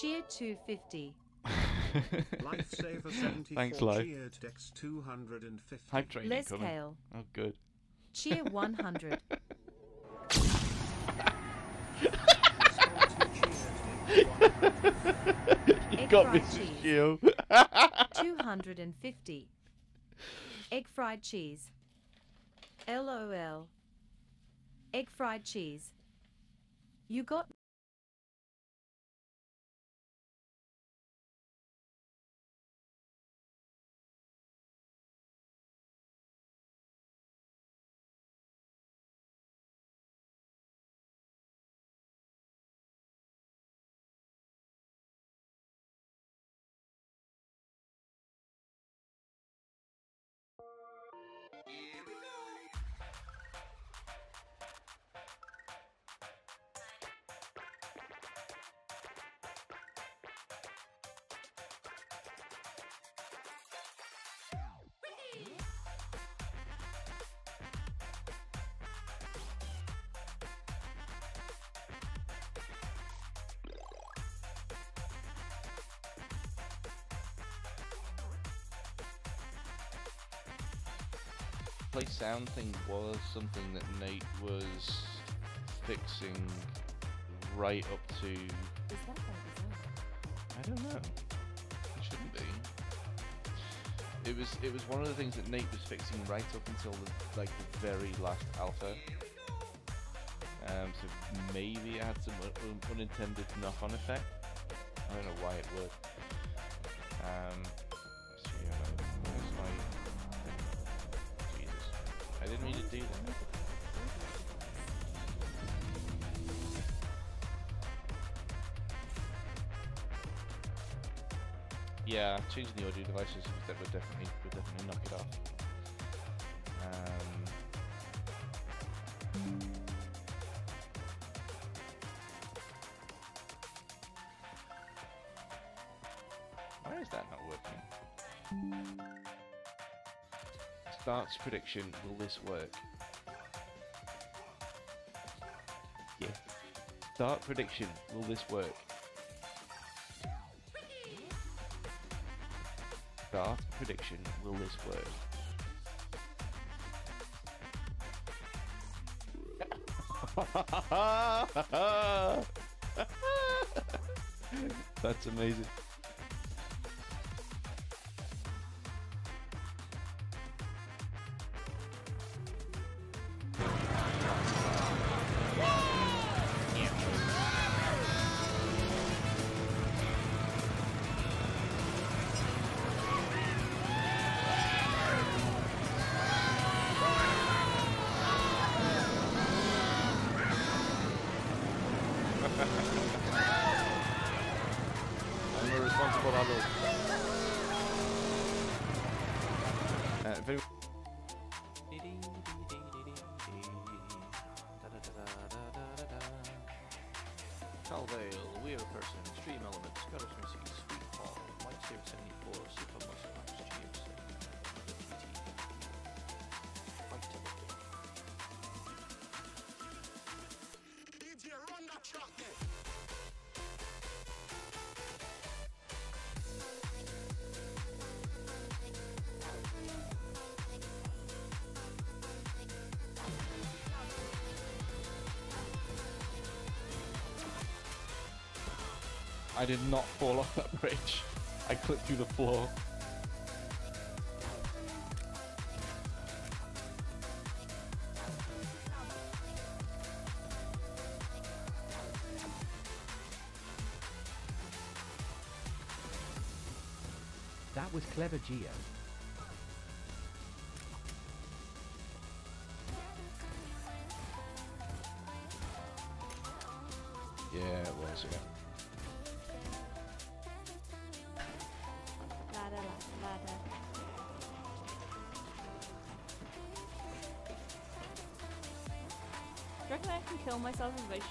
Cheer 250. Lifesaver 74 Thanks, Life. cheered Dex 250. Hype train Les coming. Kale. Oh, good. Cheer 100. you got me, fried cheese. Gio. 250. Egg fried cheese. LOL. Egg fried cheese. You got sound thing was something that Nate was fixing right up to. Is that? I don't know. It shouldn't be. It was it was one of the things that Nate was fixing right up until the like the very last alpha. Um, so maybe it had some un- unintended knock-on effect. I don't know why it would. Um, I to do that. Yeah, changing the audio devices would definitely would definitely knock it off. Prediction. Will this work? Yeah. Dark prediction. Will this work? Dark prediction. Will this work? That's amazing. I did not fall off that bridge. I clipped through the floor. That was clever, Geo.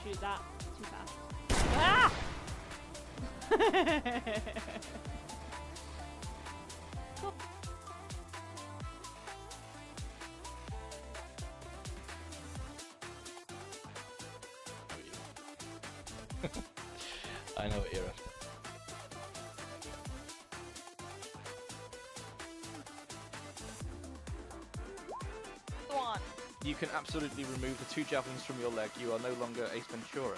Myself if I shoot that too fast? Ah! Cool. Remove the two javelins from your leg. You are no longer Ace Ventura.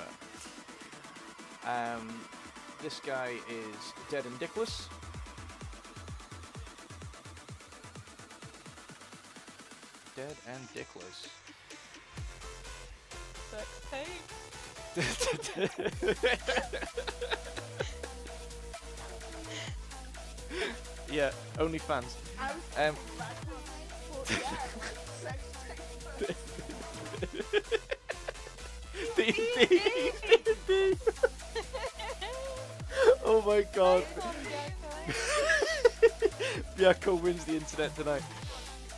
Um, this guy is dead and dickless. Dead and dickless. yeah, only fans. Um, my god. Biako wins the internet tonight.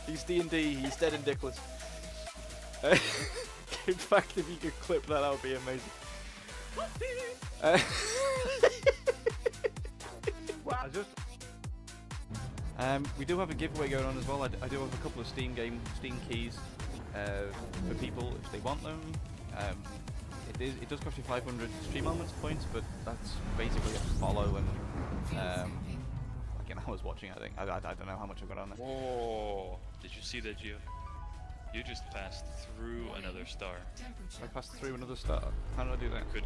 He's D&D, he's dead and dickless. Uh, in fact, if you could clip that, that would be amazing. Uh, Um, we do have a giveaway going on as well. I, do have a couple of Steam game Steam keys uh, for people if they want them. It is it does cost you 500 stream elements points, but that's basically a follow and um, like an hour's watching. I think I, I, I don't know how much I've got on there. Whoa! Did you see that, Gio? You just passed through another star. I passed through another star. How did I do that? Could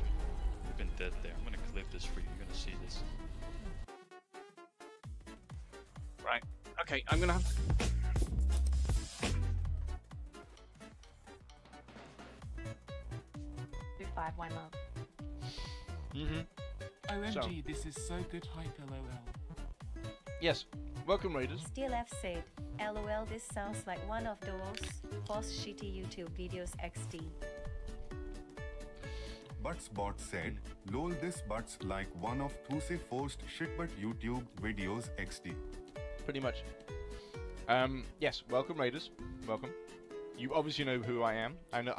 have been dead there. I'm gonna clip this for you. You're gonna see this. right. Okay, I'm gonna have Do this is so good hype LOL. Yes. Welcome, Raiders. Still F said, LOL, this sounds like one of those false shitty YouTube videos XD. Butsbot said, lol this butts like one of Thuse forced shit but YouTube videos XD. Pretty much. Um, yes, welcome, Raiders. Welcome. You obviously know who I am. I know.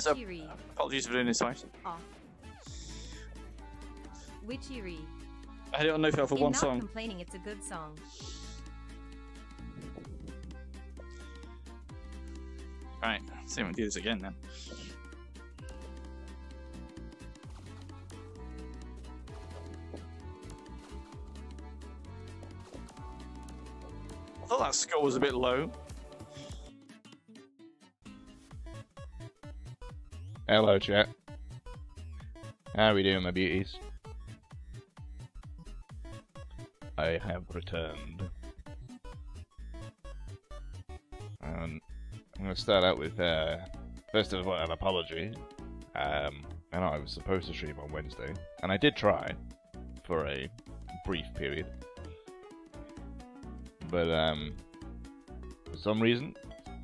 So- Witchy Apologies for doing this twice. Off. Witchy Re. I it on no fail for I'm one not song. complaining, it's a good song. Right, see if we do this again then. I thought that score was a bit low. Hello, chat. How are we doing, my beauties? I have returned. Um, I'm going to start out with, uh, first of all, an apology. Um, I know I was supposed to stream on Wednesday, and I did try for a brief period. But, um, for some reason,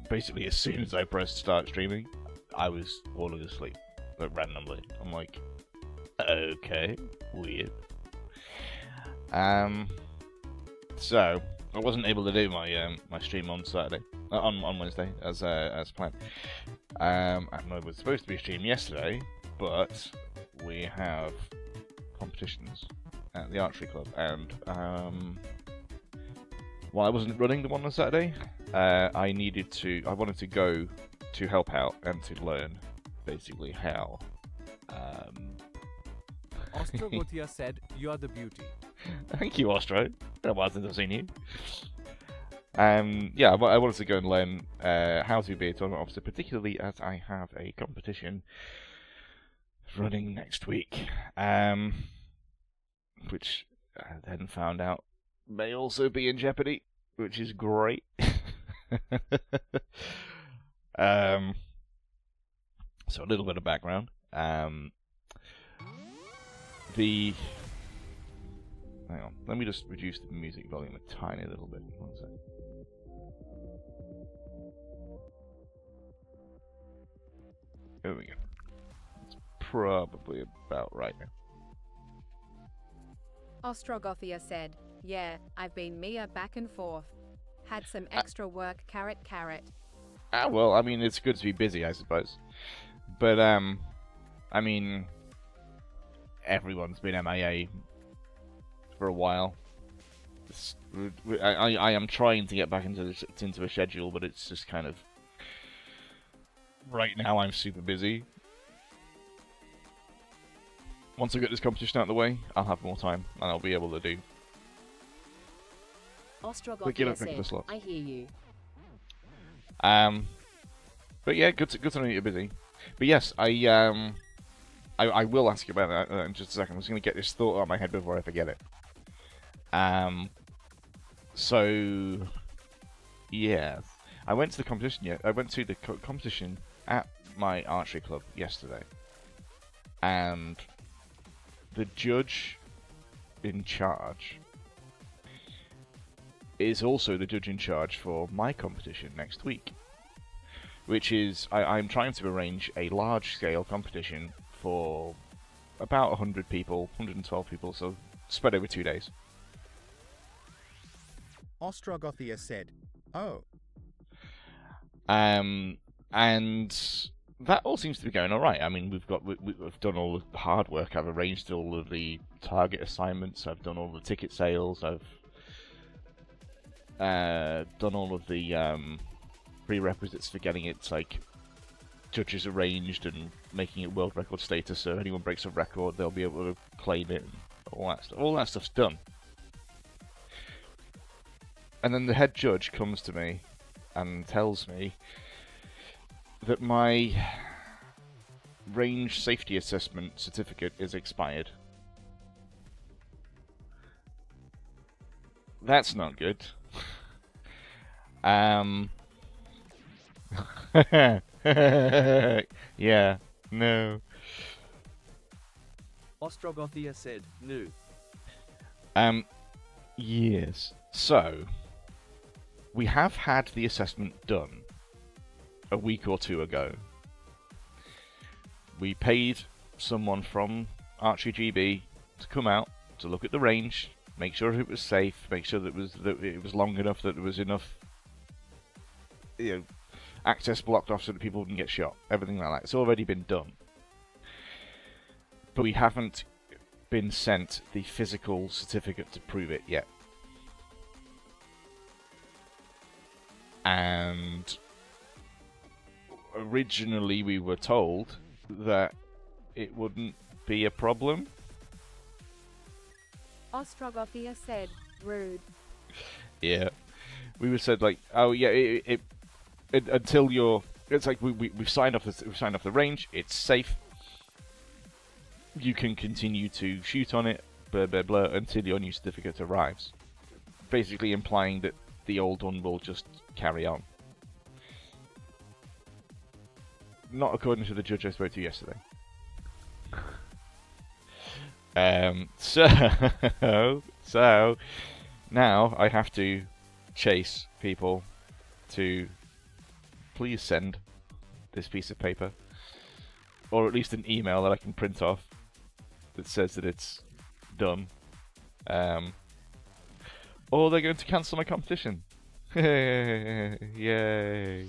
basically as soon as I pressed start streaming, I was falling asleep like randomly. I'm like, okay, weird. Um, so I wasn't able to do my um, my stream on Saturday, uh, on on Wednesday as uh, as planned. Um, and it was supposed to be a stream yesterday, but we have competitions at the archery club, and um, while I wasn't running the one on Saturday, uh, I needed to. I wanted to go to help out and to learn basically how. Um, Ostrogothia said, "You are the beauty." Thank you, Ostro. Been a while since I've seen you. Um, yeah, I I wanted to go and learn uh, how to be a tournament officer, particularly as I have a competition running next week, um, which I then found out may also be in jeopardy, which is great. um, so a little bit of background. Um, the hang on, let me just reduce the music volume a tiny little bit. One sec. There we go. It's probably about right now. Ostrogothia said, Yeah, I've been Mia back and forth. Had some extra work, carrot, carrot. Ah, well, I mean, it's good to be busy, I suppose. But, um, I mean, everyone's been MIA for a while. It's, I, I, am trying to get back into this, into a schedule, but it's just kind of right now I'm super busy. Once I get this competition out of the way, I'll have more time and I'll be able to do Ostrogoth But give it said, back the slot. I hear you. Um, but yeah, good to, good to know you're busy. But yes, I um, I, I will ask you about that uh, in just a second. I'm just going to get this thought out of my head before I forget it. Um, so yeah, I went to the competition. Yeah, I went to the co- competition at my archery club yesterday, and the judge in charge is also the judge in charge for my competition next week. Which is, I, I'm trying to arrange a large scale competition for about 100 people, 112 people, so spread over two days. Ostrogothia said, Oh, Um, and that all seems to be going all right. I mean, we've got we, we've done all the hard work. I've arranged all of the target assignments. I've done all the ticket sales. I've uh, done all of the um, prerequisites for getting it like judges arranged and making it world record status. So if anyone breaks a record, they'll be able to claim it. And all that stuff. All that stuff's done. And then the head judge comes to me and tells me that my range safety assessment certificate is expired. That's not good. Um. yeah. No. Ostrogothia said, no. Um. Yes. So, we have had the assessment done a week or two ago. We paid someone from Archery GB to come out to look at the range, make sure it was safe, make sure that it was that it was long enough that there was enough you know access blocked off so that people wouldn't get shot. Everything like that. It's already been done. But we haven't been sent the physical certificate to prove it yet. And originally we were told that it wouldn't be a problem. Ostrogothia said, rude. Yeah, we were said like, oh yeah, it, it, it until you're. It's like we, we we've signed off the we've signed off the range. It's safe. You can continue to shoot on it, blah blah blah, until your new certificate arrives. Basically implying that the old one will just carry on. Not according to the judge I spoke to yesterday. Um, so, so now I have to chase people to please send this piece of paper, or at least an email that I can print off that says that it's done. Um, or they're going to cancel my competition. Yay!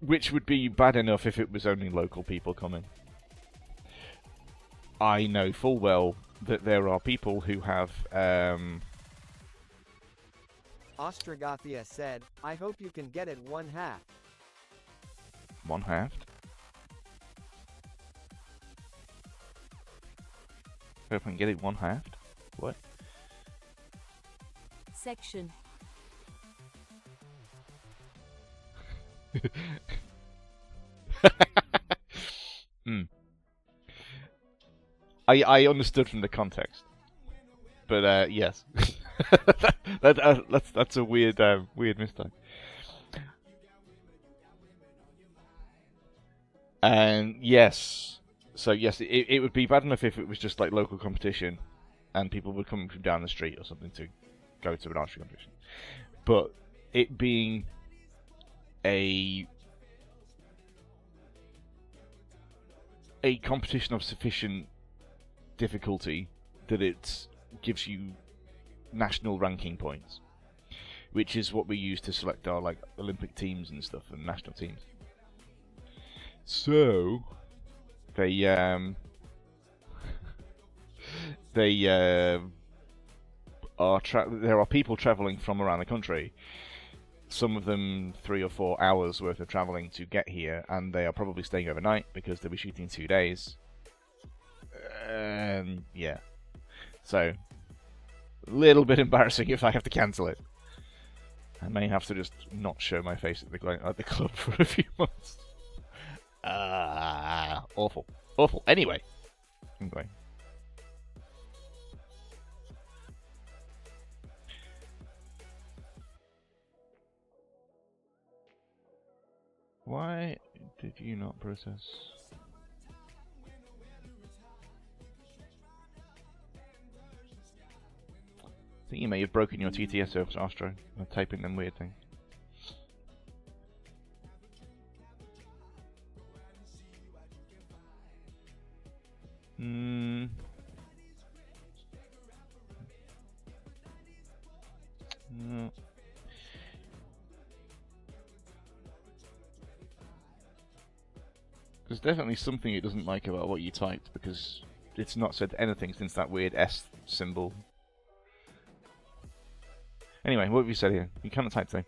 Which would be bad enough if it was only local people coming. I know full well that there are people who have um, Ostrogothia said, I hope you can get it one half. one half? Hope I can get it one half? What? Section. Hmm. I I understood from the context, but uh, yes, that, uh, that's that's a weird um, weird mistake. And yes, so yes, it it would be bad enough if it was just like local competition, and people would come from down the street or something to go to an archery competition. But it being a a competition of sufficient difficulty that it gives you national ranking points, which is what we use to select our like Olympic teams and stuff and national teams. So they um they uh, are tra- there are people traveling from around the country some of them three or four hours worth of traveling to get here, and they are probably staying overnight because they'll be shooting two days. Um, yeah. So, little bit embarrassing if I have to cancel it. I may have to just not show my face at the at the club for a few months. Ah, awful, awful. Anyway, anyway. Why did you not process? I think you may have broken your TTS servers, Astro, by typing them weird things. Hmm. No. There's definitely something it doesn't like about what you typed because it's not said anything since that weird S symbol. Anyway, what have you said here? You cannot type today.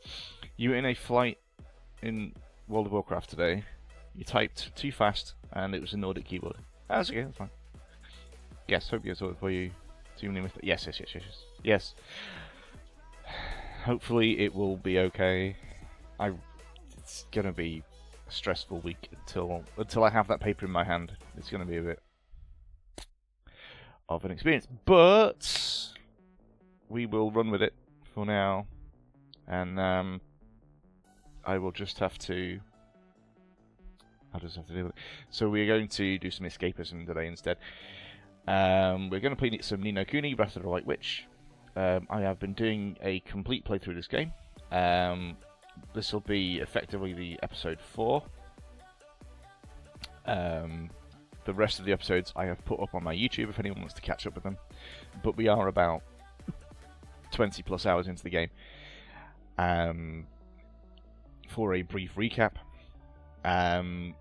You were in a flight in World of Warcraft today. You typed too fast and it was a Nordic keyboard. That's okay, that's fine. Yes, hope you sorted for you. Too many mistakes. Yes, yes, yes, yes, yes. Yes. Hopefully it will be okay. I. It's gonna be a stressful week until until I have that paper in my hand. It's gonna be a bit of an experience, but we will run with it for now, and um, I will just have to. I'll just have to deal with it. So we're going to do some escapism today instead. Um, we're going to play some Ni no Kuni, Wrath of the White Witch. Um, I have been doing a complete playthrough of this game. Um, this will be effectively the episode 4. Um, the rest of the episodes I have put up on my YouTube if anyone wants to catch up with them. But we are about 20 plus hours into the game. Um, for a brief recap, um,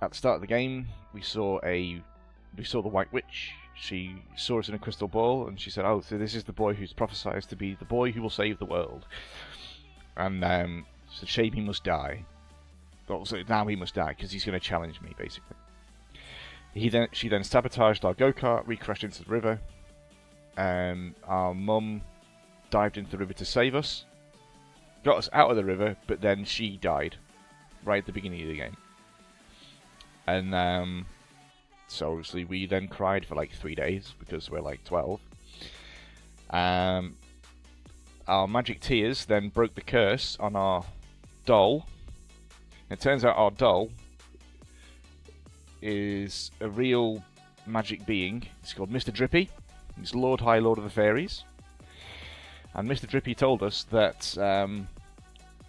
at the start of the game, we saw a we saw the White Witch. She saw us in a crystal ball, and she said, "Oh, so this is the boy who's prophesied to be the boy who will save the world." And um, so shame he must die. But now he must die because he's going to challenge me, basically. He then she then sabotaged our go kart. We crashed into the river. Um, our mum dived into the river to save us, got us out of the river, but then she died right at the beginning of the game. And um, so obviously we then cried for like three days because we're like 12. Um, our magic tears then broke the curse on our doll. It turns out our doll is a real magic being. It's called Mr. Drippy. He's Lord High Lord of the Fairies. And Mr. Drippy told us that um,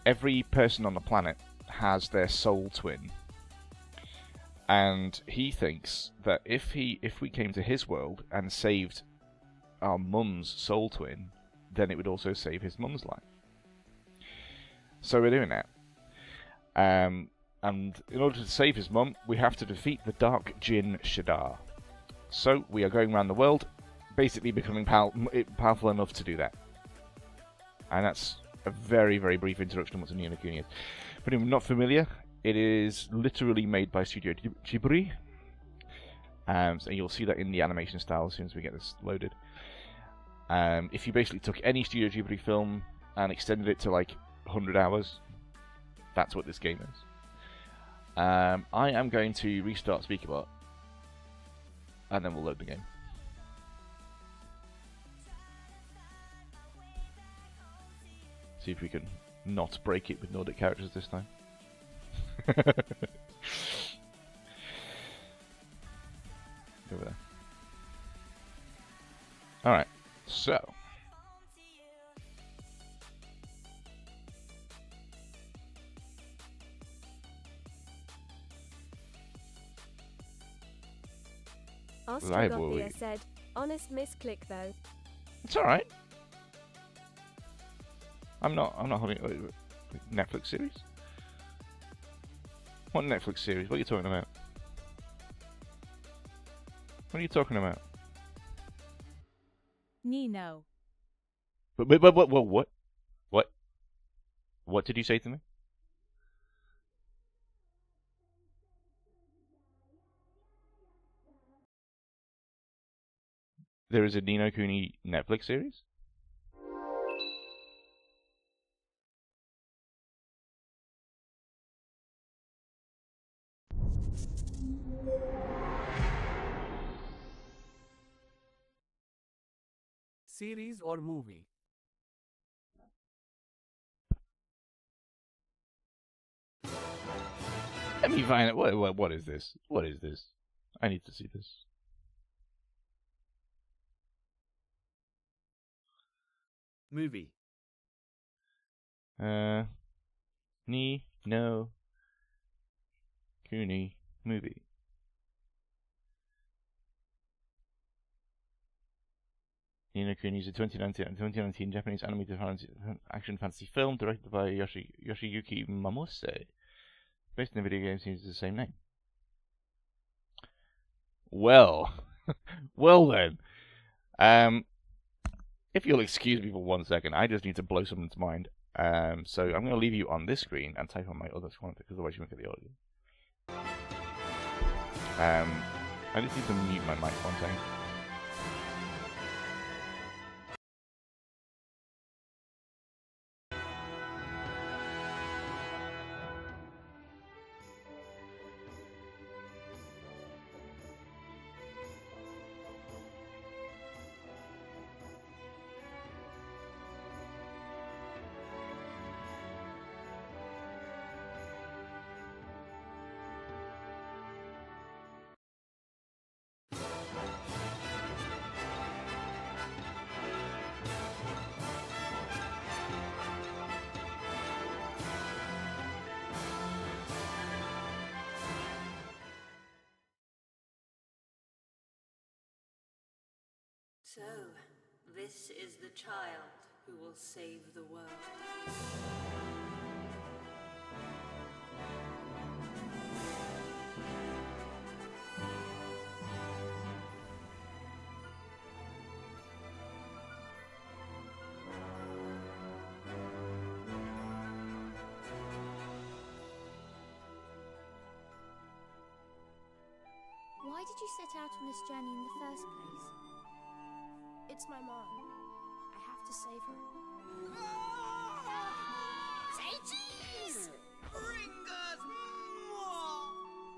every person on the planet has their soul twin. And he thinks that if he if we came to his world and saved our mum's soul twin, then it would also save his mum's life. So we're doing that. Um, and in order to save his mum, we have to defeat the Dark Djinn Shadar. So we are going around the world, basically becoming pow powerful enough to do that. And that's a very, very brief introduction of what Ni no Kuni is. If you're not familiar, it is literally made by Studio Ghibli. Um, so you'll see that in the animation style as soon as we get this loaded. Um, if you basically took any Studio Ghibli film and extended it to like 100 hours, that's what this game is. Um, I am going to restart SpeakerBot, and then we'll load the game. See if we can not break it with Nordic characters this time. Over there. Alright, so. Ostrogothia said, honest misclick though. It's alright. I'm not, I'm not holding uh, Netflix series. What Netflix series? What are you talking about? What are you talking about? Nino. But, but, but, what what, what? What? What did you say to me? there is a Ni no Kuni Netflix series. Series or movie? Let me find it. What, what, what is this? What is this? I need to see this. Movie. Uh, Ni no Kuni movie. Ni no Kuni is a 2019, 2019 Japanese animated action fantasy film directed by Yoshi, Yoshiyuki Momose, based on the video game series of the same name. Well, well then, um, if you'll excuse me for one second, I just need to blow someone's mind. Um, so I'm going to leave you on this screen and type on my other screen because otherwise you won't get the audio. Um, I just need to mute my mic one second. Child who will save the world. Why did you set out on this journey in the first place? It's my mom. I have to save her. Ah! Say cheese! Ringers!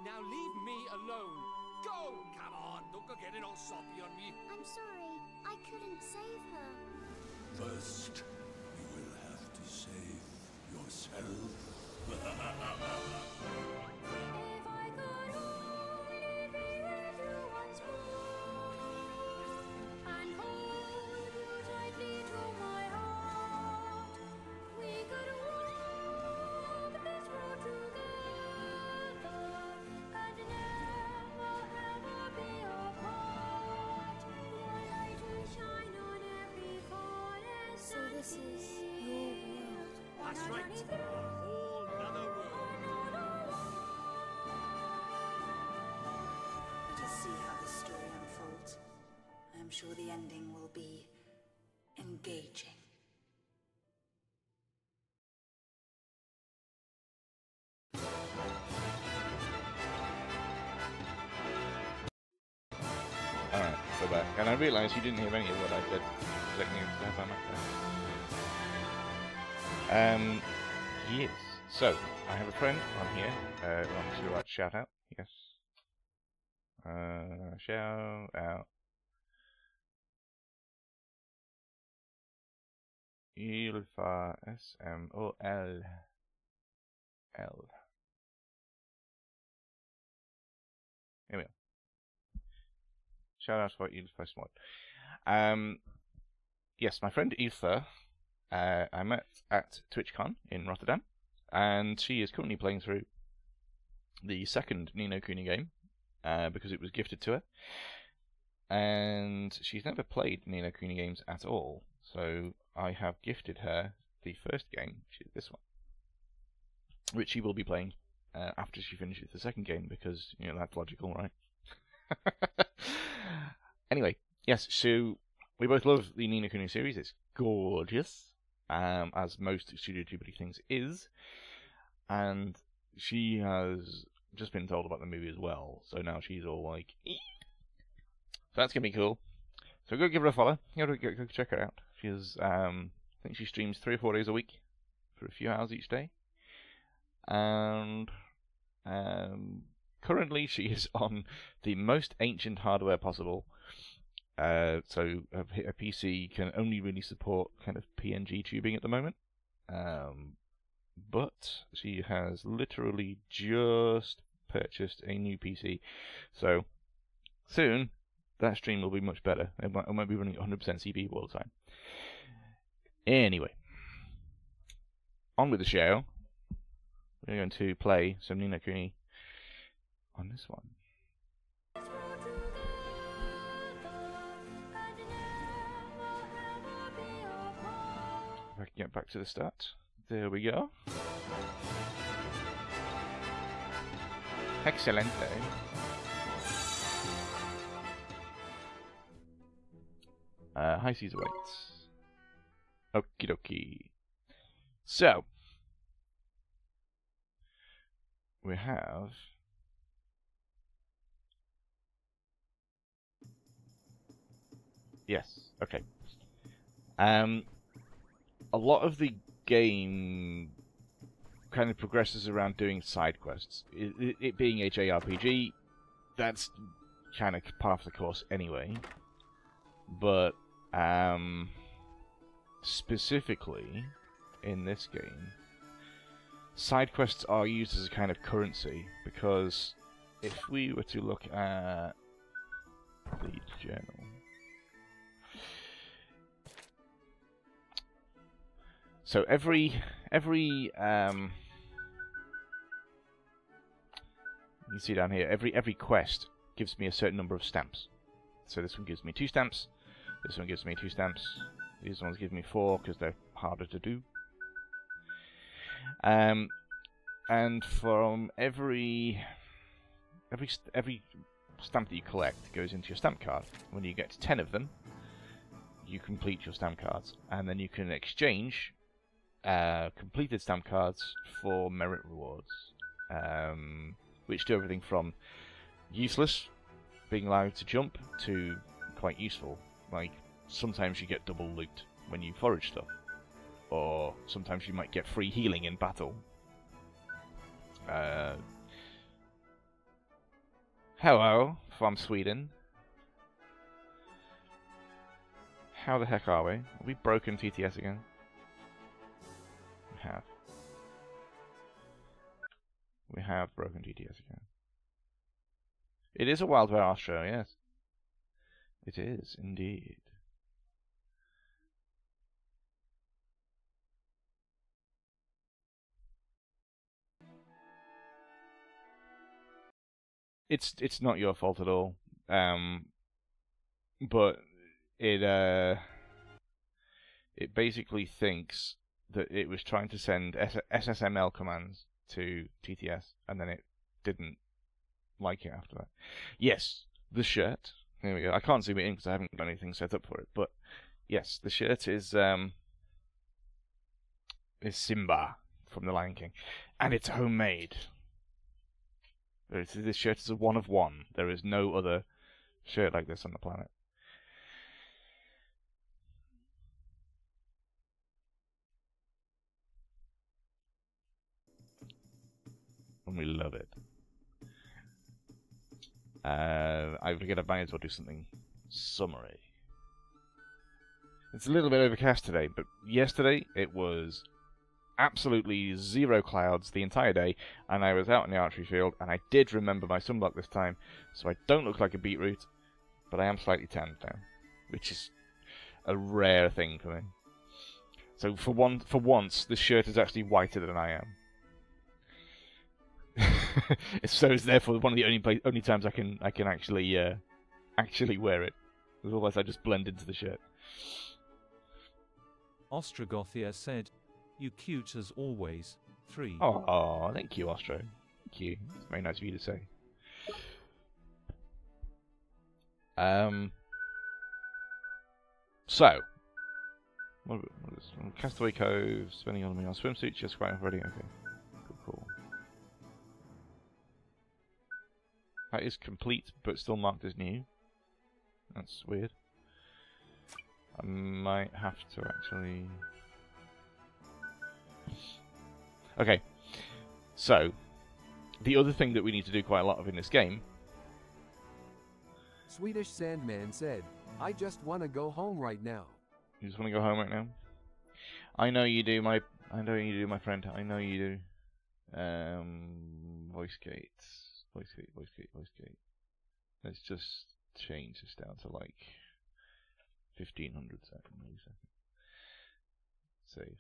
Now leave me alone. Go! Come on, don't go getting all soppy on me. I'm sorry, I couldn't save her. First, you will have to save yourself. see how story unfolds. I am sure the ending will be engaging. Alright, go back. And I realised you didn't hear any of what I said. My Um, yes. So, I have a friend on here. Uh, who to write shout out. Uh, shout out. Ilfa S M O L L. Go. Shout out for Ilfa Smart. Um, yes, my friend Ilfa, uh, I met at TwitchCon in Rotterdam, and she is currently playing through the second Ni no Kuni game uh, because it was gifted to her. And she's never played Ni no Kuni games at all, so I have gifted her the first game, which is this one, which she will be playing uh, after she finishes the second game because you know that's logical, right? anyway, yes, so we both love the Ni no Kuni series. It's gorgeous, um, as most Studio Ghibli things is, and she has just been told about the movie as well. So now she's all like, so that's gonna be cool. So go give her a follow. Go, go, go check her out. She's um, I think she streams three or four days a week for a few hours each day, and um, currently she is on the most ancient hardware possible. Uh, so a, a PC can only really support kind of PNG tubing at the moment. Um, but she has literally just purchased a new PC. So soon that stream will be much better. It won't, it be running 100% CPU all the time. Anyway, on with the show. We're going to play some Ni no Kuni on this one. If I can get back to the start. There we go. Excelente. Uh, high seas awaits. Okie dokie. So, we have Yes. Okay. Um, a lot of the game kind of progresses around doing side quests. It, it, being a JRPG, that's kind of part of the course anyway. But um, specifically in this game, side quests are used as a kind of currency because if we were to look at the journal. So every every um, you see down here every every quest gives me a certain number of stamps. So this one gives me two stamps. This one gives me two stamps. These ones give me four because they're harder to do. Um, and from every every every stamp that you collect goes into your stamp card. When you get to ten of them, you complete your stamp cards, and then you can exchange uh, completed stamp cards for merit rewards, um, which do everything from useless, being allowed to jump, to quite useful. Like sometimes you get double loot when you forage stuff, or sometimes you might get free healing in battle. Uh, hello from Sweden. How the heck are we? Are we broken TTS again? We have broken TTS again. It is a Wildware Astro, yes. It is, indeed. It's it's not your fault at all. Um, but it uh, it basically thinks that it was trying to send SSML commands to TTS, and then it didn't like it after that. Yes, the shirt. Here we go. I can't zoom it in because I haven't got anything set up for it. But yes, the shirt is um, is Simba from The Lion King, and it's homemade. This shirt is a one of one. There is no other shirt like this on the planet. And we love it. Uh, I figured I might as well do something summary. It's a little bit overcast today, but yesterday it was absolutely zero clouds the entire day, and I was out in the archery field, and I did remember my sunblock this time, so I don't look like a beetroot, but I am slightly tanned now, which is a rare thing for me. So for one, for once, this shirt is actually whiter than I am. so it's therefore one of the only play- only times I can I can actually uh, actually wear it. Otherwise I just blend into the shirt. Ostrogothia said, "You cute as always." Three. Oh, thank you, Ostro. Thank you. It's very nice of you to say. Um. So, what, what is Castaway Cove? Spending on me on swimsuit. Just quite already. Okay. That is complete, but still marked as new. That's weird. I might have to actually. Okay, so the other thing that we need to do quite a lot of in this game. Swedish Sandman said, I just want to go home right now. You just want to go home right now? I know you do, my. I know you do, my friend. I know you do. Um, voice gate, voice gate, voice gate, voice gate. Let's just change this down to like fifteen hundred second millisecond. Save.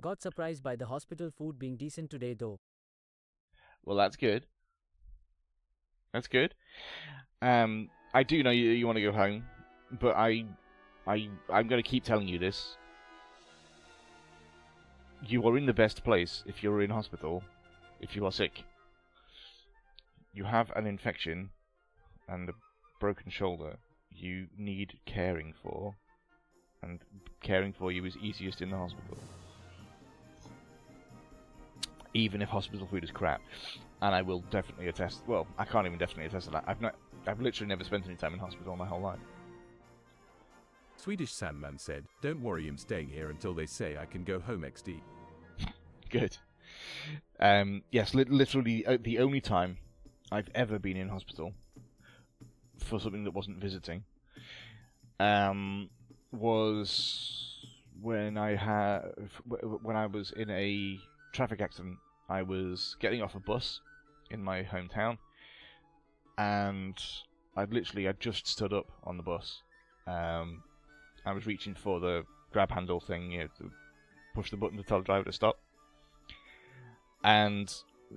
Got surprised by the hospital food being decent today though. Well, that's good. That's good. Um, I do know you, you want to go home, but I, I, I'm going to keep telling you this. You are in the best place if you're in hospital, if you are sick. You have an infection and a broken shoulder. You need caring for, and caring for you is easiest in the hospital even if hospital food is crap. And I will definitely attest. Well, I can't even definitely attest to that. I've not. I've literally never spent any time in hospital my whole life. Swedish Sandman said, Don't worry, I'm staying here until they say I can go home XD. Good. Um, yes, li- literally uh, the only time I've ever been in hospital for something that wasn't visiting um, was when I had when I was in a traffic accident. I was getting off a bus in my hometown, and I'd literally I'd just stood up on the bus. Um, I was reaching for the grab handle thing, you know, push the button to tell the driver to stop, and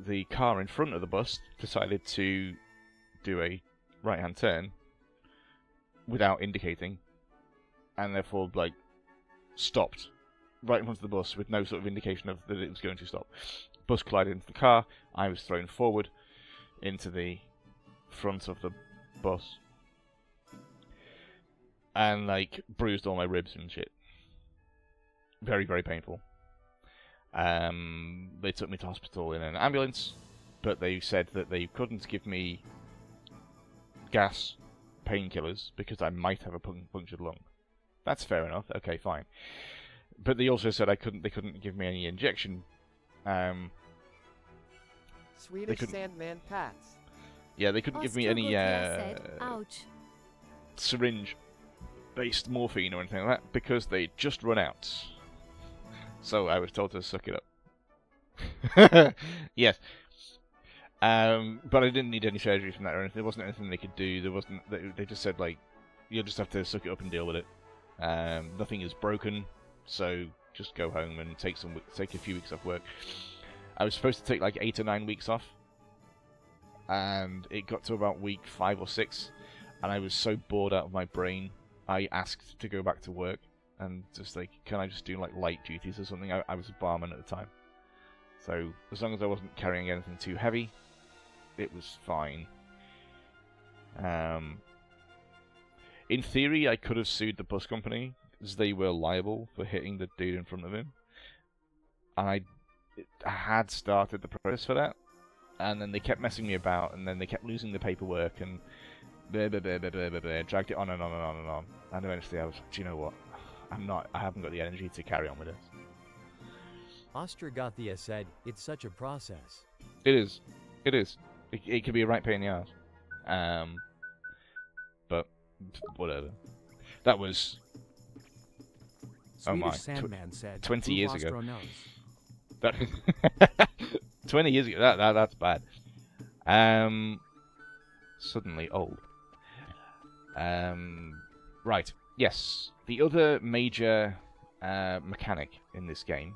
the car in front of the bus decided to do a right-hand turn without indicating, and therefore like stopped right in front of the bus with no sort of indication of that it was going to stop. Bus collided into the car. I was thrown forward into the front of the bus and like bruised all my ribs and shit. Very very painful. Um, they took me to hospital in an ambulance, but they said that they couldn't give me gas painkillers because I might have a punctured lung. That's fair enough. Okay, fine but they also said I couldn't. They couldn't give me any injection. Um, Swedish couldn't- Sandman Pats. yeah, they couldn't give me any uh, ouch. syringe-based morphine or anything like that because they just run out. So I was told to suck it up. yes. Um, but I didn't need any surgery from that or anything. There wasn't anything they could do. There wasn't. They, just said like, you'll just have to suck it up and deal with it. Um, nothing is broken, so just go home and take some take a few weeks off work. I was supposed to take like eight or nine weeks off, and it got to about week five or six, and I was so bored out of my brain, I asked to go back to work and just like, can I just do like light duties or something? I, I was a barman at the time, so as long as I wasn't carrying anything too heavy, it was fine. Um, in theory, I could have sued the bus company as they were liable for hitting the dude in front of him. And I I had started the process for that, and then they kept messing me about, and then they kept losing the paperwork, and blah, blah, blah, dragged it on and on and on and on. And eventually I was, do you know what? I'm not, I haven't got the energy to carry on with this. Ostrogothia said, it's such a process. It is. It is. It, it can be a right pain in the ass. Um, but whatever. That was. oh my! Swedish Sandman said, Twenty years Ostro ago. knows?" That. Twenty years ago. That, that that's bad. Um. Suddenly old. Um. Right. Yes. The other major uh, mechanic in this game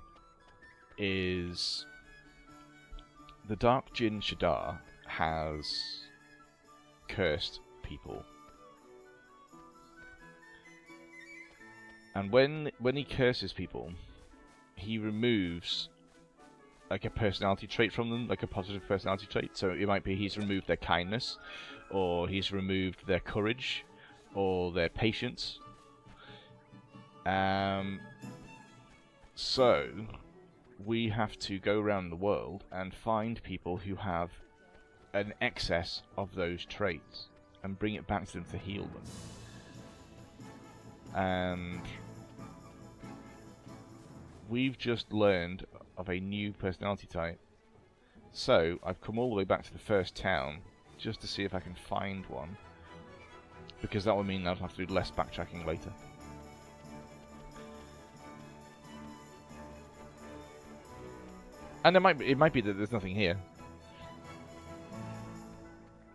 is the Dark Djinn Shadar has cursed people. And when when he curses people, he removes like a personality trait from them, like a positive personality trait. So it might be he's removed their kindness, or he's removed their courage, or their patience. Um, so we have to go around the world and find people who have an excess of those traits and bring it back to them to heal them. and we've just learned of a new personality type. So I've come all the way back to the first town just to see if I can find one, because that would mean I'd have to do less backtracking later. And it might be, it might be that there's nothing here.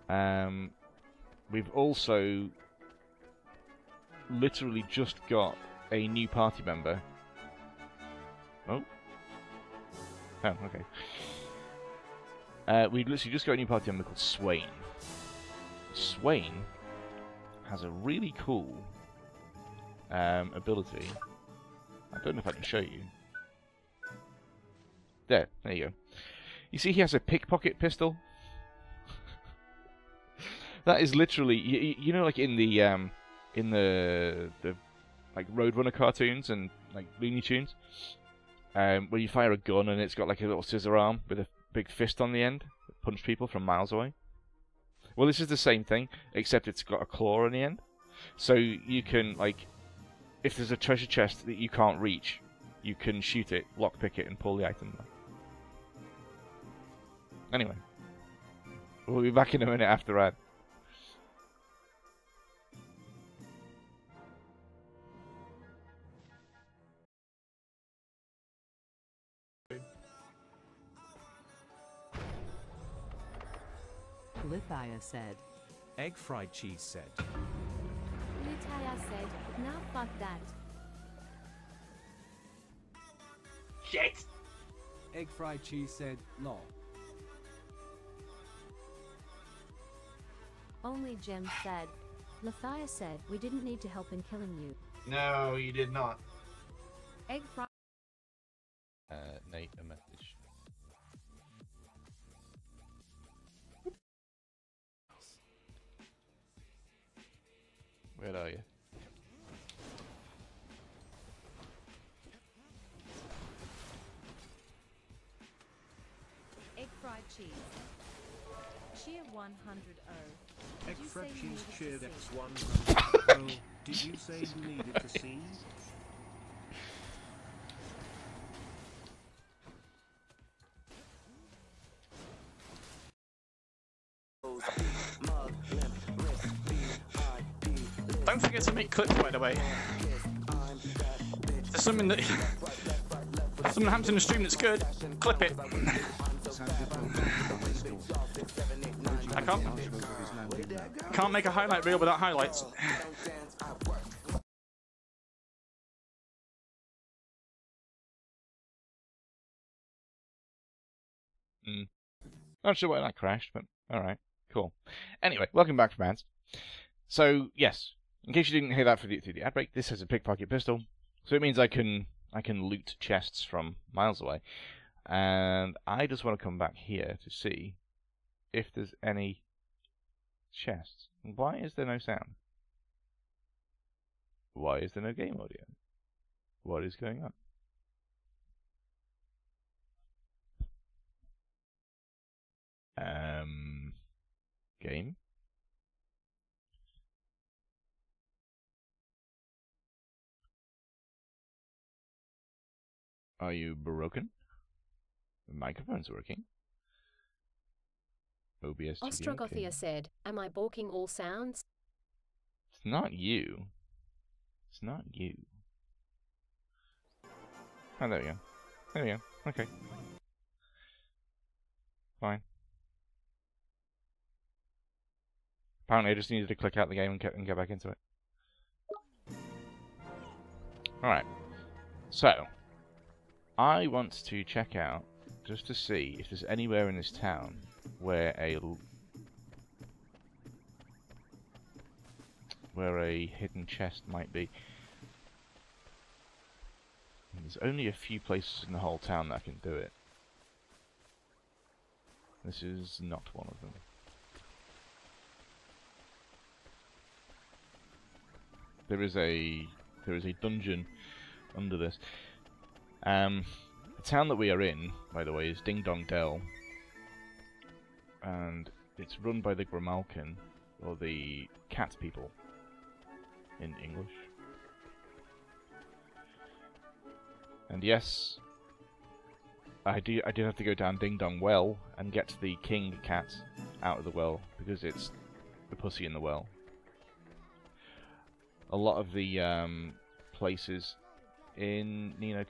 Um, we've also literally just got a new party member. Oh. Oh, okay. Uh, we literally just got a new party member called Swain. Swain has a really cool um, ability. I don't know if I can show you. There, there you go. You see he has a pickpocket pistol? that is literally, you, you know like in the, um, in the, the, like Roadrunner cartoons and like Looney Tunes? Um, where you fire a gun and it's got like a little scissor arm with a big fist on the end that punch people from miles away. Well, this is the same thing, except it's got a claw on the end. So you can, like, if there's a treasure chest that you can't reach, you can shoot it, lockpick it, and pull the item. Anyway, we'll be back in a minute after ad. Lithia said. Egg fried cheese said. Lutaya said, now fuck that. Shit! Egg fried cheese said, lol. Only Jem said. Lithia said we didn't need to help in killing you. No, you did not. Egg see? X1. oh, did you say you needed to see? Don't forget to make clips, by the way. There's something that something happens in the stream that's good. Clip it. I can't can't make a highlight reel without highlights. Mm. Not sure why that crashed, but alright, cool. Anyway, welcome back, fans. So, yes, in case you didn't hear that the, through the ad break, this has a pickpocket pistol. So it means I can I can loot chests from miles away. And I just want to come back here to see if there's any chests. Why is there no sound? Why is there no game audio? What is going on? Um, game? Are you broken? The microphone's working. OBS Ostrogothia said, Am I balking all sounds? It's not you. It's not you. Oh, there we go. There we go. Okay. Fine. Apparently, I just needed to click out the game and get, and get back into it. Alright. So, I want to check out, just to see if there's anywhere in this town where a where a hidden chest might be. There's only a few places in the whole town that can do it. This is not one of them. There is a there is a dungeon under this. Um, the town that we are in, by the way, is Ding Dong Dell, and it's run by the Grimalkin, or the cat people in English. And yes, I do. I did have to go down Ding Dong Well and get the king cat out of the well because it's the pussy in the well. A lot of the um, places in Nino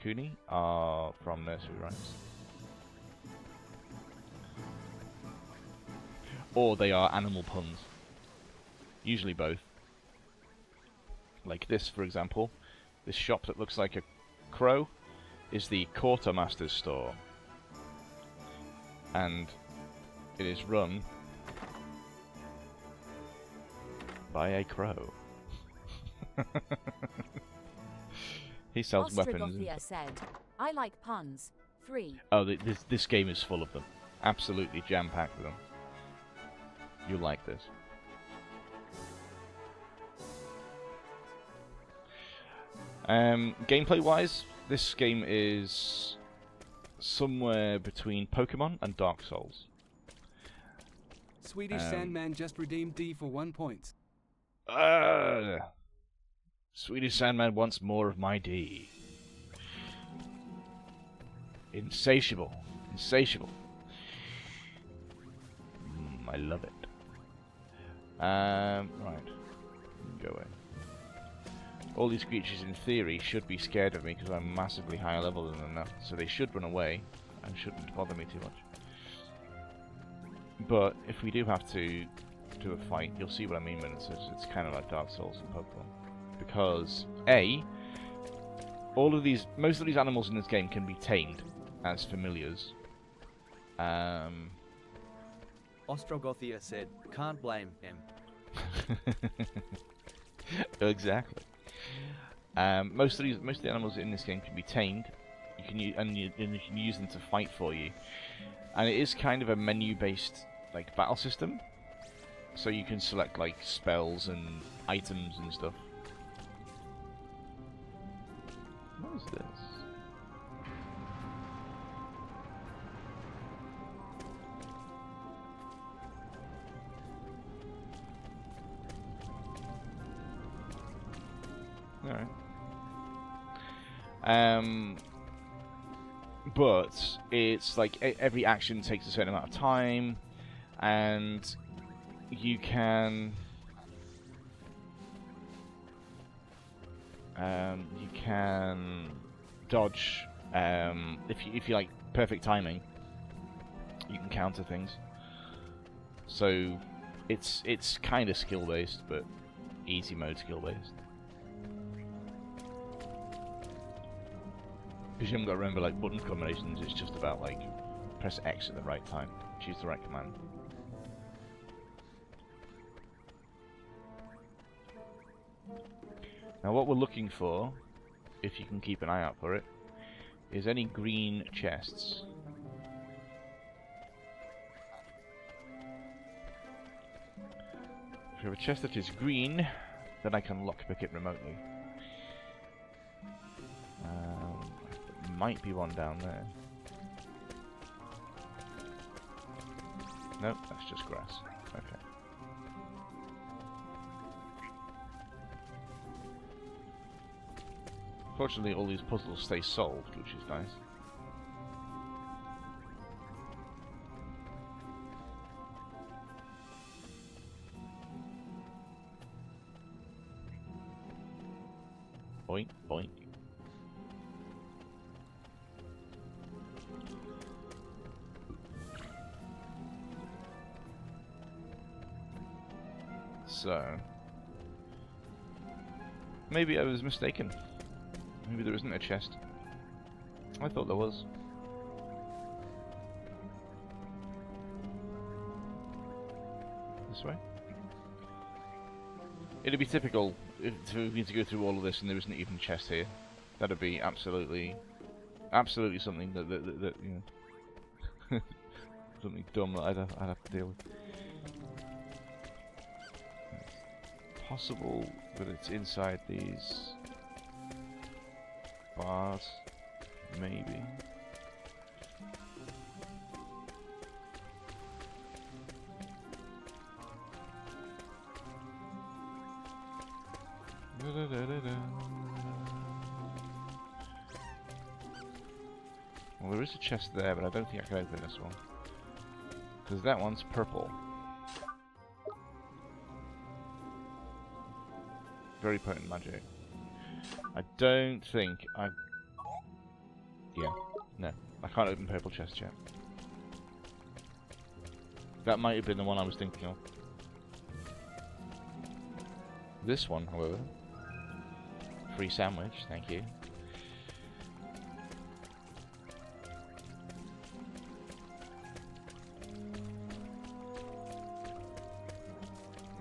are from nursery rhymes. Or they are animal puns. Usually both. Like this, for example. This shop that looks like a crow is the Quartermaster's store. And it is run by a crow. he sells weapons. Said, I like puns. 3. Oh, th this this game is full of them. Absolutely jam-packed with them. You like this. Um, Gameplay-wise, this game is somewhere between Pokemon and Dark Souls. Swedish Um, Sandman just redeemed D for one point. Uh, Swedish Sandman wants more of my D. Insatiable. Insatiable. Mm, I love it. Um, right. Go away. All these creatures, in theory, should be scared of me because I'm massively higher level than them now. So they should run away and shouldn't bother me too much. But if we do have to do a fight, you'll see what I mean when it says it's kind of like Dark Souls and Pokemon. Because, A, all of these, most of these animals in this game can be tamed as familiars. Um, Ostrogothia said, can't blame him. exactly. Um, most of these, most of the animals in this game can be tamed. You can use, and you, and you can use them to fight for you. And it is kind of a menu-based like battle system. So you can select like spells and items and stuff. What is this? Alright. Um, but it's like every action takes a certain amount of time, and you can um, you can dodge um, if you if you like perfect timing. You can counter things. So it's it's kind of skill based, but easy mode skill based. Because you haven't got to remember like button combinations, it's just about like press X at the right time, choose the right command. Now what we're looking for, if you can keep an eye out for it, is any green chests. If you have a chest that is green, then I can lockpick it remotely. Might be one down there. Nope, that's just grass. Okay. Fortunately, all these puzzles stay solved, which is nice. Boink, boink. So... Uh, maybe I was mistaken. Maybe there isn't a chest. I thought there was. This way? It'd be typical if for me to go through all of this and there isn't even a chest here. That'd be absolutely, absolutely something that, that, that, that you know, something dumb that I'd have, I'd have to deal with. Possible that it's inside these bars, maybe. Well, there is a chest there, but I don't think I can open this one. Because that one's purple. Very potent magic. I don't think I... Yeah, no. I can't open purple chest yet. That might have been the one I was thinking of. This one, however. Free sandwich, thank you.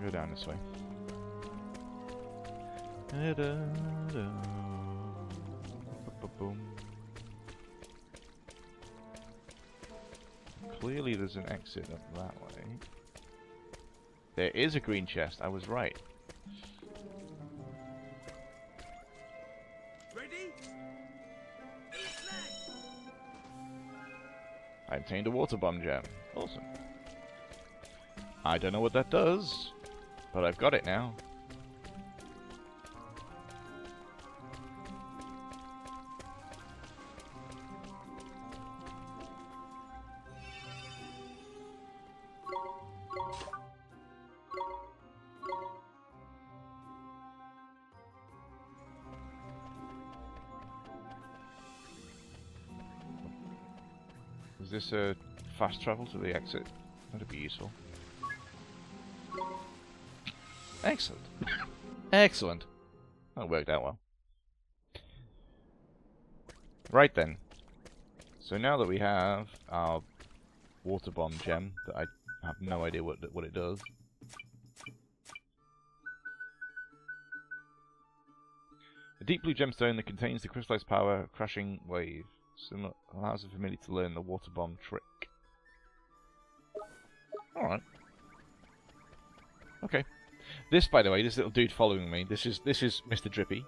Go down this way. Clearly there's an exit up that way. There is a green chest, I was right. Ready? I obtained a water bomb gem. Awesome. I don't know what that does, but I've got it now. A fast travel to the exit? That'd be useful. Excellent. Excellent. That worked out well. Right then. So now that we have our water bomb gem, that I have no idea what what it does. A deep blue gemstone that contains the crystallized power crashing wave. Similar allows the familiar to learn the water bomb trick. Alright. Okay. This, by the way, this little dude following me, this is this is Mr. Drippy.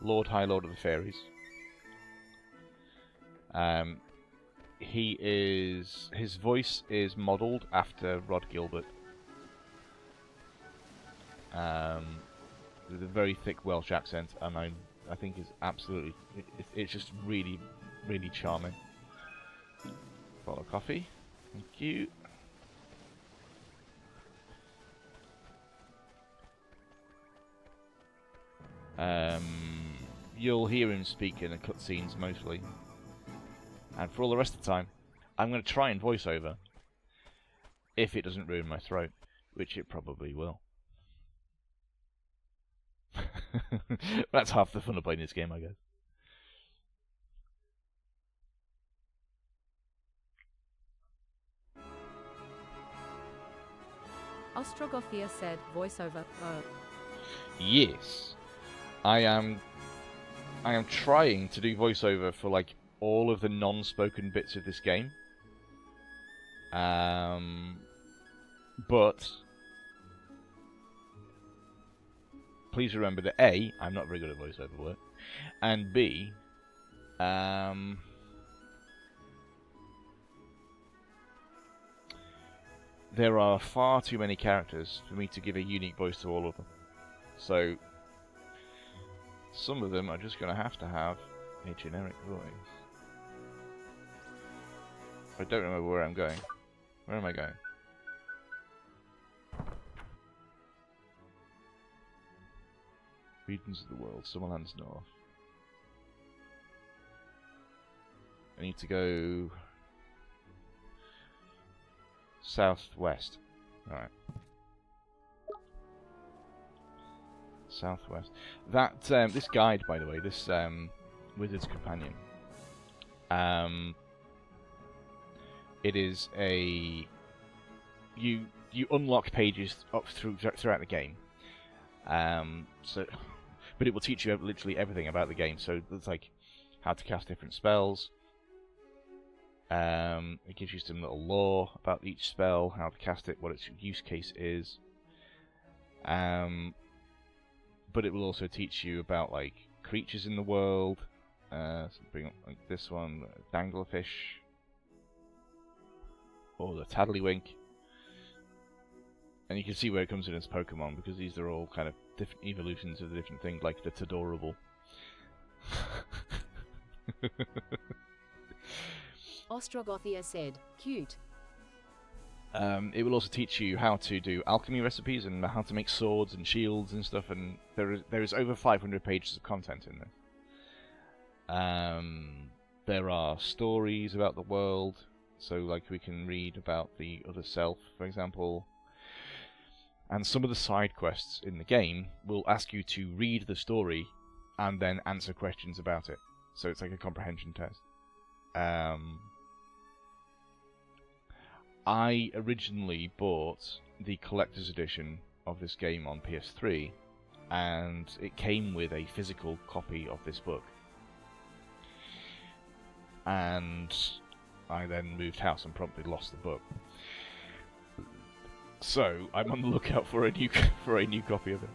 Lord High Lord of the Fairies. Um he is his voice is modelled after Rod Gilbert. Um with a very thick Welsh accent and I I think is absolutely it, it, it's just really really charming. Follow coffee. Thank you. Um, you'll hear him speak in the cutscenes mostly. And for all the rest of the time, I'm going to try and voice over. If it doesn't ruin my throat, which it probably will. That's half the fun of playing this game, I guess. Ostrogothia said, voiceover, oh. Yes. I am I am trying to do voiceover for like all of the non-spoken bits of this game. Um but please remember that A, I'm not very good at voiceover work, and B, um there are far too many characters for me to give a unique voice to all of them. So some of them are just going to have to have a generic voice. I don't remember where I'm going. Where am I going? Regions of the world, Summerland's north. I need to go southwest. Alright. Southwest. That um, this guide, by the way, this um, Wizard's Companion. Um, it is a you you unlock pages up through throughout the game. Um, so, but it will teach you literally everything about the game. So it's like how to cast different spells. Um, it gives you some little lore about each spell, how to cast it, what its use case is. Um, but it will also teach you about like creatures in the world. Uh, so bring up like this one, Danglerfish, or the Taddlywink, and you can see where it comes in as Pokemon because these are all kind of different evolutions of the different things, like the adorable. Ostrogothia said, cute. Um, it will also teach you how to do alchemy recipes and how to make swords and shields and stuff. And there is there is over 500 pages of content in this. Um, there are stories about the world, so like we can read about the other self, for example. And some of the side quests in the game will ask you to read the story and then answer questions about it. So it's like a comprehension test. Um, I originally bought the collector's edition of this game on PS3, and it came with a physical copy of this book. And I then moved house and promptly lost the book. So I'm on the lookout for a new for a new copy of it.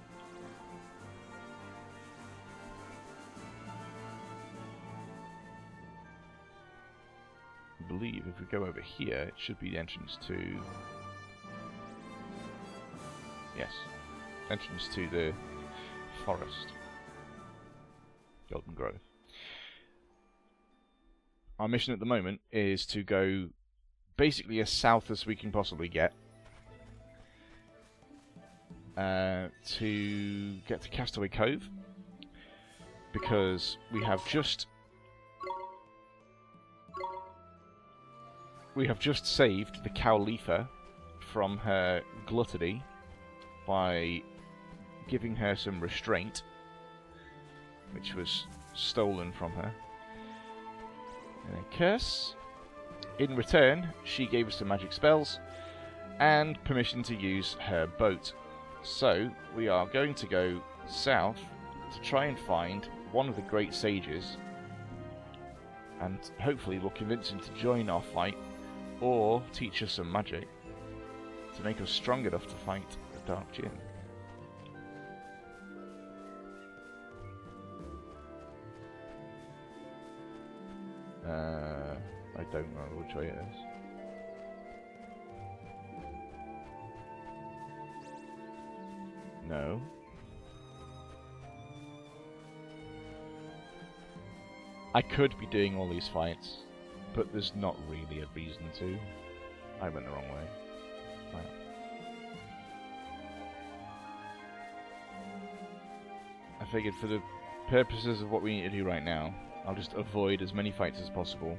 I believe if we go over here, it should be the entrance to. Yes, entrance to the forest, Golden Grove. Our mission at the moment is to go basically as south as we can possibly get uh, to get to Castaway Cove because we have just we have just saved the Cowlipha from her gluttony by giving her some restraint, which was stolen from her. And a curse. In return, she gave us some magic spells and permission to use her boat. So, we are going to go south to try and find one of the great sages and hopefully we'll convince him to join our fight or teach us some magic to make us strong enough to fight the Dark Djinn. Uh, I don't remember which way it is. No. I could be doing all these fights, but there's not really a reason to. I went the wrong way. Wow. I figured for the purposes of what we need to do right now, I'll just avoid as many fights as possible,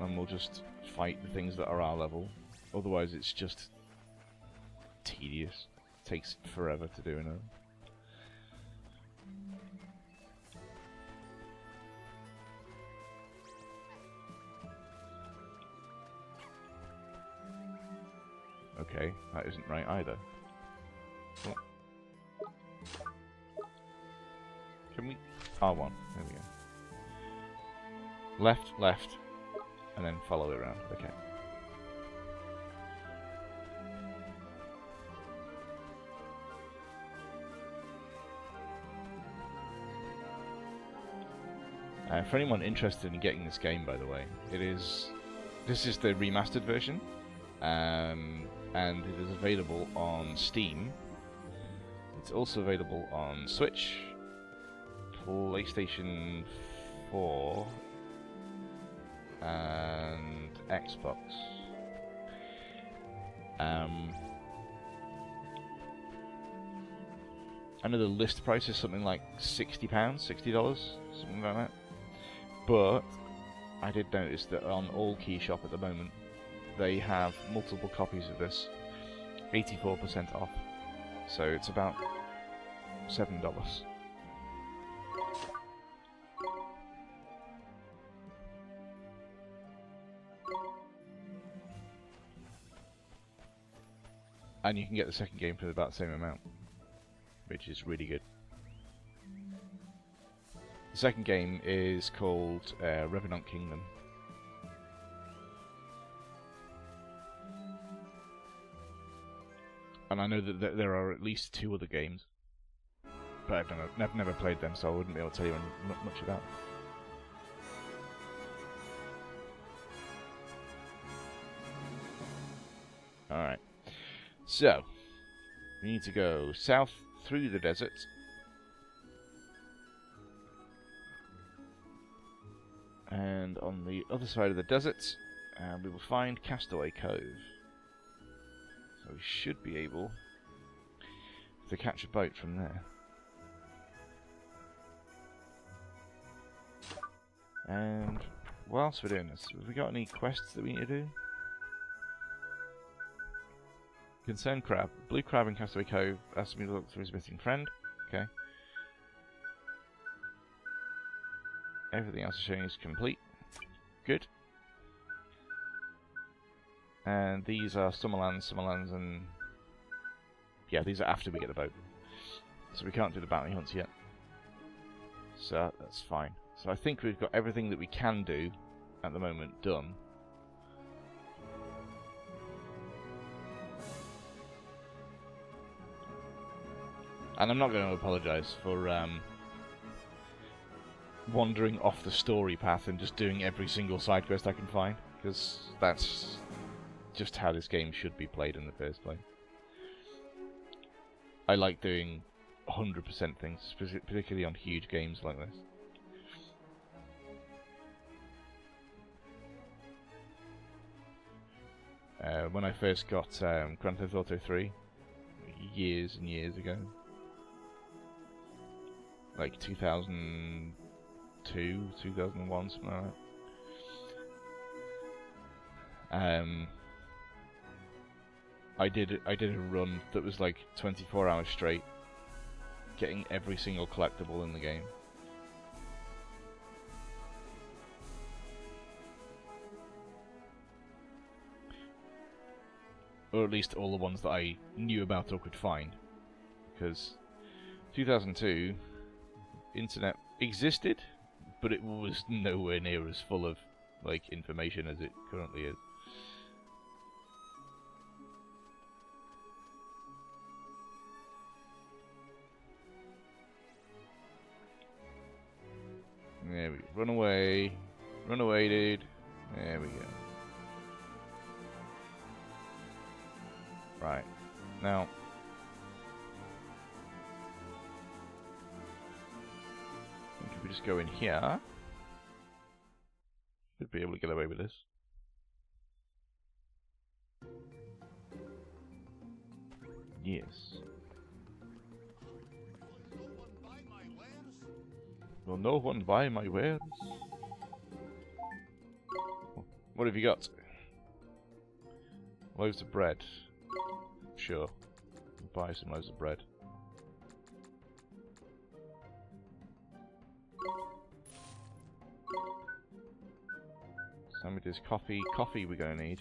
and we'll just fight the things that are our level. Otherwise, it's just tedious. Takes forever to do another. Okay, that isn't right either. Can we... R1, there we go. Left, left, and then follow it around. Okay. Uh, for anyone interested in getting this game, by the way, it is this is the remastered version, um, and it is available on Steam. It's also available on Switch, PlayStation 4, and Xbox. Um, I know the list price is something like sixty pounds, sixty dollars, something like that. But I did notice that on AllKeyShop at the moment, they have multiple copies of this, eighty-four percent off. So it's about seven dollars. And you can get the second game for about the same amount, which is really good. The second game is called uh, Revenant Kingdom. And I know that th there are at least two other games, but I've never, never, played them, so I wouldn't be able to tell you much about them. Alright. So, we need to go south through the desert. And on the other side of the desert, uh, we will find Castaway Cove. So we should be able to catch a boat from there. And whilst we're doing this, have we got any quests that we need to do? Concerned crab. Blue crab in Castaway Cove asked me to look for his missing friend. Okay. Everything else is showing is complete. Good. And these are Summerlands, Summerlands, and yeah, these are after we get the boat. So we can't do the bounty hunts yet. So that's fine. So I think we've got everything that we can do at the moment done. And I'm not going to apologise for um, wandering off the story path and just doing every single side quest I can find, because that's just how this game should be played in the first place. I like doing 100% things, particularly on huge games like this. Uh, when I first got um, Grand Theft Auto 3, years and years ago, like 2002, 2001, something like that. Um, I did I did a run that was like 24 hours straight, getting every single collectible in the game. Or at least all the ones that I knew about or could find. Because 2002, internet existed, but it was nowhere near as full of like information as it currently is. There we go. Run away. Run away, dude. There we go. Right. Now. We just go in here. Should be able to get away with this. Yes. Will no one buy my wares? What have you got? Loaves of bread. Sure. Buy some loaves of bread. Sandwiches, coffee. Coffee we're to need.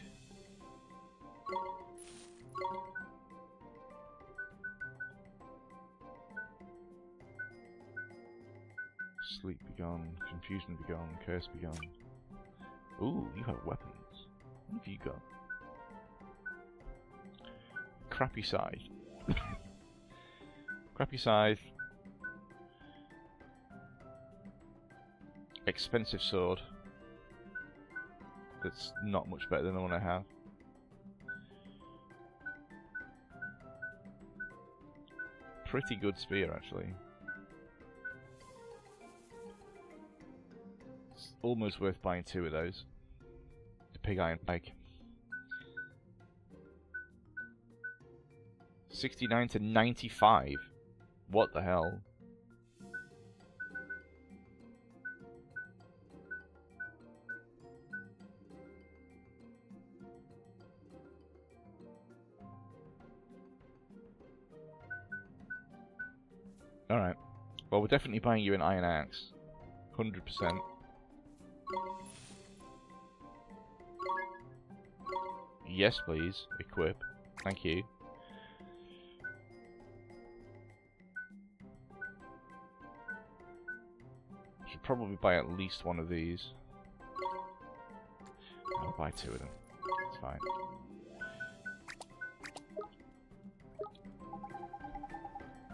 Sleep be gone, confusion be gone, curse be gone. Ooh, you have weapons. What have you got? Crappy scythe. Crappy scythe. Expensive sword. That's not much better than the one I have. Pretty good spear, actually. It's almost worth buying two of those. The pig iron pike. 69 to 95. What the hell? Well, we're definitely buying you an iron axe. 100%. Yes, please. Equip. Thank you. Should probably buy at least one of these. I'll buy two of them. It's fine.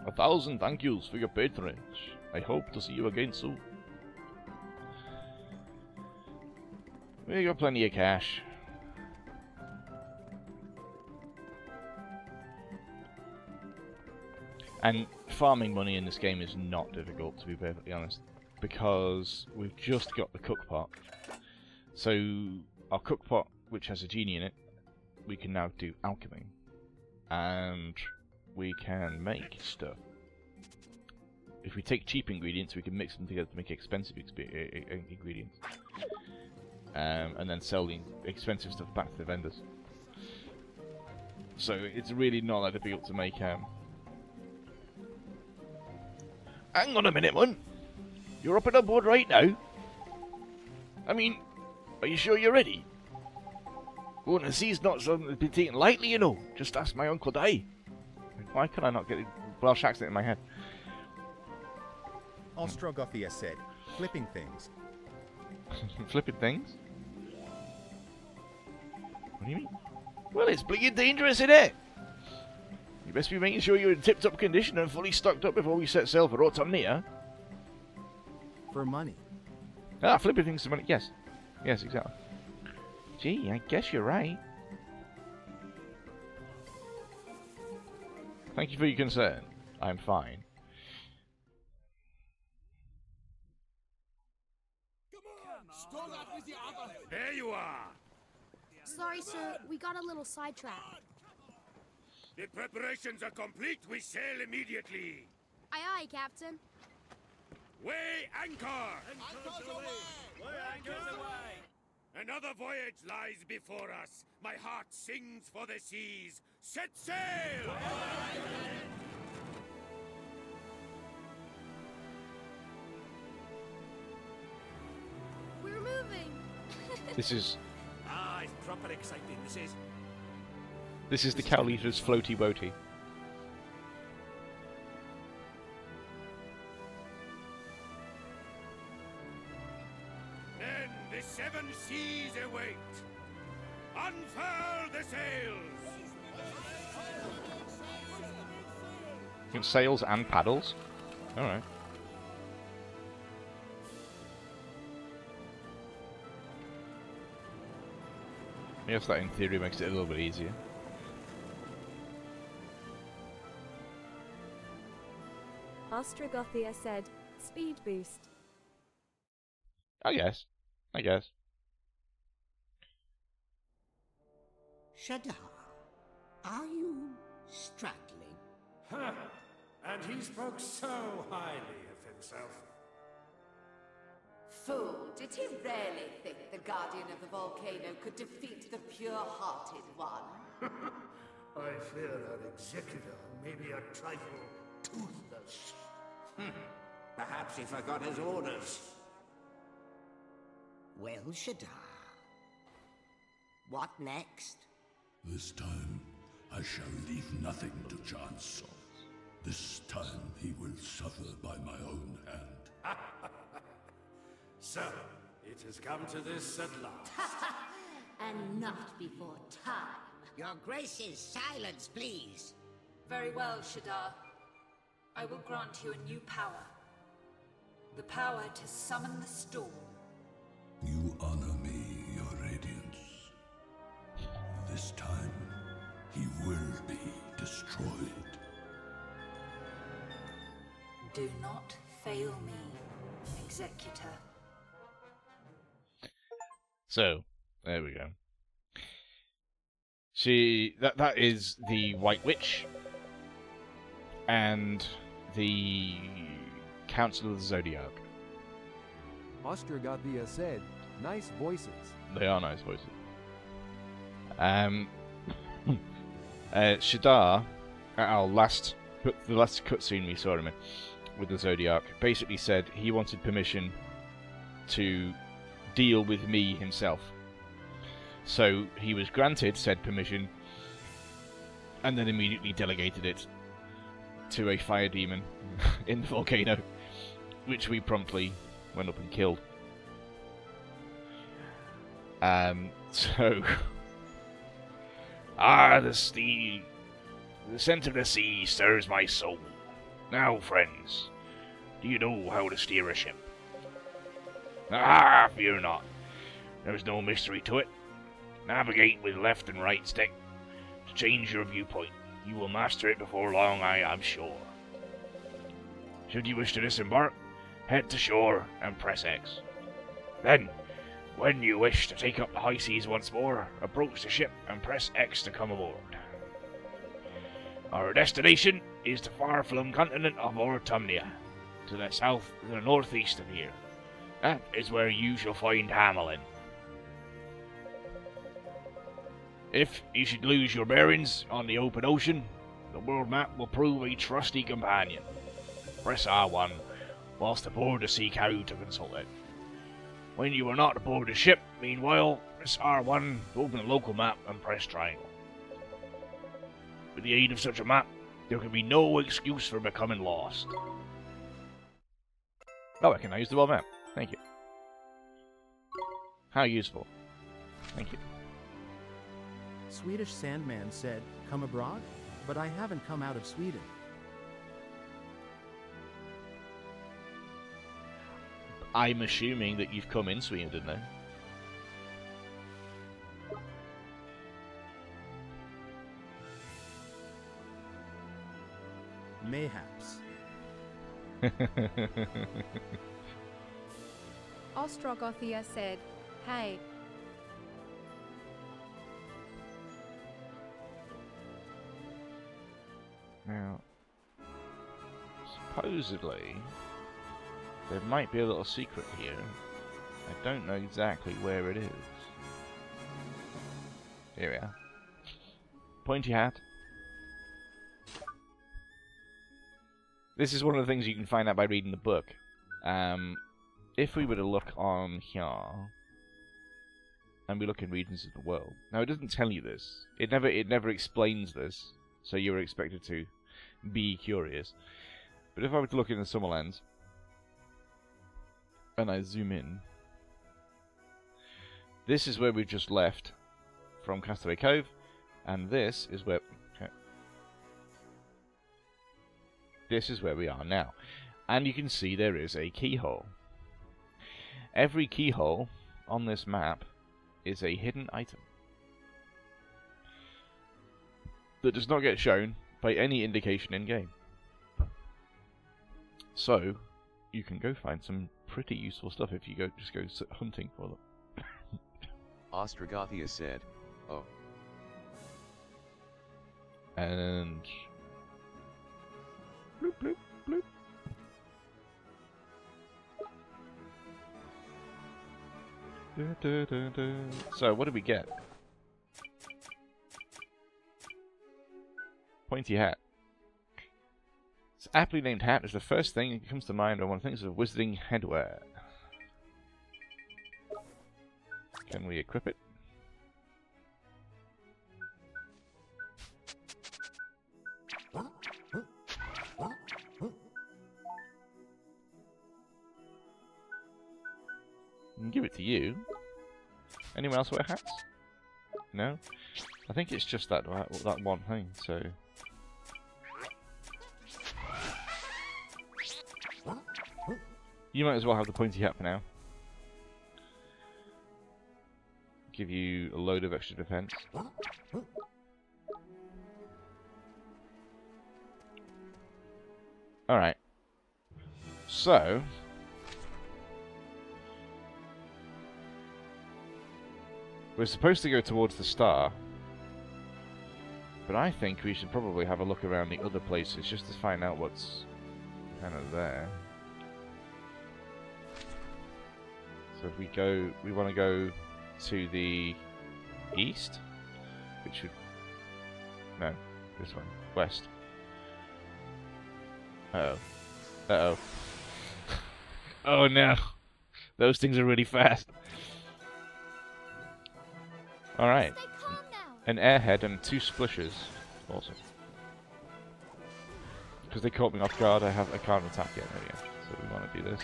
A thousand thank yous for your patronage. I hope to see you again soon. We got plenty of cash. And farming money in this game is not difficult, to be perfectly honest. because we've just got the cook pot. So our cook pot, which has a genie in it, we can now do alchemy, and we can make stuff. If we take cheap ingredients, we can mix them together to make expensive expe- uh, uh, ingredients, um, and then sell the expensive stuff back to the vendors. So it's really not that difficult to make. Um... Hang on a minute, man. You're up on the board right now. I mean, are you sure you're ready? Going to sea's not something to be taken lightly, you know. Just ask my Uncle Di. Why can I not get a Welsh accent in my head? Ostrogothia said, flipping things. Flipping things? What do you mean? Well, it's bloody dangerous, isn't it? You best be making sure you're in tip-top condition and fully stocked up before we set sail for Autumnia. For money. Ah, flipping things to money. Yes. Yes, exactly. Gee, I guess you're right. Thank you for your concern. I'm fine. There you are. Sorry, sir. We got a little sidetracked. The preparations are complete. We sail immediately. Aye, aye, Captain. Weigh anchor! Anchors away! Weigh anchors away! Another voyage lies before us. My heart sings for the seas. Set sail! We're moving. This is Ah, it's proper exciting. This is. this is the Cowlipha's floaty boaty. Sails and paddles. All right. Yes, that in theory makes it a little bit easier. Ostrogothia said, speed boost. I guess. I guess. Shadar, are you straggling? Huh. And he spoke so highly of himself. Fool, did he really think the Guardian of the Volcano could defeat the pure-hearted one? I fear our executor may be a trifle toothless. Hmm. Perhaps he forgot his orders. Well, Shadar, what next? This time, I shall leave nothing to chance. This time, he will suffer by my own hand. So, it has come to this at last. and not before time. Your Grace's silence, please. Very well, Shadar. I will grant you a new power. The power to summon the storm. You honor me, your radiance. This time, he will be destroyed. Do not fail me, Executor. So, there we go. She that that is the White Witch and the Council of the Zodiac. Ostrogothia said, nice voices. They are nice voices. Um, uh, Shadar, at our last the last cutscene we saw him in with the Zodiac, basically said he wanted permission to deal with me himself. So he was granted said permission, and then immediately delegated it to a fire demon in the volcano, which we promptly went up and killed. Um, so ah, the the the scent of the sea stirs my soul. Now, friends, do you know how to steer a ship? Ah, fear not. There's no mystery to it. Navigate with left and right stick to change your viewpoint. You will master it before long, I am sure. Should you wish to disembark, head to shore and press X. Then, when you wish to take up the high seas once more, approach the ship and press X to come aboard. Our destination is the far-flung continent of Autumnia, to the south to the northeast of here. That is where you shall find Hamelin. If you should lose your bearings on the open ocean, the world map will prove a trusty companion. Press R1 whilst aboard the sea cow to consult it. When you are not aboard the ship, meanwhile, press R1 to open a local map and press triangle. With the aid of such a map, there can be no excuse for becoming lost. Oh, I can now use the world map. Thank you. How useful. Thank you. Swedish Sandman said, Come abroad? But I haven't come out of Sweden. I'm assuming that you've come in Sweden now. Mayhaps. Ostrogothia said, Hey, Now, supposedly, there might be a little secret here. I don't know exactly where it is. Here we are. Pointy hat. This is one of the things you can find out by reading the book. Um, if we were to look on here, and we look in regions of the world. Now, it doesn't tell you this. It never, it never explains this. So you were expected to be curious. But if I were to look in the Summerlands, and I zoom in, this is where we've just left from Castaway Cove, and this is where... This is where we are now. And you can see there is a keyhole. Every keyhole on this map is a hidden item that does not get shown by any indication in game. So, you can go find some pretty useful stuff if you go just go hunting for them. Ostrogothia said, Oh. And bloop bloop bloop. Da, da, da. So what do we get? Pointy hat. This aptly named hat is the first thing that comes to mind when one thinks of wizarding headwear. Can we equip it? Can give it to you. Anyone else wear hats? No? I think it's just that that one thing, so... You might as well have the pointy hat for now. Give you a load of extra defense. Alright. So... We're supposed to go towards the star. But I think we should probably have a look around the other places just to find out what's kind of there. So if we go, we want to go to the east, which would, no, this one, west. Uh oh. Uh oh. oh no. Those things are really fast. Alright. An airhead and two splishes. Awesome. Because they caught me off guard, I have I can't attack yet. There we go. So we want to do this.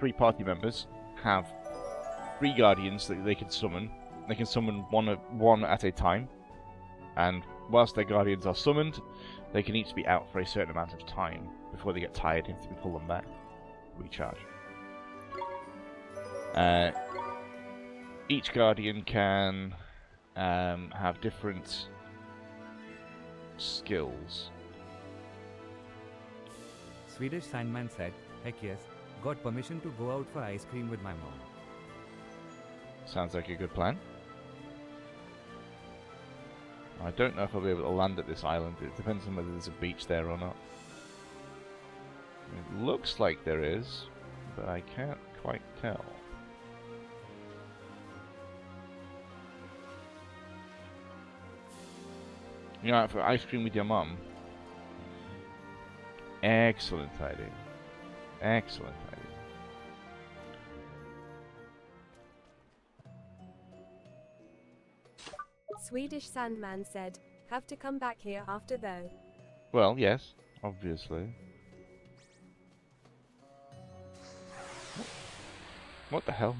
Three party members have three guardians that they can summon. They can summon one at, one at a time, and whilst their guardians are summoned, they can each be out for a certain amount of time before they get tired and have to pull them back, recharge. Uh, each guardian can um, have different skills. Swedish Sandman said, heck yes, got permission to go out for ice cream with my mom. Sounds like a good plan. I don't know if I'll be able to land at this island. It depends on whether there's a beach there or not. It looks like there is, but I can't quite tell. You know, for ice cream with your mum. Excellent idea. Excellent. Swedish Sandman said, have to come back here after though. Well, yes, obviously. What the hell?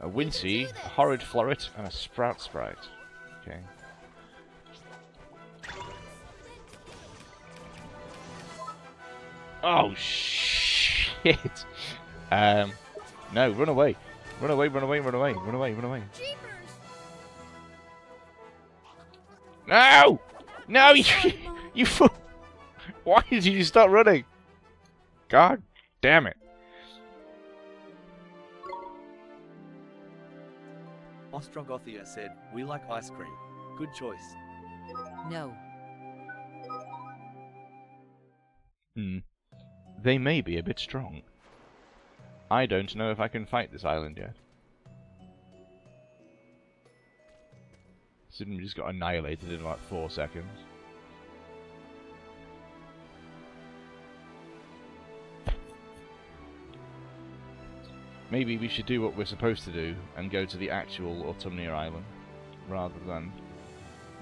A Wincy, a Horrid Floret, and a Sprout Sprite. Okay. Oh, shit! Um, no, run away. Run away, run away, run away, run away, run away. No! No, you, you fool! Why did you start running? God damn it. Ostrogothia said, We like ice cream. Good choice. No. Hmm. They may be a bit strong. I don't know if I can fight this island yet. Sydney just got annihilated in like four seconds. Maybe we should do what we're supposed to do and go to the actual Autumnia Island rather than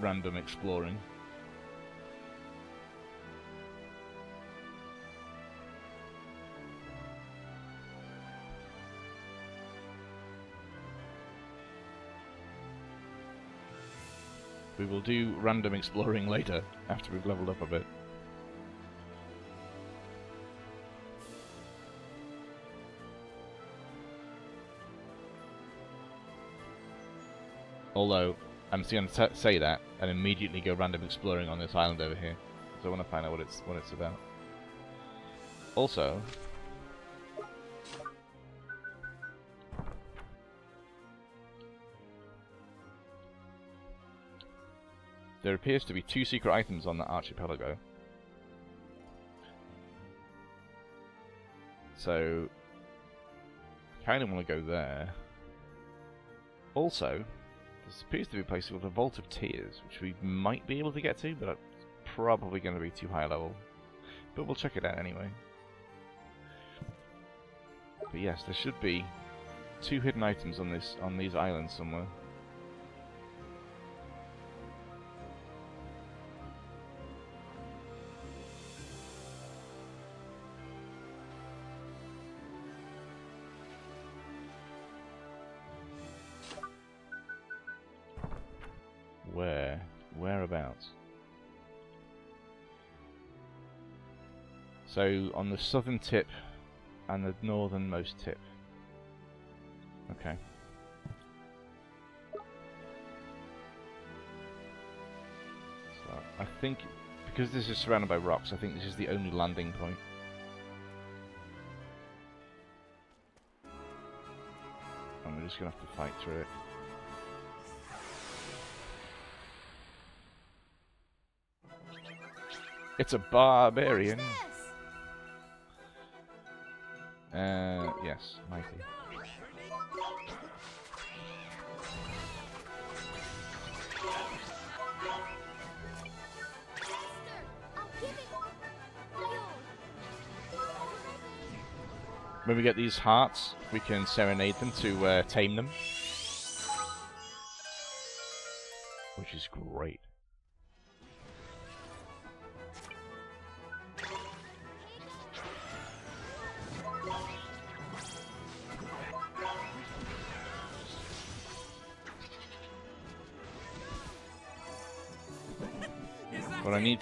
random exploring. We will do random exploring later, after we've leveled up a bit. Although, I'm going to say that, and immediately go random exploring on this island over here. So I want to find out what it's what it's about. Also, There appears to be two secret items on the archipelago. So, I kind of want to go there. Also, there appears to be a place called the Vault of Tears, which we might be able to get to, but it's probably going to be too high level. But we'll check it out anyway. But yes, there should be two hidden items on this on these islands somewhere. So, on the southern tip and the northernmost tip. Okay. So, I think, because this is surrounded by rocks, I think this is the only landing point. And we're just going to have to fight through it. It's a barbarian. Uh, yes, mighty. When we get these hearts, we can serenade them to uh, tame them.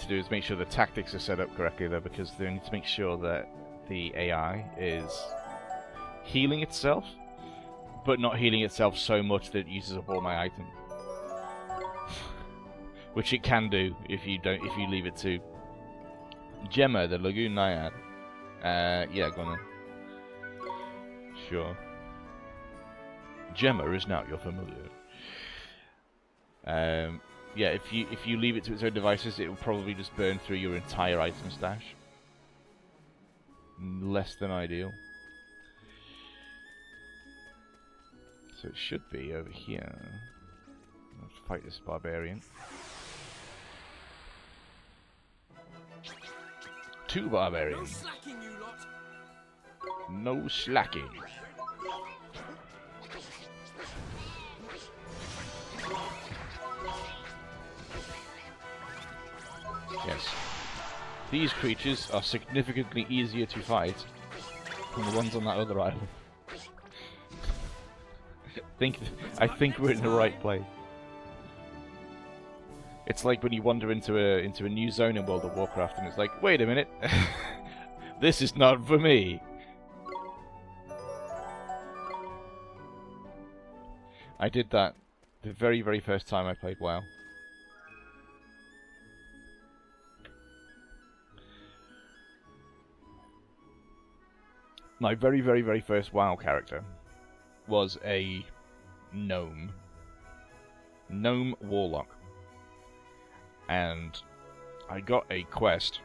To do is make sure the tactics are set up correctly though, because they need to make sure that the AI is healing itself, but not healing itself so much that it uses up all my items. Which it can do if you don't if you leave it to Gemma, the Lagoon Naiad. Uh, yeah, go on then. Sure. Gemma is now your familiar. Um, yeah, if you if you leave it to its own devices, it will probably just burn through your entire item stash. Less than ideal. So it should be over here. Let's fight this barbarian. Two barbarians. No slacking. Yes. These creatures are significantly easier to fight than the ones on that other island. think I think we're in the right place. It's like when you wander into a into a new zone in World of Warcraft and it's like, wait a minute, this is not for me. I did that the very very first time I played WoW. My very very very first WoW character was a gnome. Gnome warlock. And I got a quest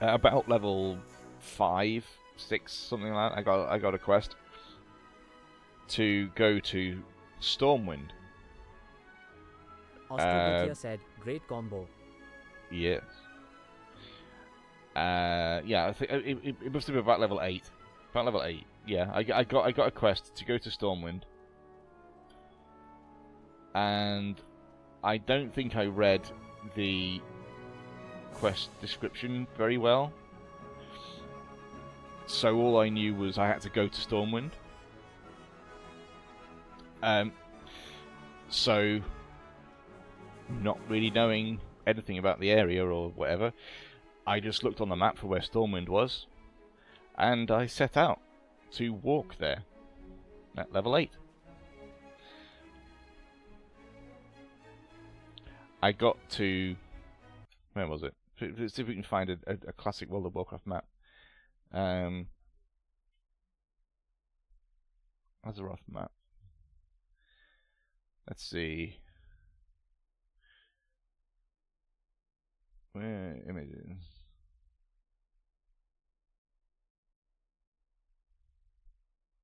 about level five, six, something like that. I got I got a quest to go to Stormwind. Australia Uh, said, great combo. Yes. Uh, yeah, I think it, it, it must have been about level eight. About level eight. Yeah, I, I got I got a quest to go to Stormwind, and I don't think I read the quest description very well. So all I knew was I had to go to Stormwind. Um, so not really knowing anything about the area or whatever, I just looked on the map for where Stormwind was, and I set out to walk there at level 8. I got to. Where was it? Let's see if we can find a, a, a classic World of Warcraft map. Um, Azeroth map. Let's see. Where images?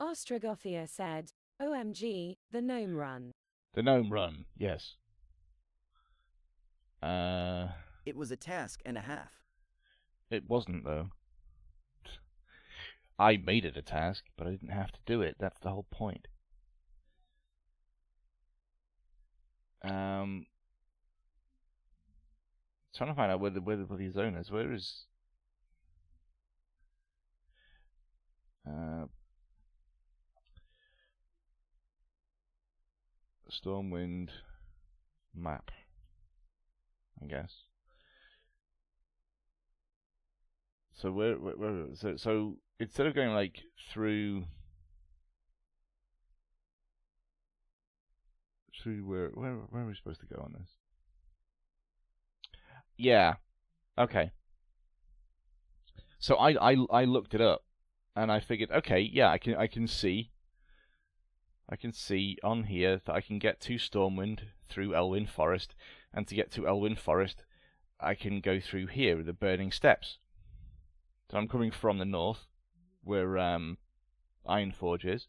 Ostrogothia said, OMG, the gnome run. The Gnome Run, yes. Uh, It was a task and a half. it wasn't though. I made it a task, but I didn't have to do it. That's the whole point. Um, trying to find out where the where the bloody zone is. Where is? Uh, Stormwind map. I guess. So where, where, where so so instead of going like through through where where where are we supposed to go on this? Yeah. Okay. So I I I looked it up and I figured okay, yeah, I can I can see I can see on here that I can get to Stormwind through Elwynn Forest and to get to Elwynn Forest I can go through here the Burning Steppes. So I'm coming from the north, where um, Ironforge is.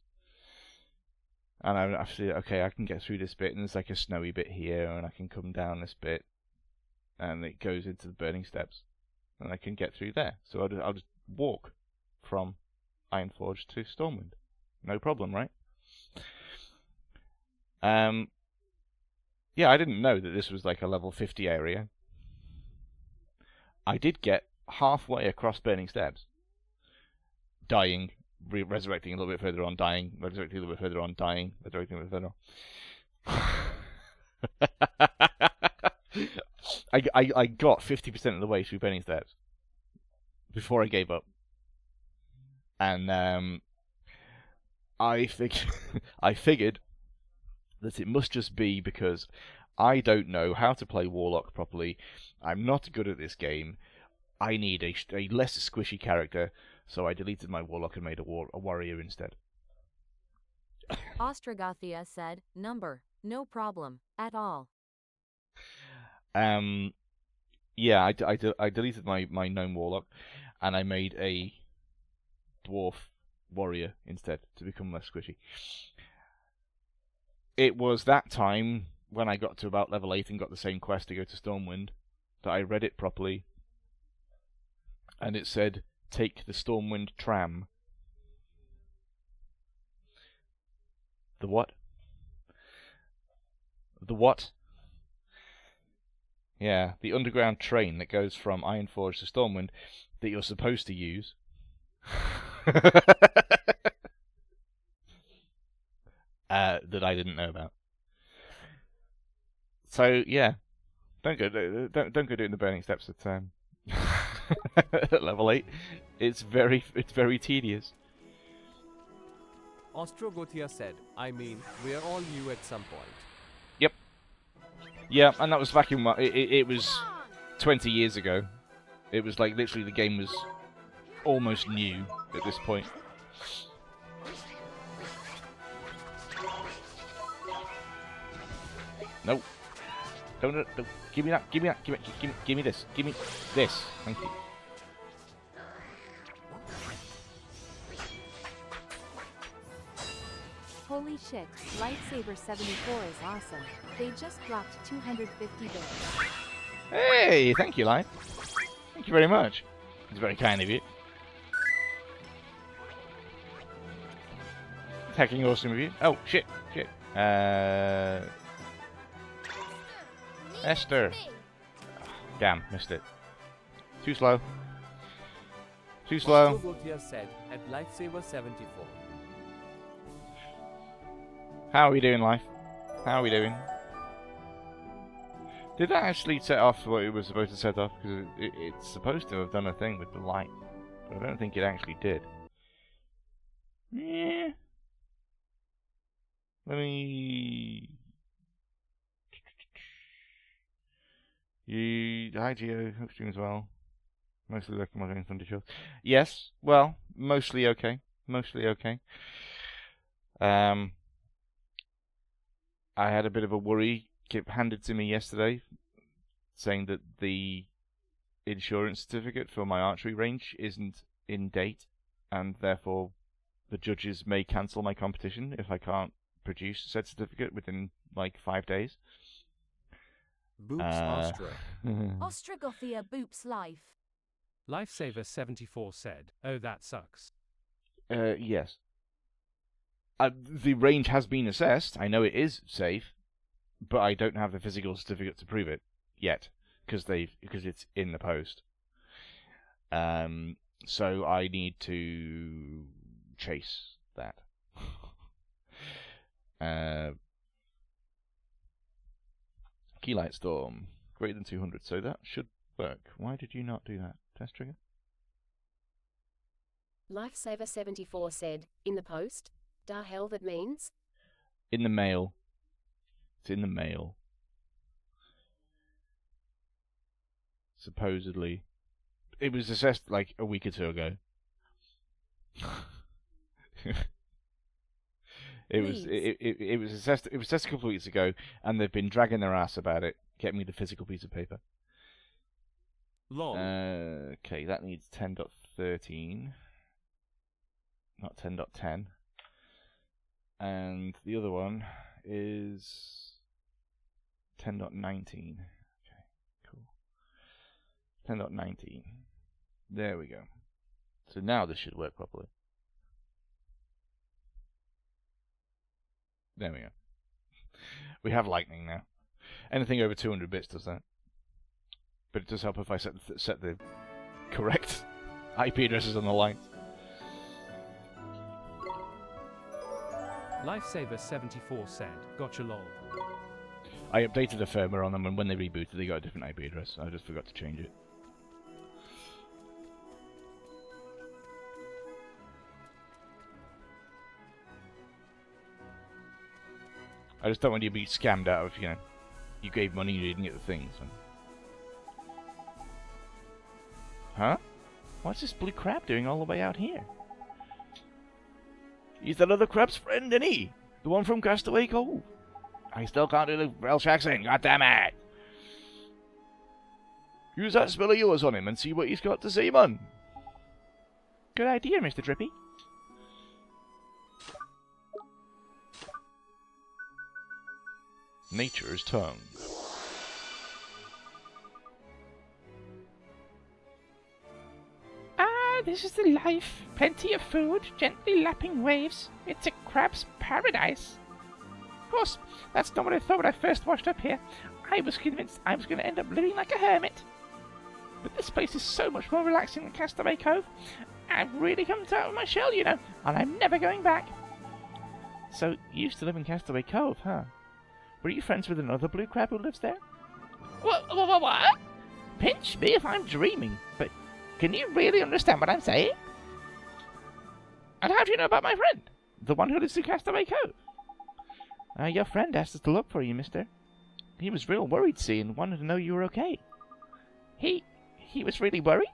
And I'm actually, okay, I can get through this bit, and there's like a snowy bit here, and I can come down this bit, and it goes into the Burning Steppes. And I can get through there. So I'll I'll just walk from Ironforge to Stormwind. No problem, right? Um, yeah, I didn't know that this was like a level 50 area. I did get halfway across Burning Steppes, dying, re- resurrecting a little bit further on, dying, resurrecting a little bit further on, dying, resurrecting a little bit further on. I, I, I got 50% of the way through Burning Steppes before I gave up. And um, I, fig- I figured that it must just be because I don't know how to play Warlock properly. I'm not good at this game. I need a, a less squishy character, so I deleted my Warlock and made a, war, a warrior instead. Ostrogothia said, number, no problem, at all. Um, yeah, I, I, I deleted my, my gnome warlock, and I made a dwarf warrior instead to become less squishy. It was that time when I got to about level 8 and got the same quest to go to Stormwind that I read it properly, and it said, take the Stormwind tram. The what? The what? Yeah, the underground train that goes from Ironforge to Stormwind that you're supposed to use. uh, that I didn't know about. So yeah, don't go don't don't go doing the Burning Steppes at um, at level eight. It's very it's very tedious. Ostrogothia said, I mean, we are all new at some point. Yep. Yeah, and that was vacuum. it, it, it was 20 years ago. It was like literally the game was almost new at this point. Don't, don't give me that. Give me that. Give me, give me, give me this. Give me this. Thank you. Holy shit, Lightsaber 74 is awesome. They just dropped 250 bits. Hey, thank you, Light. Thank you very much. It's very kind of you. Attacking awesome of you. Oh, shit, shit. Uh... Esther. Damn, missed it. Too slow. Too slow. Said, at Lifesaver 74. How are we doing, life? How are we doing? Did that actually set off what it was supposed to set off? Because it, it, it's supposed to have done a thing with the light. But I don't think it actually did. Yeah. Let me... You... Hi, Geo. Hope well. Mostly looking my own Thunder Shield. Yes. Well, mostly okay. Mostly okay. Um... I had a bit of a worry handed to me yesterday, saying that the insurance certificate for my archery range isn't in date, and therefore the judges may cancel my competition if I can't produce said certificate within like five days. Boops Uh, Ostra. Ostrogothia boops life. Lifesaver 74 said, Oh, that sucks. Uh, yes. Uh, the range has been assessed. I know it is safe, but I don't have the physical certificate to prove it yet because they because it's in the post. Um, so I need to chase that. uh, Keylight Storm greater than 200, so that should work. Why did you not do that, test trigger? Lifesaver 74 said, in the post? Da hell that means? In the mail. It's in the mail. Supposedly. It was assessed like a week or two ago. it was Please. it, it, it was assessed it was assessed a couple of weeks ago and they've been dragging their ass about it, getting me the physical piece of paper. Lol. Uh, okay, that needs 10.13. Not 10.10. And the other one is 10.19. Okay, cool. 10.19. There we go. So now this should work properly. There we go. We have lightning now. Anything over 200 bits does that. But it does help if I set the, set the correct IP addresses on the line. Lifesaver74 said, Gotcha lol. I updated the firmware on them, and when they rebooted, they got a different IP address. I just forgot to change it. I just don't want you to be scammed out of, you know, you gave money and you didn't get the thing, so. Huh? What's this blue crab doing all the way out here? He's that other crab's friend, isn't he? The one from Castaway Cove. I still can't do the Welsh accent, god damn it! Use that spell of yours on him and see what he's got to say, man. Good idea, Mr. Drippy. Nature's tongue. Ah, this is the life. Plenty of food, gently lapping waves. It's a crab's paradise. Of course, that's not what I thought when I first washed up here. I was convinced I was going to end up living like a hermit. But this place is so much more relaxing than Castaway Cove. I've really come out of my shell, you know, and I'm never going back. So, you used to live in Castaway Cove, huh? Were you friends with another blue crab who lives there? What? What? what? Pinch me if I'm dreaming, but can you really understand what I'm saying? And how do you know about my friend? The one who lives in Castaway Cove? Uh, your friend asked us to look for you, mister. He was real worried, see, and wanted to know you were okay. He... he was really worried?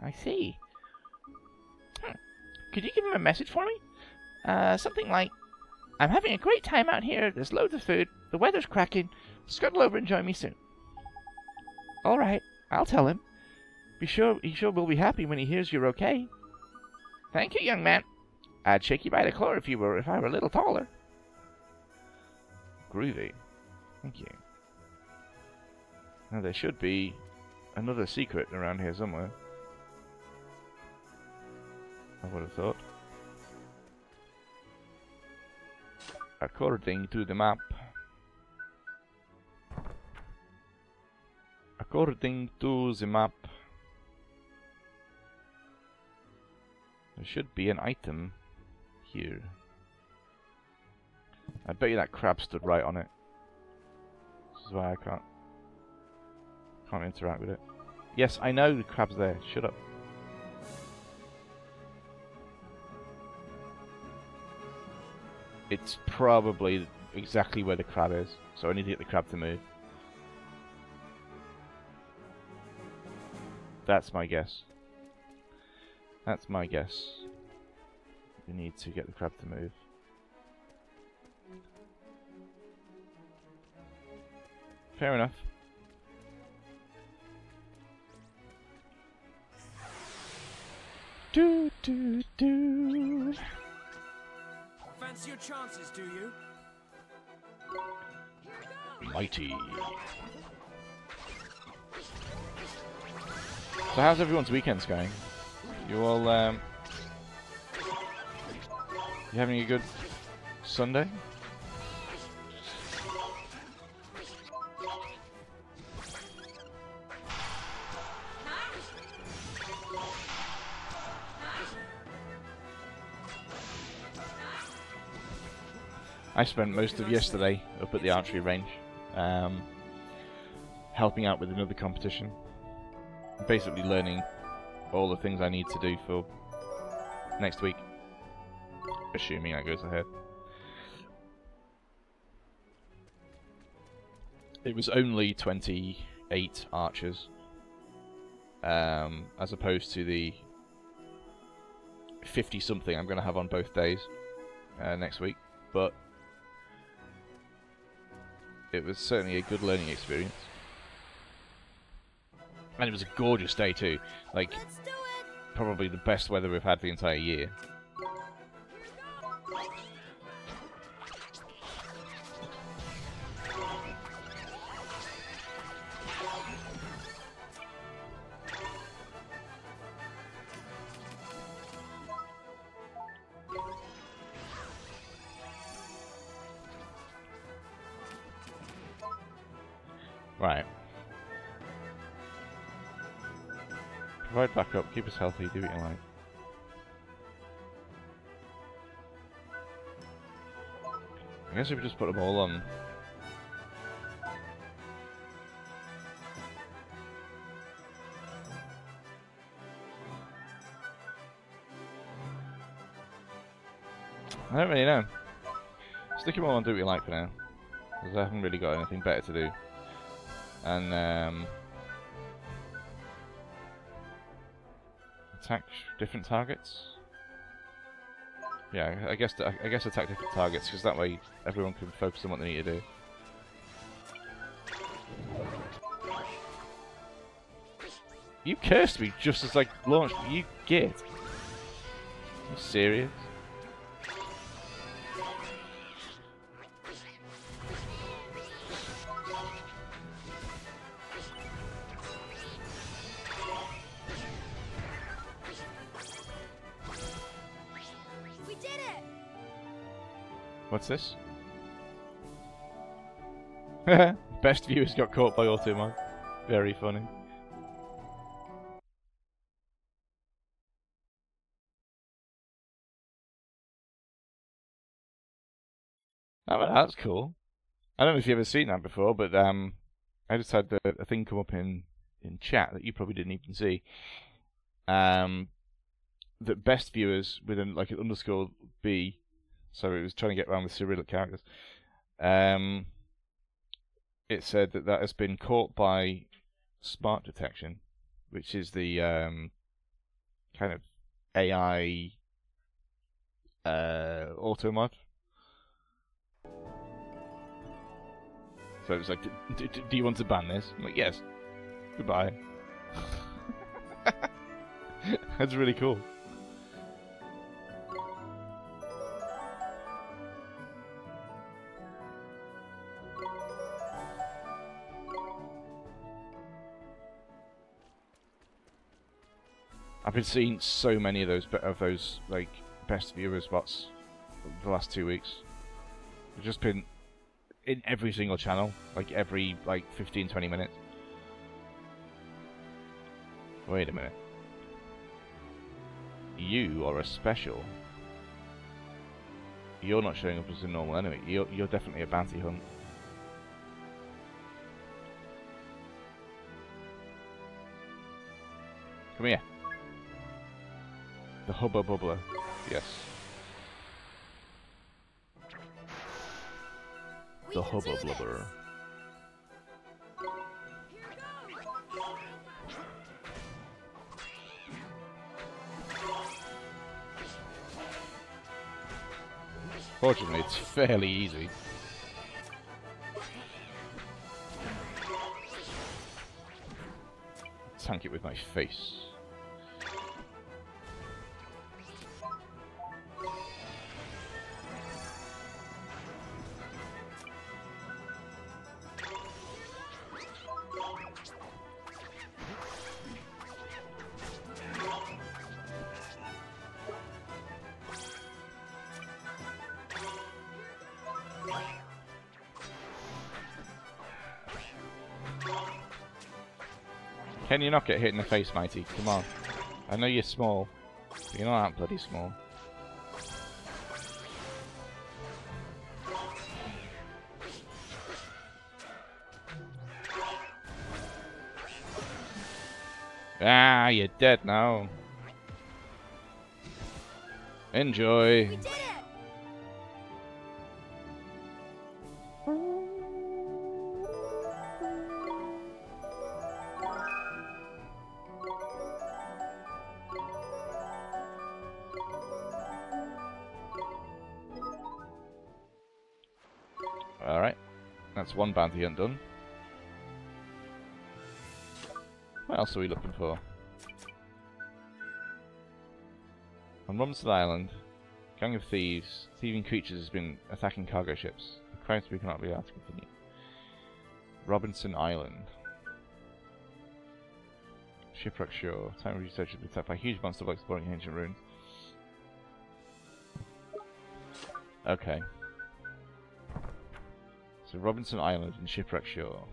I see. Hmm. Could you give him a message for me? Uh, something like, I'm having a great time out here, there's loads of food, the weather's cracking, scuttle over and join me soon. Alright, I'll tell him. Be sure he sure will be happy when he hears you're okay. Thank you, young man. I'd shake you by the collar if you were if I were a little taller. Groovy. Thank you. Now there should be another secret around here somewhere. I would have thought. According to the map. According to the map. There should be an item here. I bet you that crab stood right on it. This is why I can't can't interact with it. Yes, I know the crab's there. Shut up. It's probably exactly where the crab is, so I need to get the crab to move. That's my guess. That's my guess. We need to get the crab to move. Fair enough. Do do do. Fancy your chances, do you? Mighty. So how's everyone's weekends going? You all um You having a good Sunday? I spent most of yesterday up at the archery range, um, helping out with another competition. Basically learning all the things I need to do for next week. Assuming that goes ahead. It was only 28 archers, um, as opposed to the 50 something I'm going to have on both days uh, next week. But it was certainly a good learning experience. And it was a gorgeous day too. Like, probably the best weather we've had the entire year. Keep us healthy, do what you like. I guess if we just put them all on. I don't really know. Stick them all on do what you like for now. Because I haven't really got anything better to do. And, um... different targets? Yeah, I guess I guess attack different targets because that way everyone can focus on what they need to do. You cursed me just as I launched. You git. You serious? This? Best viewers got caught by Automod. Very funny. Oh, well, that's cool. I don't know if you've ever seen that before, but um, I just had the, a thing come up in, in chat that you probably didn't even see. Um, that best viewers with an like an underscore B, so it was trying to get around with Cyrillic characters. Um, it said that that has been caught by smart detection, which is the um, kind of AI uh, auto mod. So it was like, d- d- do you want to ban this? I'm like, yes. Goodbye. That's really cool. I've been seeing so many of those of those like best viewer spots the last two weeks. They've just been in every single channel, like every like 15, 20 minutes. Wait a minute. You are a special. You're not showing up as a normal enemy. You're you're definitely a bounty hunt. Come here. The Hubba Bubbler. Yes. The Hubba Blubber. Fortunately, it's fairly easy. Tank it with my face. Can you not get hit in the face, Mighty? Come on. I know you're small. But you're not that bloody small. Ah, you're dead now. Enjoy. One bounty hunt done. What else are we looking for? On Robinson Island, gang of thieves, thieving creatures has been attacking cargo ships. The crime spree cannot be allowed to continue. Robinson Island. Shipwreck shore. Time of research has been attacked by huge monster while exploring ancient ruins. Okay to Robinson Island and Shipwreck Shore.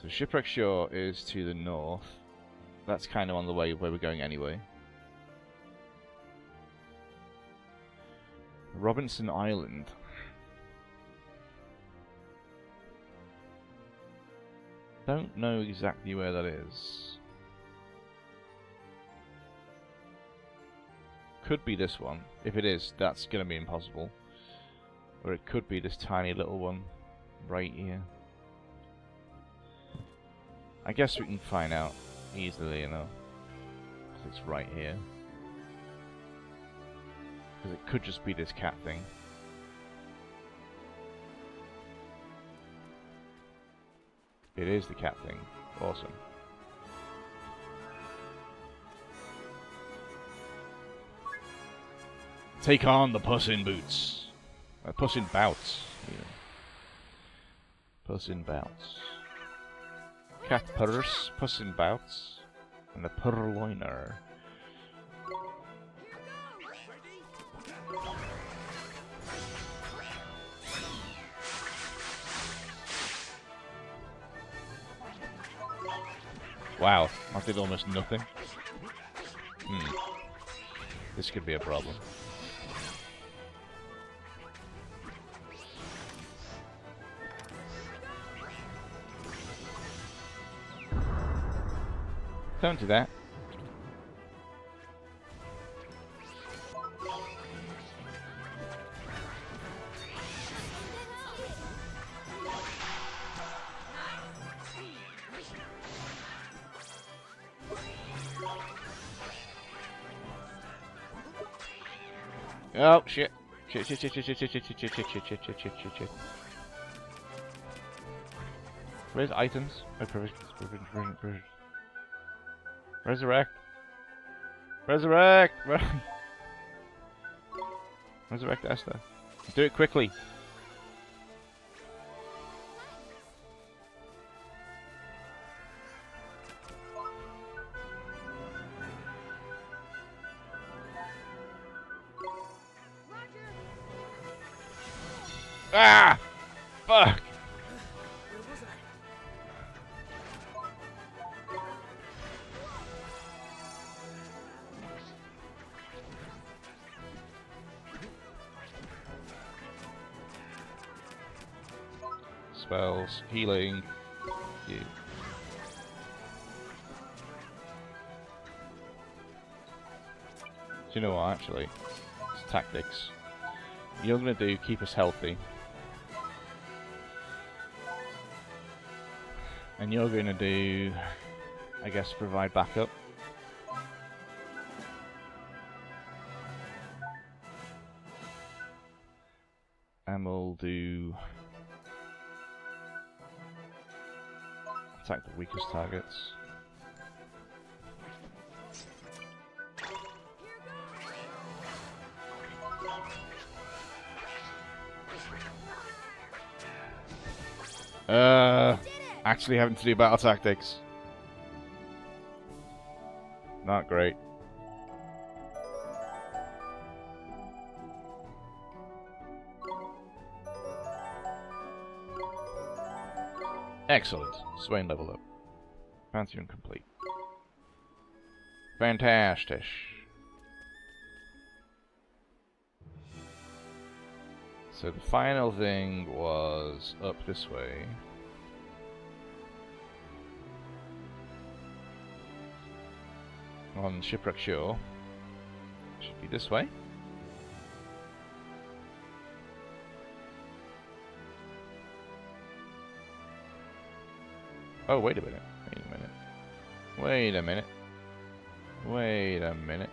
So Shipwreck Shore is to the north. That's kind of on the way where we're going anyway. Robinson Island. Don't know exactly where that is. Could be this one. If it is, that's going to be impossible. Or it could be this tiny little one right here. I guess we can find out easily enough. Because it's right here. Because it could just be this cat thing. It is the cat thing. Awesome. Take on the Puss in Boots. Uh, puss in Bouts. Even. Puss in Bouts. Cat Purse, Puss in Bouts, and the Purloiner. Wow, I did almost nothing. Hmm. This could be a problem. Don't do that. Oh shit. Shit shit shit shit shit shit shit shit shit shit shit shit shit shit shit shit. Where's items? Oh, provisions, provisions, provisions, provisions. Resurrect. Resurrect! Resurrect Esther. Do it quickly. Healing, you. Do you know what, actually? It's tactics. You're gonna do keep us healthy. And you're gonna do, I guess, provide backup. And we'll do attack the weakest targets. Uh, actually having to do battle tactics. Not great. Excellent. Swaine level up. Pantheon complete. Fantastic. So the final thing was up this way. On Shipwreck Shore. Should be this way. Oh, wait a minute. Wait a minute. Wait a minute. Wait a minute.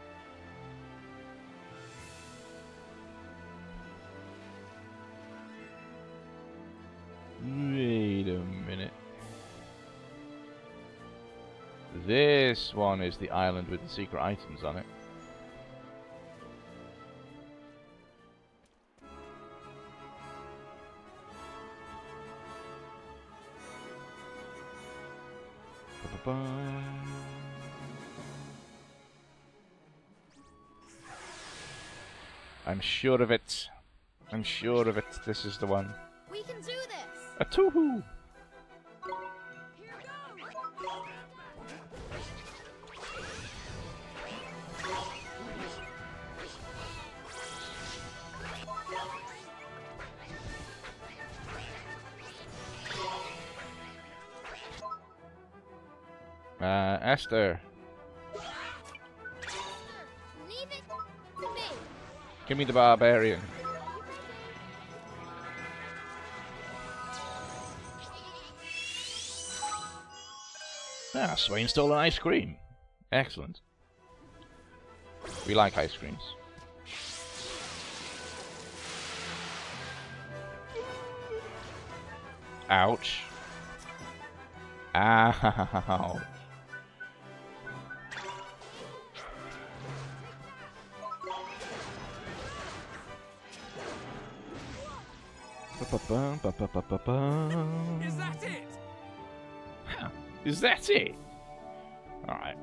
Wait a minute. This one is the island with the secret items on it. sure of it. I'm sure of it. This is the one. We can do this. A toohoo! Uh, Esther. Give me the barbarian. Ah, Swaine stole an ice cream. Excellent. We like ice creams. Ouch. Ow. Is that it? Is that it? Alright.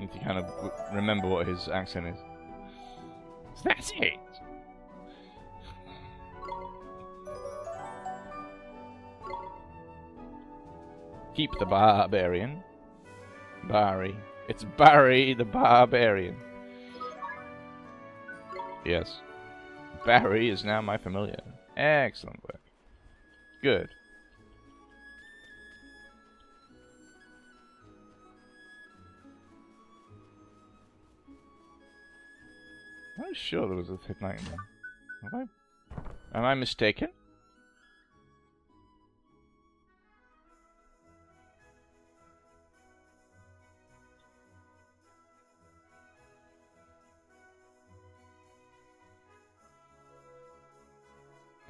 Need to kind of remember what his accent is. Is that it? Keep the barbarian. Barry. It's Barry the barbarian. Yes. Barry is now my familiar. Excellent work. Good. I'm sure there was a night in there. Am I mistaken?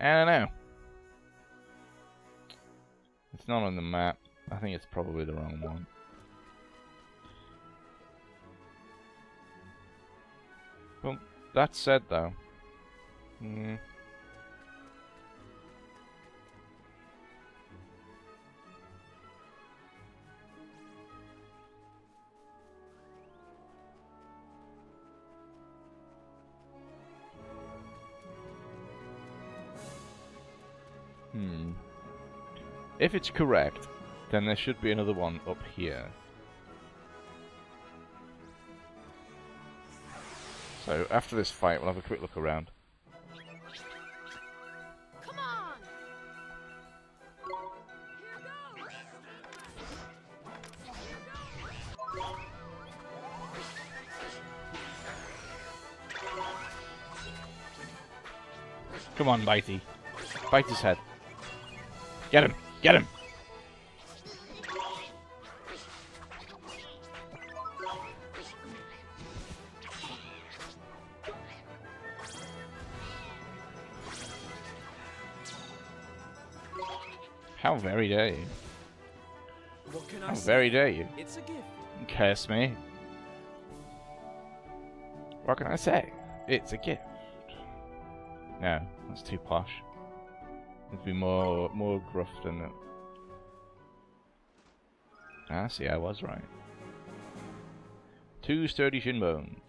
I don't know. It's not on the map. I think it's probably the wrong one. Well, that said, though. Hmm. If it's correct, then there should be another one up here. So after this fight, we'll have a quick look around. Come on. Come on, Bitey. Bite his head. Get him! Get him! How very dare you? What can I How very dare you? It's a gift. Curse me. What can I say? It's a gift. No, that's too posh. It'd be more more gruff than it. Ah, see, I was right. Two sturdy shin bones.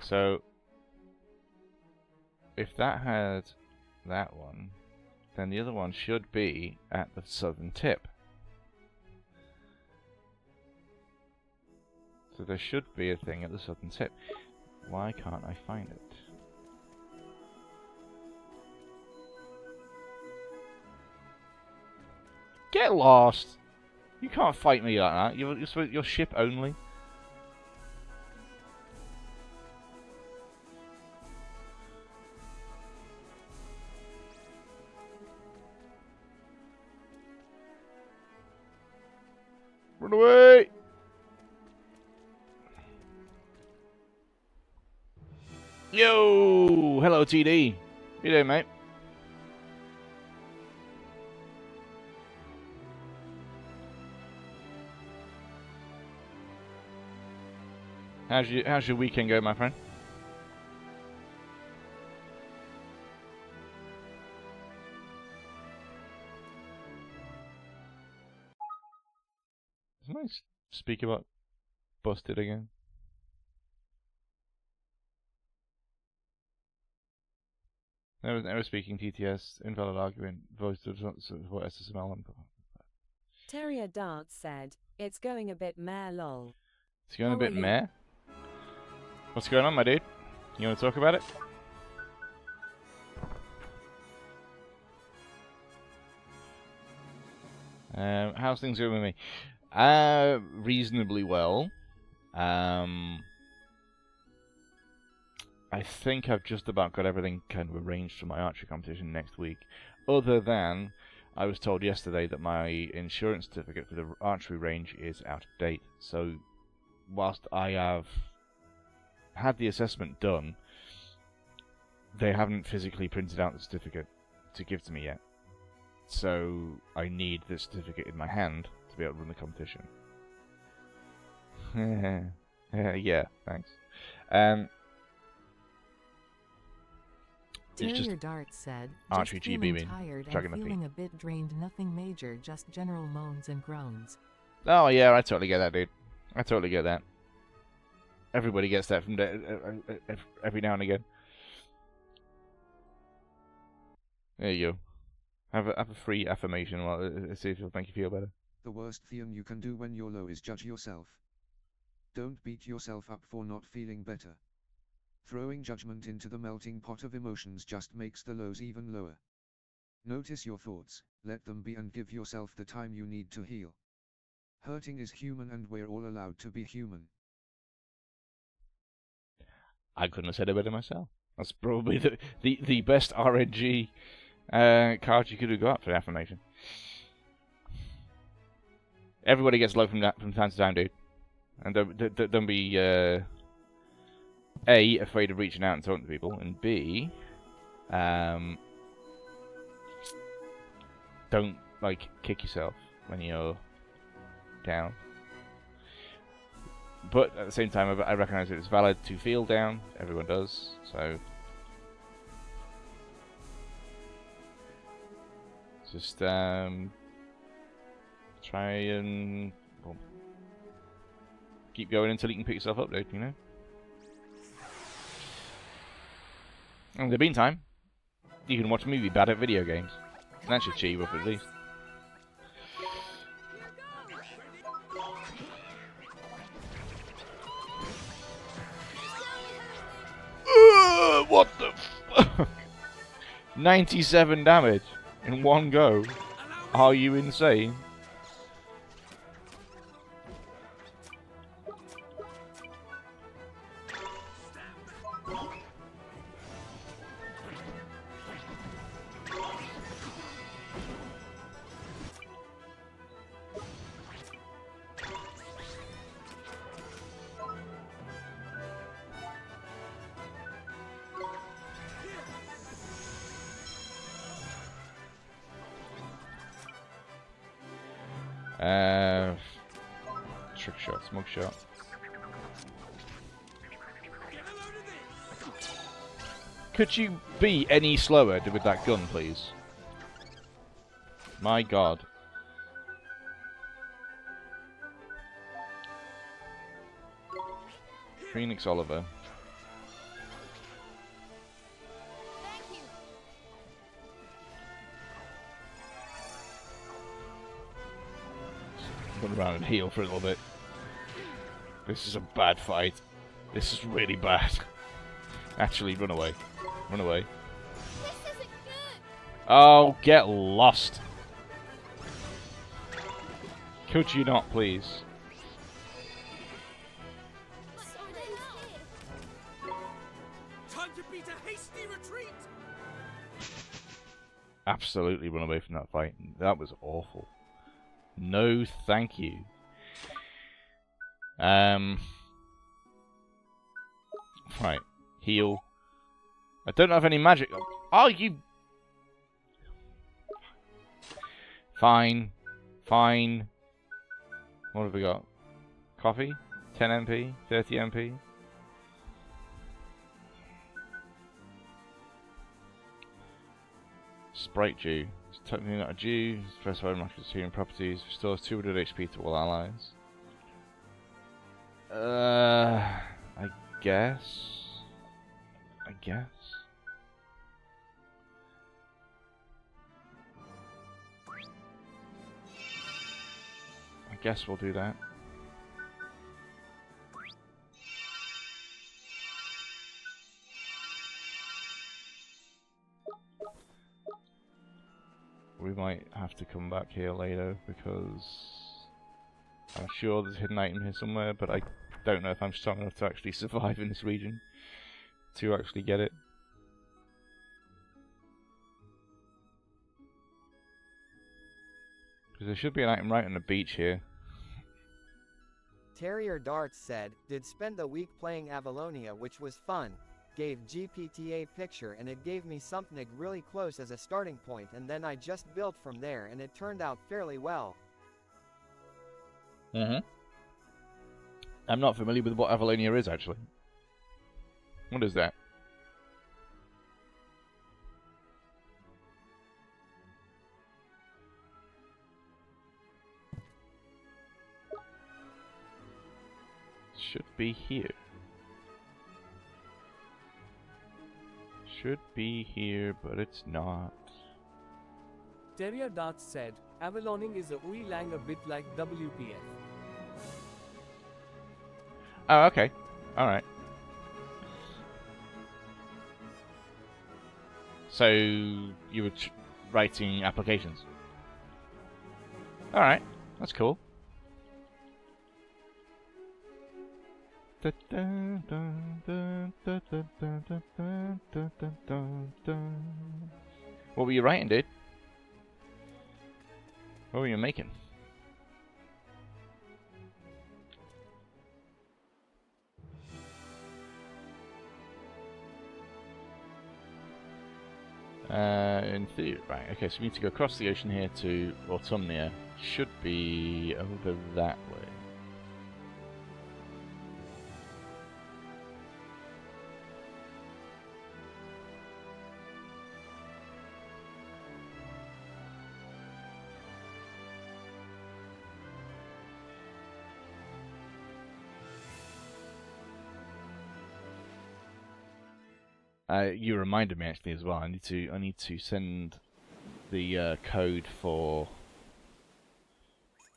So, if that had that one, then the other one should be at the southern tip. So there should be a thing at the southern tip. Why can't I find it? Get lost! You can't fight me like that. You're, you're, you're ship only. Hello, TD. You doing, mate? How's your How's your weekend go, my friend? Is my s- speaker box busted again? Never, never speaking TTS, invalid argument, voice does not support SSML. Terrier Darts said, It's going a bit meh lol. It's going a bit meh. What's going on, my dude? You want to talk about it? Um, how's things going with me? Uh, reasonably well. Um, I think I've just about got everything kind of arranged for my archery competition next week. Other than I was told yesterday that my insurance certificate for the archery range is out of date. So, whilst I have had the assessment done, they haven't physically printed out the certificate to give to me yet. So, I need the certificate in my hand to be able to run the competition. yeah, thanks. Um, Terrier Darts said, Archery just feeling GB tired dragging and my feeling a bit drained, nothing major, just general moans and groans. Oh yeah, I totally get that, dude. I totally get that. Everybody gets that from da- uh, uh, uh, every now and again. There you go. Have a have a free affirmation. Well, see if it'll make you feel better. The worst thing you can do when you're low is judge yourself. Don't beat yourself up for not feeling better. Throwing judgment into the melting pot of emotions just makes the lows even lower. Notice your thoughts, let them be and give yourself the time you need to heal. Hurting is human and we're all allowed to be human. I couldn't have said it better myself. That's probably the the, the best RNG uh, card you could have got for affirmation. Everybody gets low from from time to time, dude. And don't don't, don't be uh, a afraid of reaching out and talking to people, and b um, don't like kick yourself when you're down. But at the same time, I recognise it's valid to feel down. Everyone does. So just um, try and well, keep going until you can pick yourself up, dude. You know. In the meantime, you can watch me be bad at video games. That should cheer you up at least. Uh, what the fuck? 97 damage in one go. Are you insane? Could you be any slower with that gun, please? My god. Phoenix Oliver. Run around and heal for a little bit. This is a bad fight. This is really bad. Actually, run away. Run away. Oh, get lost. Could you not, please? Time to beat a hasty retreat! Absolutely run away from that fight. That was awful. No, thank you. Um. Right. Heal. I don't have any magic. Oh, you. Fine. Fine. What have we got? Coffee? 10 MP? 30 MP? Sprite Dew. It's technically not a Dew. Specified market healing properties. Restores 200 HP to all allies. Uh, I guess. I guess. Guess we'll do that. we might have to come back here later because I'm sure there's a hidden item here somewhere, but I don't know if I'm strong enough to actually survive in this region to actually get it. Because there should be an item right on the beach here. Terrier Darts said, did spend the week playing Avalonia which was fun. Gave GPTA picture and it gave me something really close as a starting point and then I just built from there and it turned out fairly well. Mm-hmm. I'm not familiar with what Avalonia is actually. What is that? Should be here. Should be here, but it's not. Terrier Darts said, Avaloning is a wee lang a bit like WPF. Oh, okay. Alright. So, you were tr- writing applications? Alright, that's cool. What were you writing, dude? What were you making? Uh, in theory, right, okay, so we need to go across the ocean here to Autumnia. Should be over that way. Uh, you reminded me actually as well. I need to I need to send the uh, code for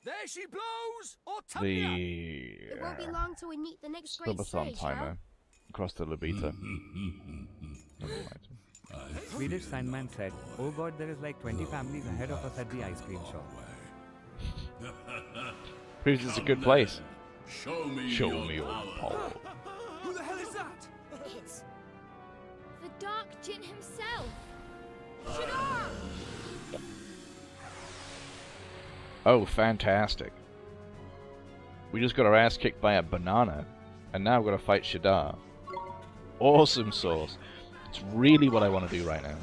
There she blows! Autumnia! the It won't be uh, long till we meet the next great Subathon stage, timer across the Lobita. Swedish Sandman said, Oh god, there is like 20 families ahead of us at the ice cream shop. Proves it's a good place. Show me Show your me your power. power. Djinn himself. Oh, fantastic. We just got our ass kicked by a banana, and now we're going to fight Shadar. Awesome sauce. It's really what I want to do right now.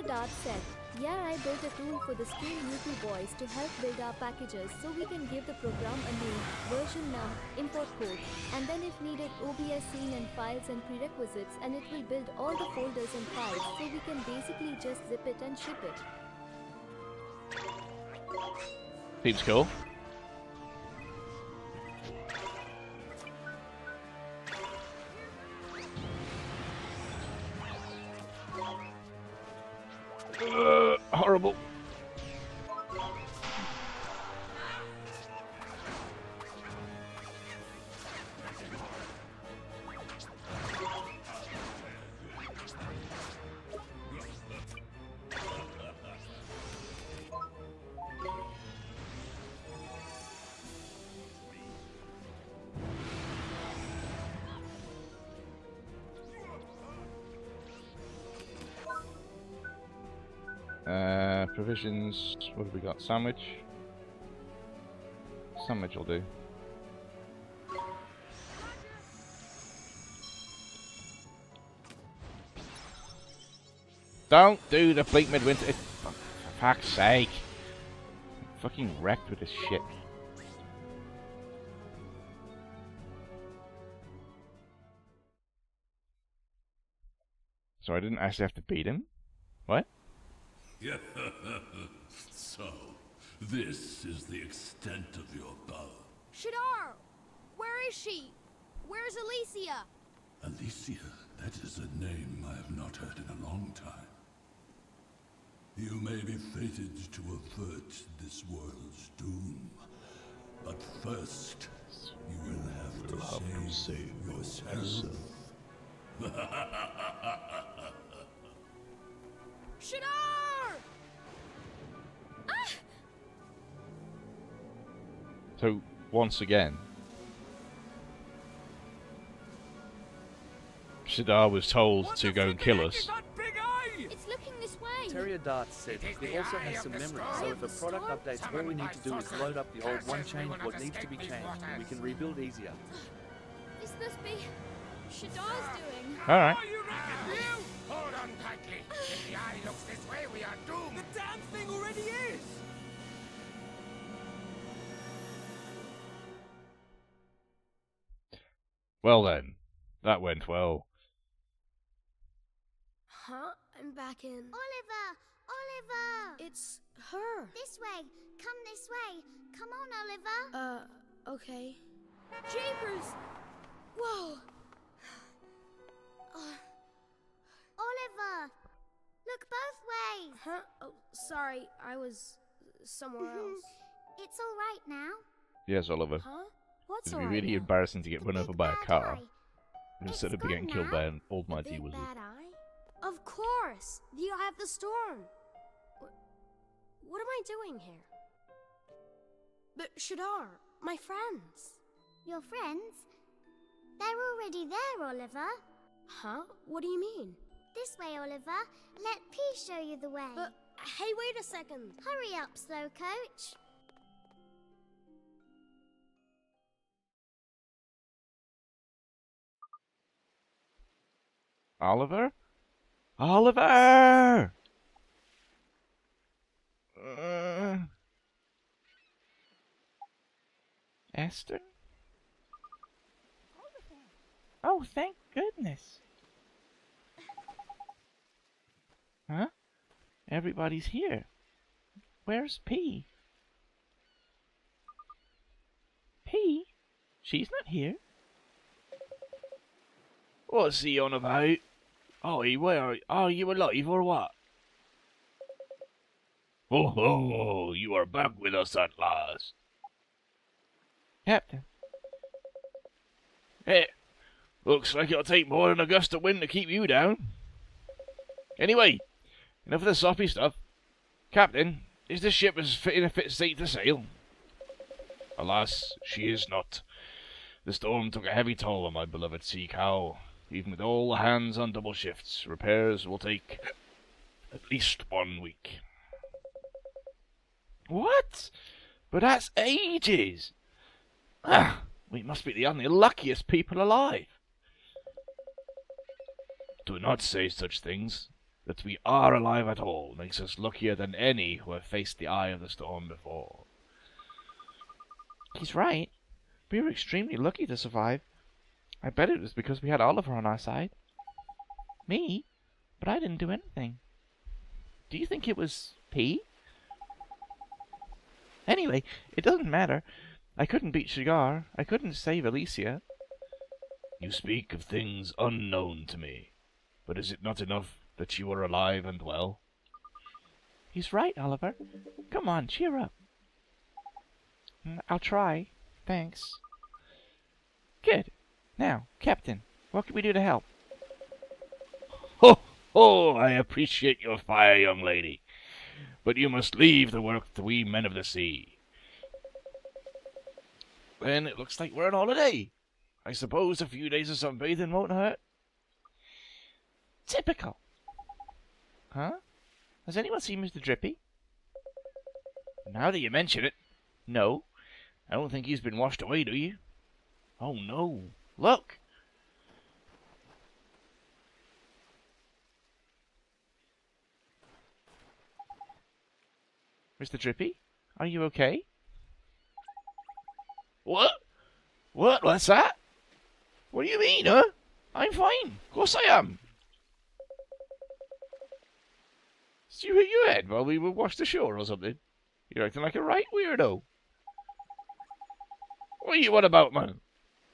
Terrier Dart said, Yeah, I built a tool for the school YouTube boys to help build our packages so we can give the program a name, version num, import code, and then if needed OBS scene and files and prerequisites and it will build all the folders and files so we can basically just zip it and ship it. Seems cool. Provisions. What have we got? Sandwich. Sandwich will do. Don't do the bleak midwinter. it- For fuck's sake. I'm fucking wrecked with this shit. So I didn't actually have to beat him? What? so, this is the extent of your power. Shadar! Where is she? Where's Alicia? Alicia, that is a name I have not heard in a long time. You may be fated to avert this world's doom. But First, you will have to save, yourself. Shadar! So, once again, Shadar was told to go and kill us. It's looking this way. Terrier Darts said it also has some memory, so if a product updates, all we need to do is load up the old one, change what needs to be changed, and we can rebuild easier. This must be Shadar's doing. Alright. Hold on tightly. If the eye looks this way, we are doomed. The damn thing already is. Well then, that went well. Huh? I'm back in. Oliver! Oliver! It's her. This way! Come this way! Come on, Oliver! Uh, okay. Jeepers! Whoa! Uh, Oliver! Look both ways! huh? Oh, sorry. I was somewhere else. it's alright now. Yes, Oliver. Huh? What's It'd be alright really now? embarrassing to get run over by a car eye. instead of gone getting killed by an old mighty Big wizard. bad eye? Of course! The Eye of the Storm! What, what am I doing here? But Shadar, my friends. Your friends? They're already there, Oliver. Huh? What do you mean? This way, Oliver. Let P show you the way. But, hey, wait a second. Hurry up, slow coach. Oliver? Oliver! Uh, Esther? Oh, thank goodness. Huh? Everybody's here. Where's P? P? She's not here. What's he on about? Oh, he where? Are you alive or what? Oh, oh, you are back with us at last. Captain. Hey, looks like it'll take more than a gust of wind to keep you down. Anyway, enough of the soppy stuff. Captain, is the ship as fit in a fit state to sail? Alas, she is not. The storm took a heavy toll on my beloved sea cow. Even with all the hands on double shifts, repairs will take at least one week. What? But that's ages. Ah, we must be the only luckiest people alive. Do not say such things. That we are alive at all makes us luckier than any who have faced the eye of the storm before. He's right. We were extremely lucky to survive. I bet it was because we had Oliver on our side. Me? But I didn't do anything. Do you think it was P? Anyway, it doesn't matter. I couldn't beat Shadar. I couldn't save Alicia. You speak of things unknown to me, but is it not enough that you are alive and well? He's right, Oliver. Come on, cheer up. Mm, I'll try. Thanks. Good. Now, Captain, what can we do to help? Ho, ho! I appreciate your fire, young lady. But you must leave the work to we men of the sea. Then it looks like we're on holiday. I suppose a few days of sunbathing won't hurt. Typical. Huh? Has anyone seen Mr. Drippy? Now that you mention it, No. I don't think he's been washed away, do you? Oh no. Look! Mr. Drippy, are you okay? What? What? What's that? What do you mean, huh? I'm fine. Of course I am. Did you hit your head while we were washed ashore or something? You're acting like a right weirdo. What are you on about, man?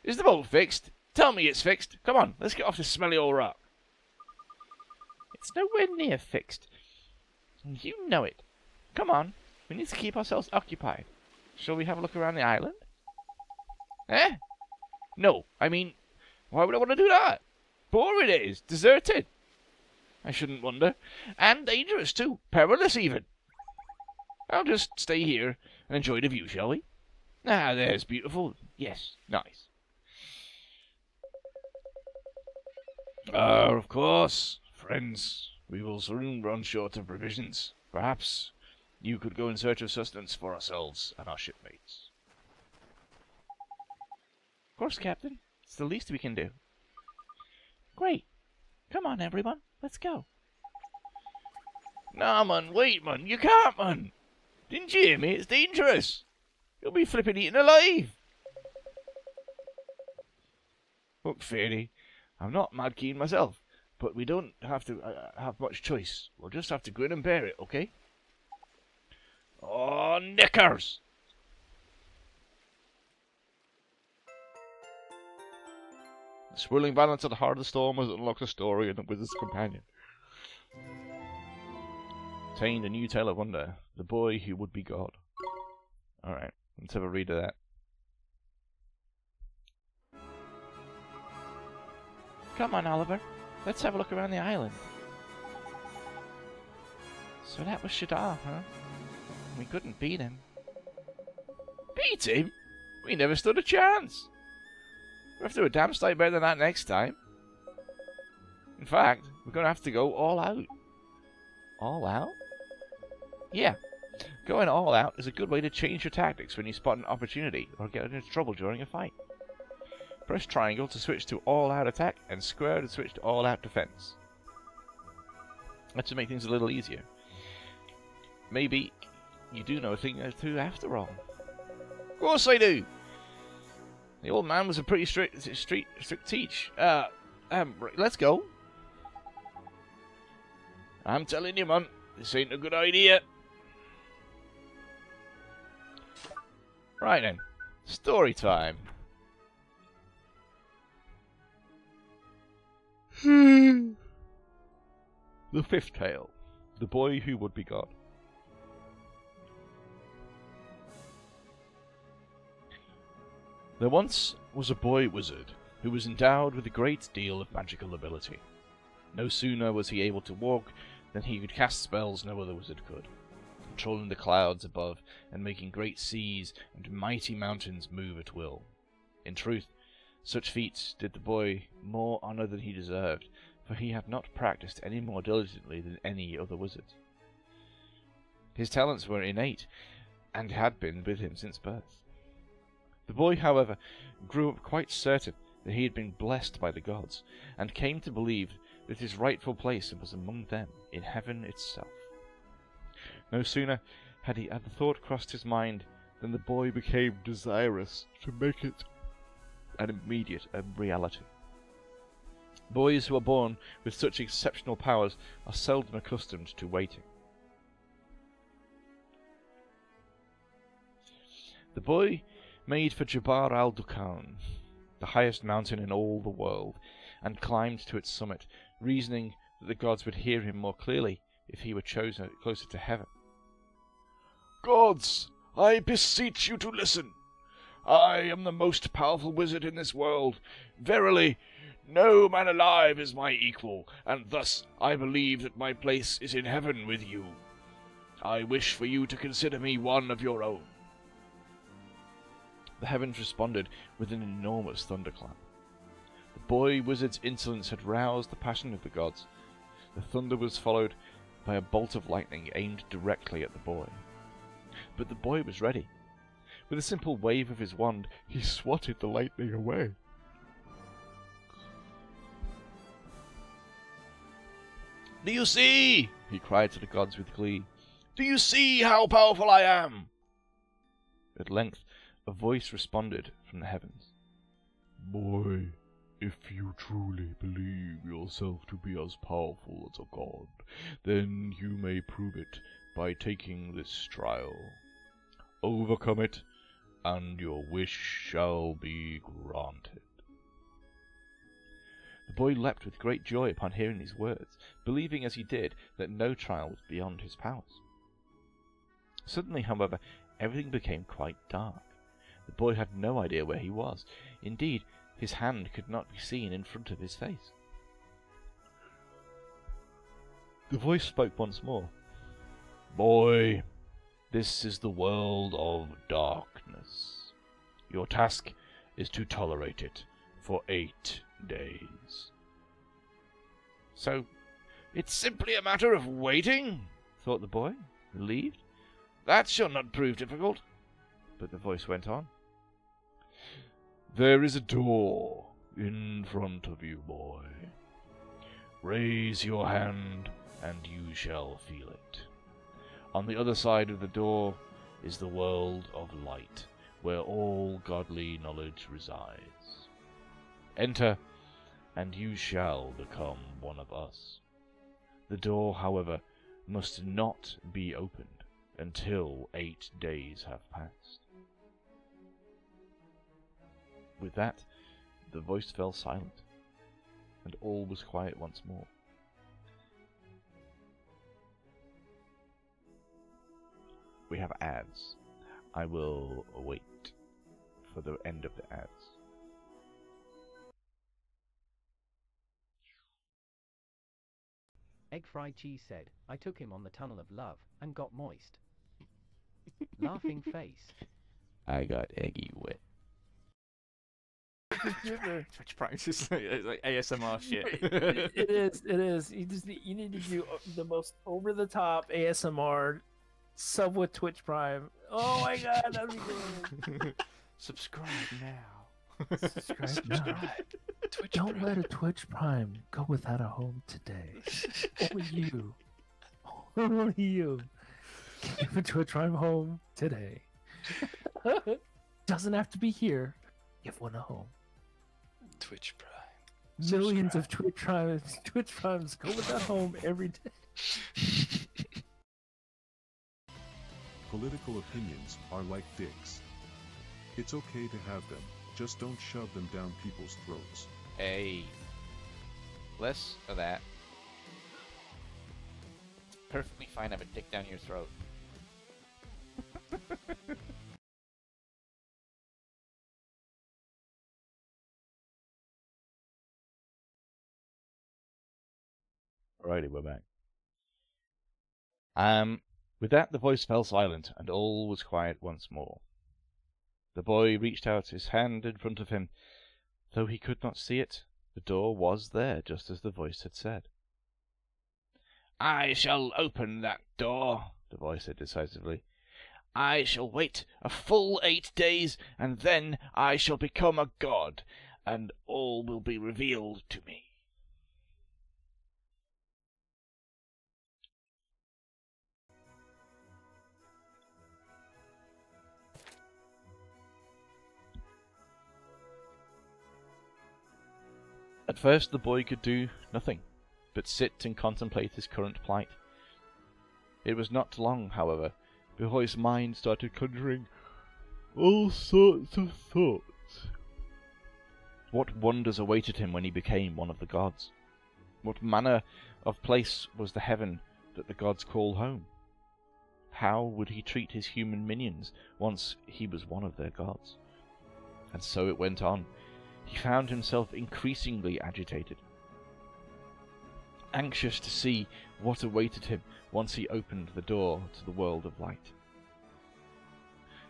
Is the boat fixed? Tell me it's fixed. Come on, let's get off this smelly old rock. It's nowhere near fixed. You know it. Come on, we need to keep ourselves occupied. Shall we have a look around the island? Eh? No, I mean, why would I want to do that? Boring it is, deserted. I shouldn't wonder. And dangerous too, perilous even. I'll just stay here and enjoy the view, shall we? Ah, there's beautiful. Yes, nice. Ah, of course, friends. We will soon run short of provisions. Perhaps you could go in search of sustenance for ourselves and our shipmates. Of course, Captain. It's the least we can do. Great. Come on, everyone. Let's go. Nah, man, wait, man. You can't, man. Didn't you hear me? It's dangerous. You'll be flipping eaten alive. Look, Fairy, I'm not mad keen myself, but we don't have to uh, have much choice. We'll just have to grin and bear it, okay? Oh, knickers! Swirling balance at the heart of the storm has unlocked a story in the Wizard's Companion. Obtained a new tale of wonder. The boy who would be God. Alright, let's have a read of that. Come on, Oliver. Let's have a look around the island. So that was Shadar, huh? We couldn't beat him. Beat him? We never stood a chance. We'll have to do a damn sight better than that next time. In fact, we're going to have to go all out. All out? Yeah. Going all out is a good way to change your tactics when you spot an opportunity or get into trouble during a fight. Press triangle to switch to all out attack and square to switch to all out defense. That should make things a little easier. Maybe you do know a thing or two after all. Of course I do! The old man was a pretty strict, strict, strict teach. Uh, um, let's go. I'm telling you, man, this ain't a good idea. Right then, story time. the fifth tale, The Boy Who Would Be God. There once was a boy wizard who was endowed with a great deal of magical ability. No sooner was he able to walk than he could cast spells no other wizard could, controlling the clouds above and making great seas and mighty mountains move at will. In truth, such feats did the boy more honor than he deserved, for he had not practiced any more diligently than any other wizard. His talents were innate, and had been with him since birth. The boy, however, grew up quite certain that he had been blessed by the gods, and came to believe that his rightful place was among them in heaven itself. No sooner had he had the thought crossed his mind than the boy became desirous to make it an immediate reality. Boys who are born with such exceptional powers are seldom accustomed to waiting. The boy made for Jabbar al Dukhan, the highest mountain in all the world, and climbed to its summit, reasoning that the gods would hear him more clearly if he were chosen closer to heaven. Gods, I beseech you to listen. I am the most powerful wizard in this world. Verily, no man alive is my equal, and thus I believe that my place is in heaven with you. I wish for you to consider me one of your own. The heavens responded with an enormous thunderclap. The boy wizard's insolence had roused the passion of the gods. The thunder was followed by a bolt of lightning aimed directly at the boy. But the boy was ready. With a simple wave of his wand, he swatted the lightning away. Do you see? he cried to the gods with glee. Do you see how powerful I am? At length, a voice responded from the heavens. Boy, if you truly believe yourself to be as powerful as a god, then you may prove it by taking this trial. Overcome it, and your wish shall be granted. The boy leapt with great joy upon hearing these words, believing as he did that no trial was beyond his powers. Suddenly, however, everything became quite dark. The boy had no idea where he was. Indeed, his hand could not be seen in front of his face. The voice spoke once more. Boy, this is the world of darkness. Your task is to tolerate it for eight days. So, it's simply a matter of waiting, thought the boy, relieved. That shall not prove difficult. But the voice went on. There is a door in front of you, boy. Raise your hand, and you shall feel it. On the other side of the door is the world of light, where all godly knowledge resides. Enter, and you shall become one of us. The door, however, must not be opened until eight days have passed. With that, the voice fell silent, and all was quiet once more. We have ads. I will wait for the end of the ads. Egg Fried Cheese said, I took him on the tunnel of love and got moist. Laughing face. I got eggy wet. Twitch Prime is just like, it's like ASMR shit. it it is. It is. You just need, you need to do uh, the most over the top ASMR sub with Twitch Prime. Oh my god, that'd be good. Subscribe now. Subscribe now. Don't let a Twitch Prime go without a home today. Only you. Only you. Give a Twitch Prime home today. Doesn't have to be here. Give one a home. Twitch Prime. Millions of Twitch Primes, Twitch Primes go without home every day. Political opinions are like dicks. It's okay to have them, just don't shove them down people's throats. Hey. Less of that. Perfectly fine to have a dick down your throat. Alrighty, we're back. Um, with that, the voice fell silent, and all was quiet once more. The boy reached out his hand in front of him. Though he could not see it, the door was there, just as the voice had said. I shall open that door, the voice said decisively. I shall wait a full eight days, and then I shall become a god, and all will be revealed to me. At first, the boy could do nothing but sit and contemplate his current plight. It was not long, however, before his mind started conjuring all sorts of thoughts. What wonders awaited him when he became one of the gods? What manner of place was the heaven that the gods call home? How would he treat his human minions once he was one of their gods? And so it went on. He found himself increasingly agitated, anxious to see what awaited him once he opened the door to the world of light.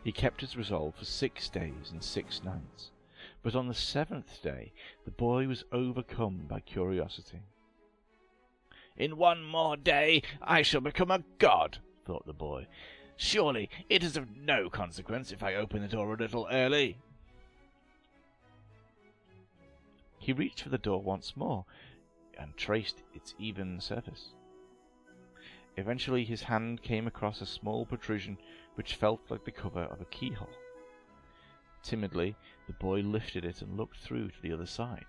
He kept his resolve for six days and six nights, but on the seventh day the boy was overcome by curiosity. In one more day I shall become a god, thought the boy. Surely it is of no consequence if I open the door a little early. He reached for the door once more and traced its even surface. Eventually his hand came across a small protrusion which felt like the cover of a keyhole. Timidly, the boy lifted it and looked through to the other side.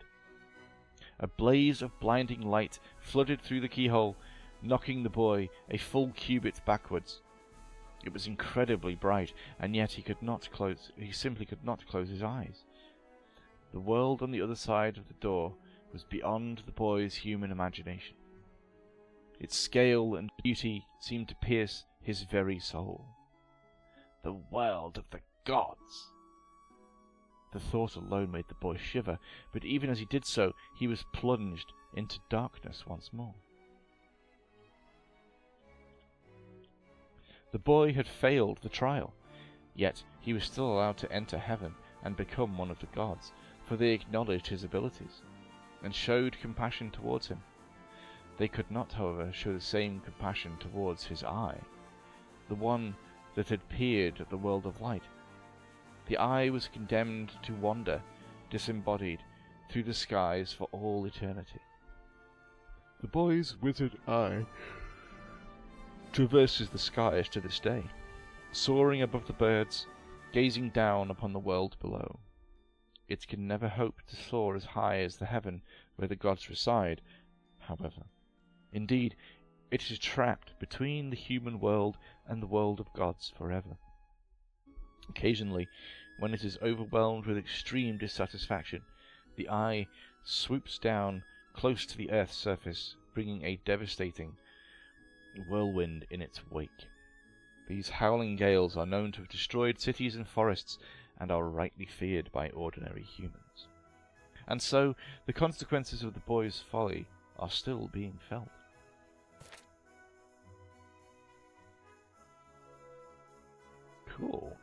A blaze of blinding light flooded through the keyhole, knocking the boy a full cubit backwards. It was incredibly bright, and yet he could not close he simply could not close his eyes. The world on the other side of the door was beyond the boy's human imagination. Its scale and beauty seemed to pierce his very soul. The world of the gods. The thought alone made the boy shiver, but even as he did so, he was plunged into darkness once more. The boy had failed the trial, yet he was still allowed to enter heaven and become one of the gods, for they acknowledged his abilities and showed compassion towards him. They could not, however, show the same compassion towards his eye, the one that had peered at the world of light. The eye was condemned to wander, disembodied, through the skies for all eternity. The boy's withered eye traverses the skies to this day, soaring above the birds, gazing down upon the world below. It can never hope to soar as high as the heaven where the gods reside, however. Indeed, it is trapped between the human world and the world of gods forever. Occasionally, when it is overwhelmed with extreme dissatisfaction, the eye swoops down close to the earth's surface, bringing a devastating whirlwind in its wake. These howling gales are known to have destroyed cities and forests and are rightly feared by ordinary humans. And so, the consequences of the boy's folly are still being felt. Cool.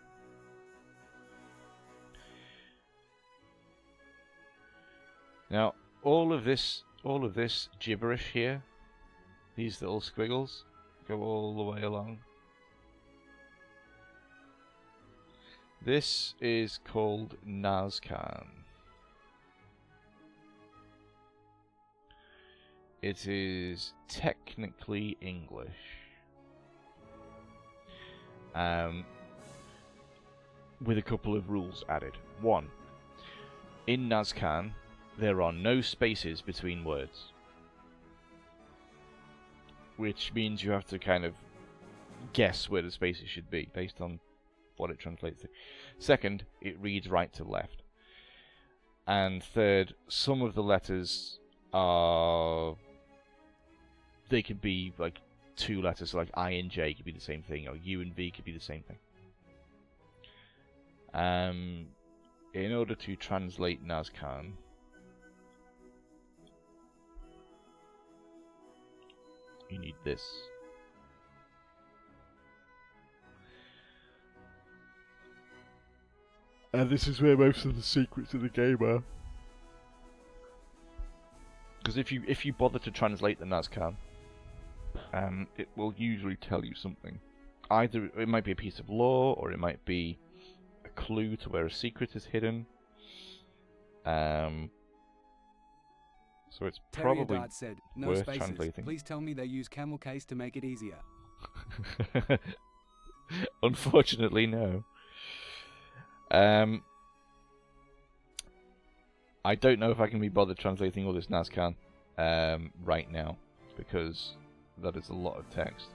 Now, all of this, all of this gibberish here, these little squiggles, go all the way along. This is called Nazcan. It is technically English. Um, with a couple of rules added. One, in Nazcan, there are no spaces between words. Which means you have to kind of guess where the spaces should be based on what it translates to. Second, it reads right to left. And third, some of the letters are. They could be like two letters, so like I and J could be the same thing, or U and V could be the same thing. Um, in order to translate Nazcan, you need this. And this is where most of the secrets of the game are. Because if you if you bother to translate the Nazcan, um, it will usually tell you something. Either it might be a piece of lore, or it might be a clue to where a secret is hidden. Um, so it's probably said, no worth spaces. translating. Please tell me they use camel case to make it easier. Unfortunately, no. Um, I don't know if I can be bothered translating all this Nazcan um, right now because that is a lot of text.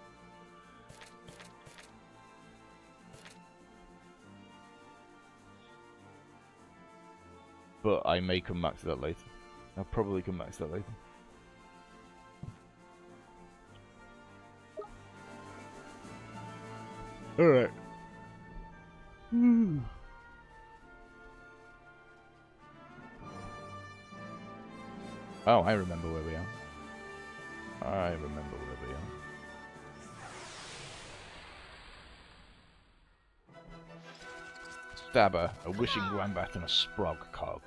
But I may come back to that later. I'll probably come back to that later. Alright. Oh, I remember where we are. I remember where we are. Stabber, a wishing wombat, and a sprog cog.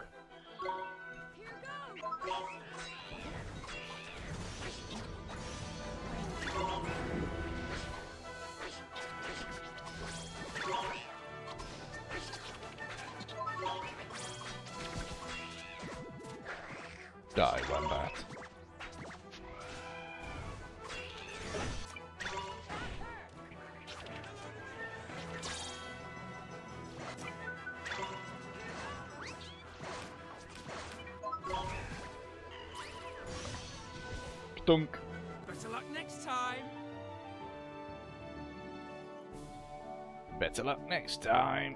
next time.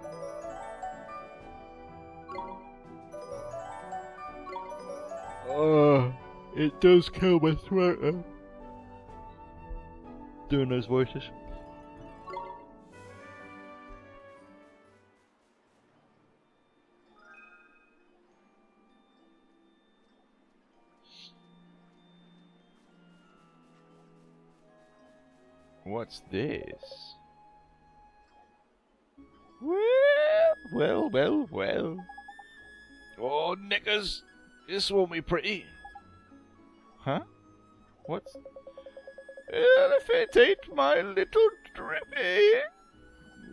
Oh, it does kill my throat. Huh? Doing those voices. What's this? This won't be pretty. Huh? What? It ain't my little Drippy.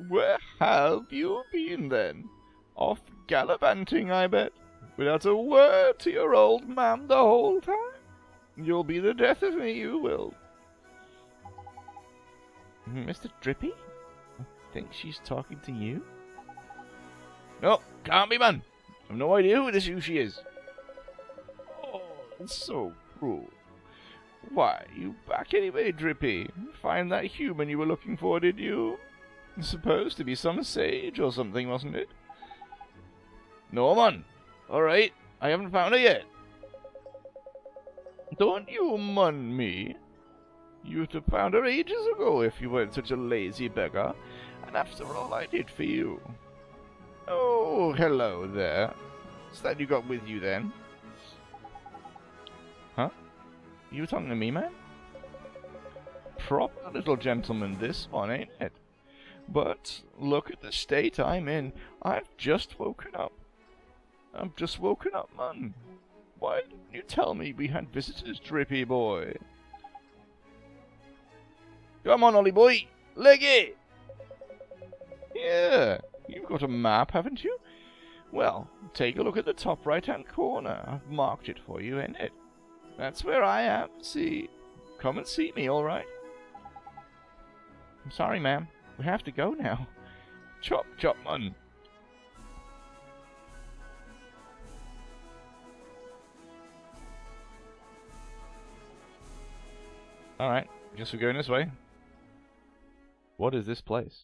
Where have you been then? Off gallivanting, I bet. Without a word to your old mam the whole time. You'll be the death of me, you will. Mr. Drippy? I think she's talking to you? No, can't be, man. I've no idea who this who she is. So cruel. Why, you back anyway, Drippy? Find that human you were looking for, did you? Supposed to be some sage or something, wasn't it? No, man. Alright, I haven't found her yet. Don't you mun me. You'd have found her ages ago if you weren't such a lazy beggar. And after all I did for you. Oh, hello there. What's that you got with you then? You talking to me, man? Proper little gentleman this one, ain't it? But look at the state I'm in. I've just woken up. I've just woken up, man. Why didn't you tell me we had visitors, Drippy boy? Come on, Ollie boy. Leg it. Yeah, you've got a map, haven't you? Well, take a look at the top right-hand corner. I've marked it for you, ain't it? That's where I am, see? Come and see me, all right? I'm sorry, ma'am. We have to go now. Chop, chop, man. Alright, guess we're going this way. What is this place?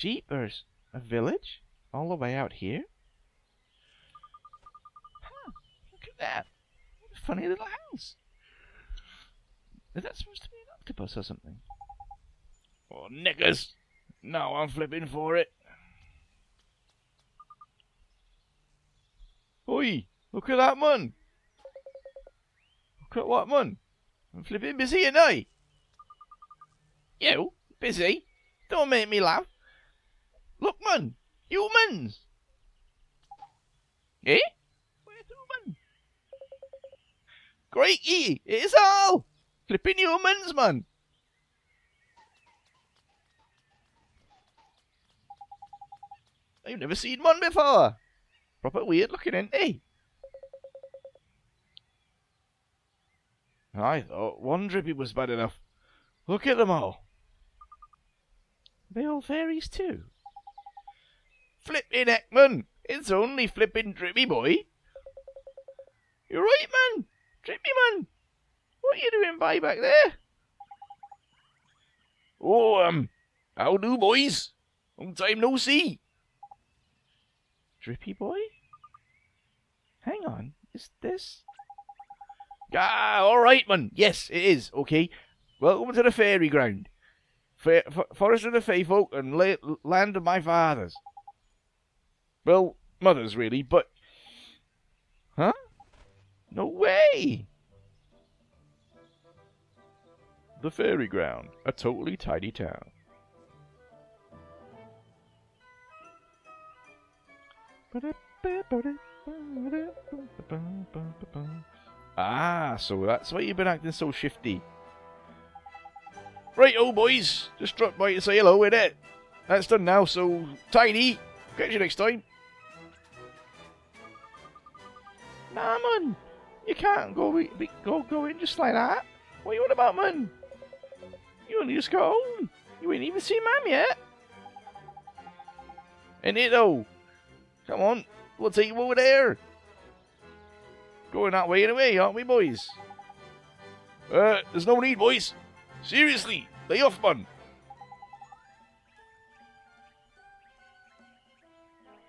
Jeepers! A village? All the way out here? Huh, look at that. What a funny little house. Is that supposed to be an octopus or something? Oh, knickers. Now I'm flipping for it. Oi! Look at that, man! Look at what, man? I'm flipping busy, ain't I? You? Busy? Don't make me laugh. Look, man! Humans! Eh? Where's human? Crikey! It is all! Flipping humans, man! I've never seen one before. Proper weird looking, ain't they? I thought one drippy was bad enough. Look at them all. They all fairies too. Flipping Ekman! It's only flipping Drippy boy. You're right, man. Drippy man. What are you doing by back there? Oh, um, how do, boys? Long time no see. Drippy boy? Hang on, is this... Ah, all right, man. Yes, it is. Okay. Welcome to the fairy ground. Fa- forest of the folk and la- land of my fathers. Well, mothers, really, but... Huh? No way! The Fairy Ground, a totally tidy town. Ah, so that's why you've been acting so shifty. Right, oh boys, just dropped by to say hello with it. That's done now, so tidy. Catch you next time. Nah, man. You can't go go go in just like that. What you on about, man? You only just got home. You ain't even seen Mam yet. And it though. Come on, we'll take you over there. Going that way anyway, aren't we, boys? Uh, there's no need, boys. Seriously, lay off, man.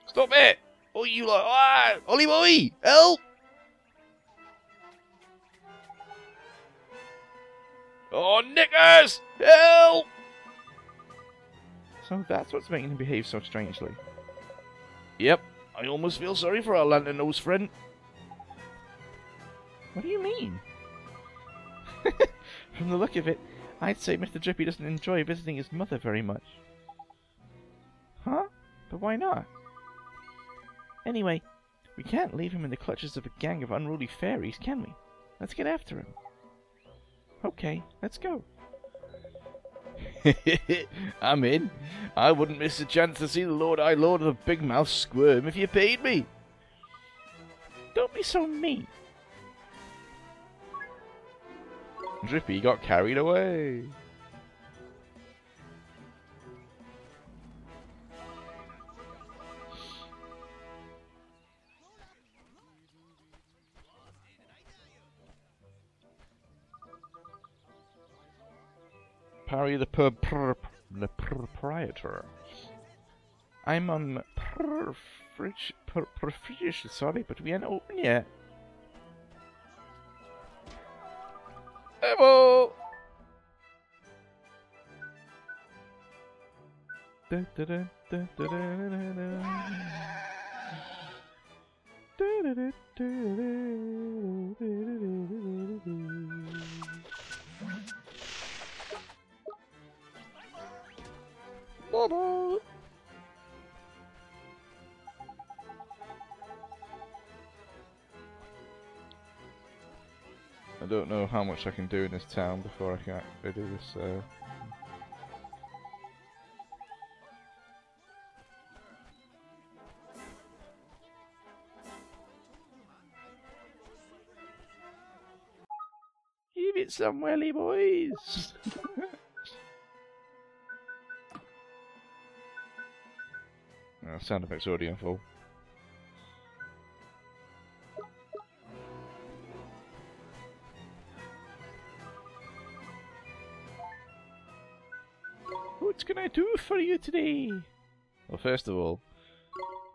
Stop it! Oh, you like, ah, Ollie boy, help! Oh, knickers, help! So that's what's making him behave so strangely. Yep, I almost feel sorry for our lantern nose friend. What do you mean? From the look of it, I'd say Mr. Drippy doesn't enjoy visiting his mother very much. Huh? But why not? Anyway, we can't leave him in the clutches of a gang of unruly fairies, can we? Let's get after him. Okay, let's go. I'm in. I wouldn't miss a chance to see the Lord High Lord of the Big Mouth squirm if you paid me. Don't be so mean. Drippy got carried away. Parry the pr pr the proprietor. I'm um pr fridge pr pr sorry, but we ain't open yet. Evo! Da, da, da, da, da, da, da. Da, da, da, da, da, da, da, da, da, da. Bubble! I don't know how much I can do in this town before I can actually do this. Uh... Give it some welly boys. Uh, sound effects already on full. What can I do for you today? Well, first of all,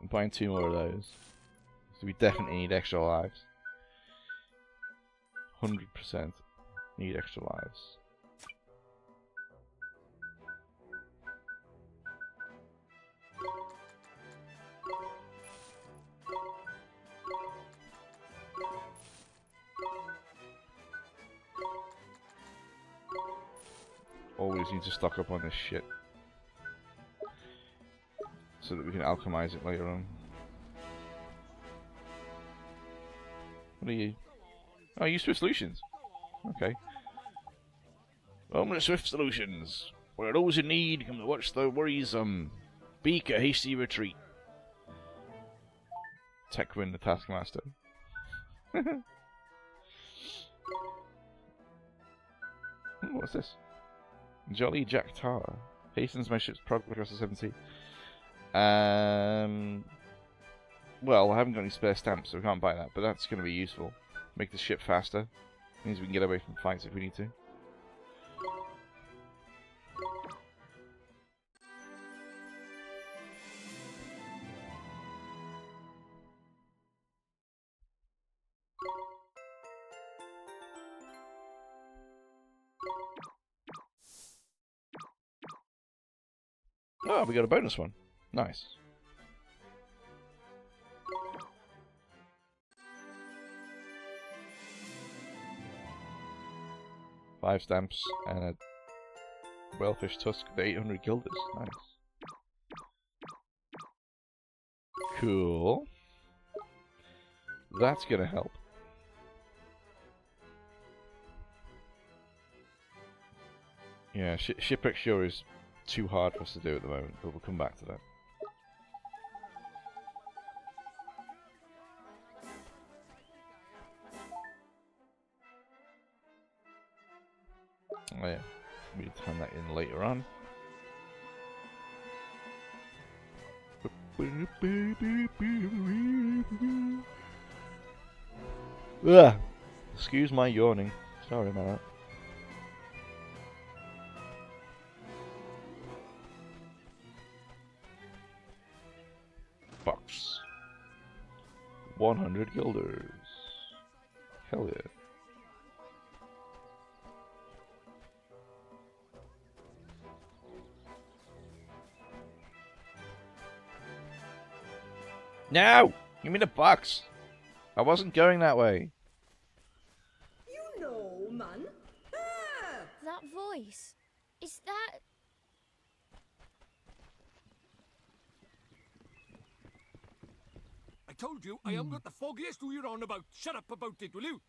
I'm buying two more of those. So we definitely need extra lives. 100% need extra lives. Always need to stock up on this shit. So that we can alchemize it later on. What are you? Oh, you Swift Solutions. Okay. Moment Swift Solutions. Where those in need come to watch um beak a hasty retreat. Tekwin the Taskmaster. What's this? Jolly Jack Tar. Hastens my ship's progress across the seven sea. Um, well, I haven't got any spare stamps, so we can't buy that, but that's going to be useful. Make the ship faster. Means we can get away from fights if we need to. Oh, we got a bonus one. Nice. Five stamps and a whalefish tusk with 800 guilders. Nice. Cool. That's gonna help. Yeah, sh shipwreck shore is too hard for us to do at the moment, but we'll come back to that. Oh yeah, we turn that in later on. Ugh. Excuse my yawning. Sorry about that. 100 guilders. Hell yeah. No! Give me the box! I wasn't going that way. You know, man. Ah! That voice. Is that. Told you I haven't got the foggiest who you're on about. Shut up about it, will you?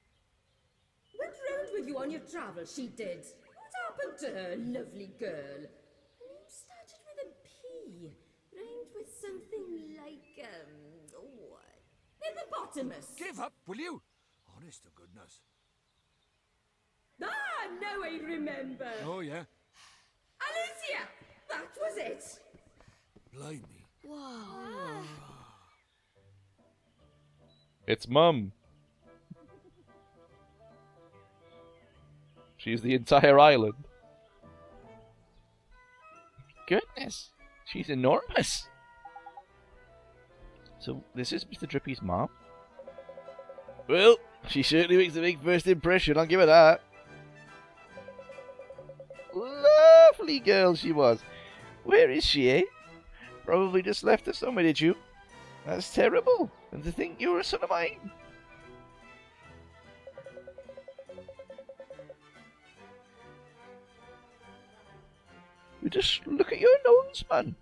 Went round with you on your travel, she did. What happened to her, lovely girl? Her name started with a P, rhymed with something like, um, oh, hippopotamus. Give up, will you? Honest to goodness. Ah, now I remember. Oh, yeah? Alicia! That was it. Blimey. Wow. It's Mum. She's the entire island. Goodness, she's enormous. So this is Mr. Drippy's mom. Well, she certainly makes a big first impression. I'll give her that. Lovely girl she was. Where is she, eh? Probably just left her somewhere, did you? That's terrible. And to think you're a son of mine. You just look at your nose, man.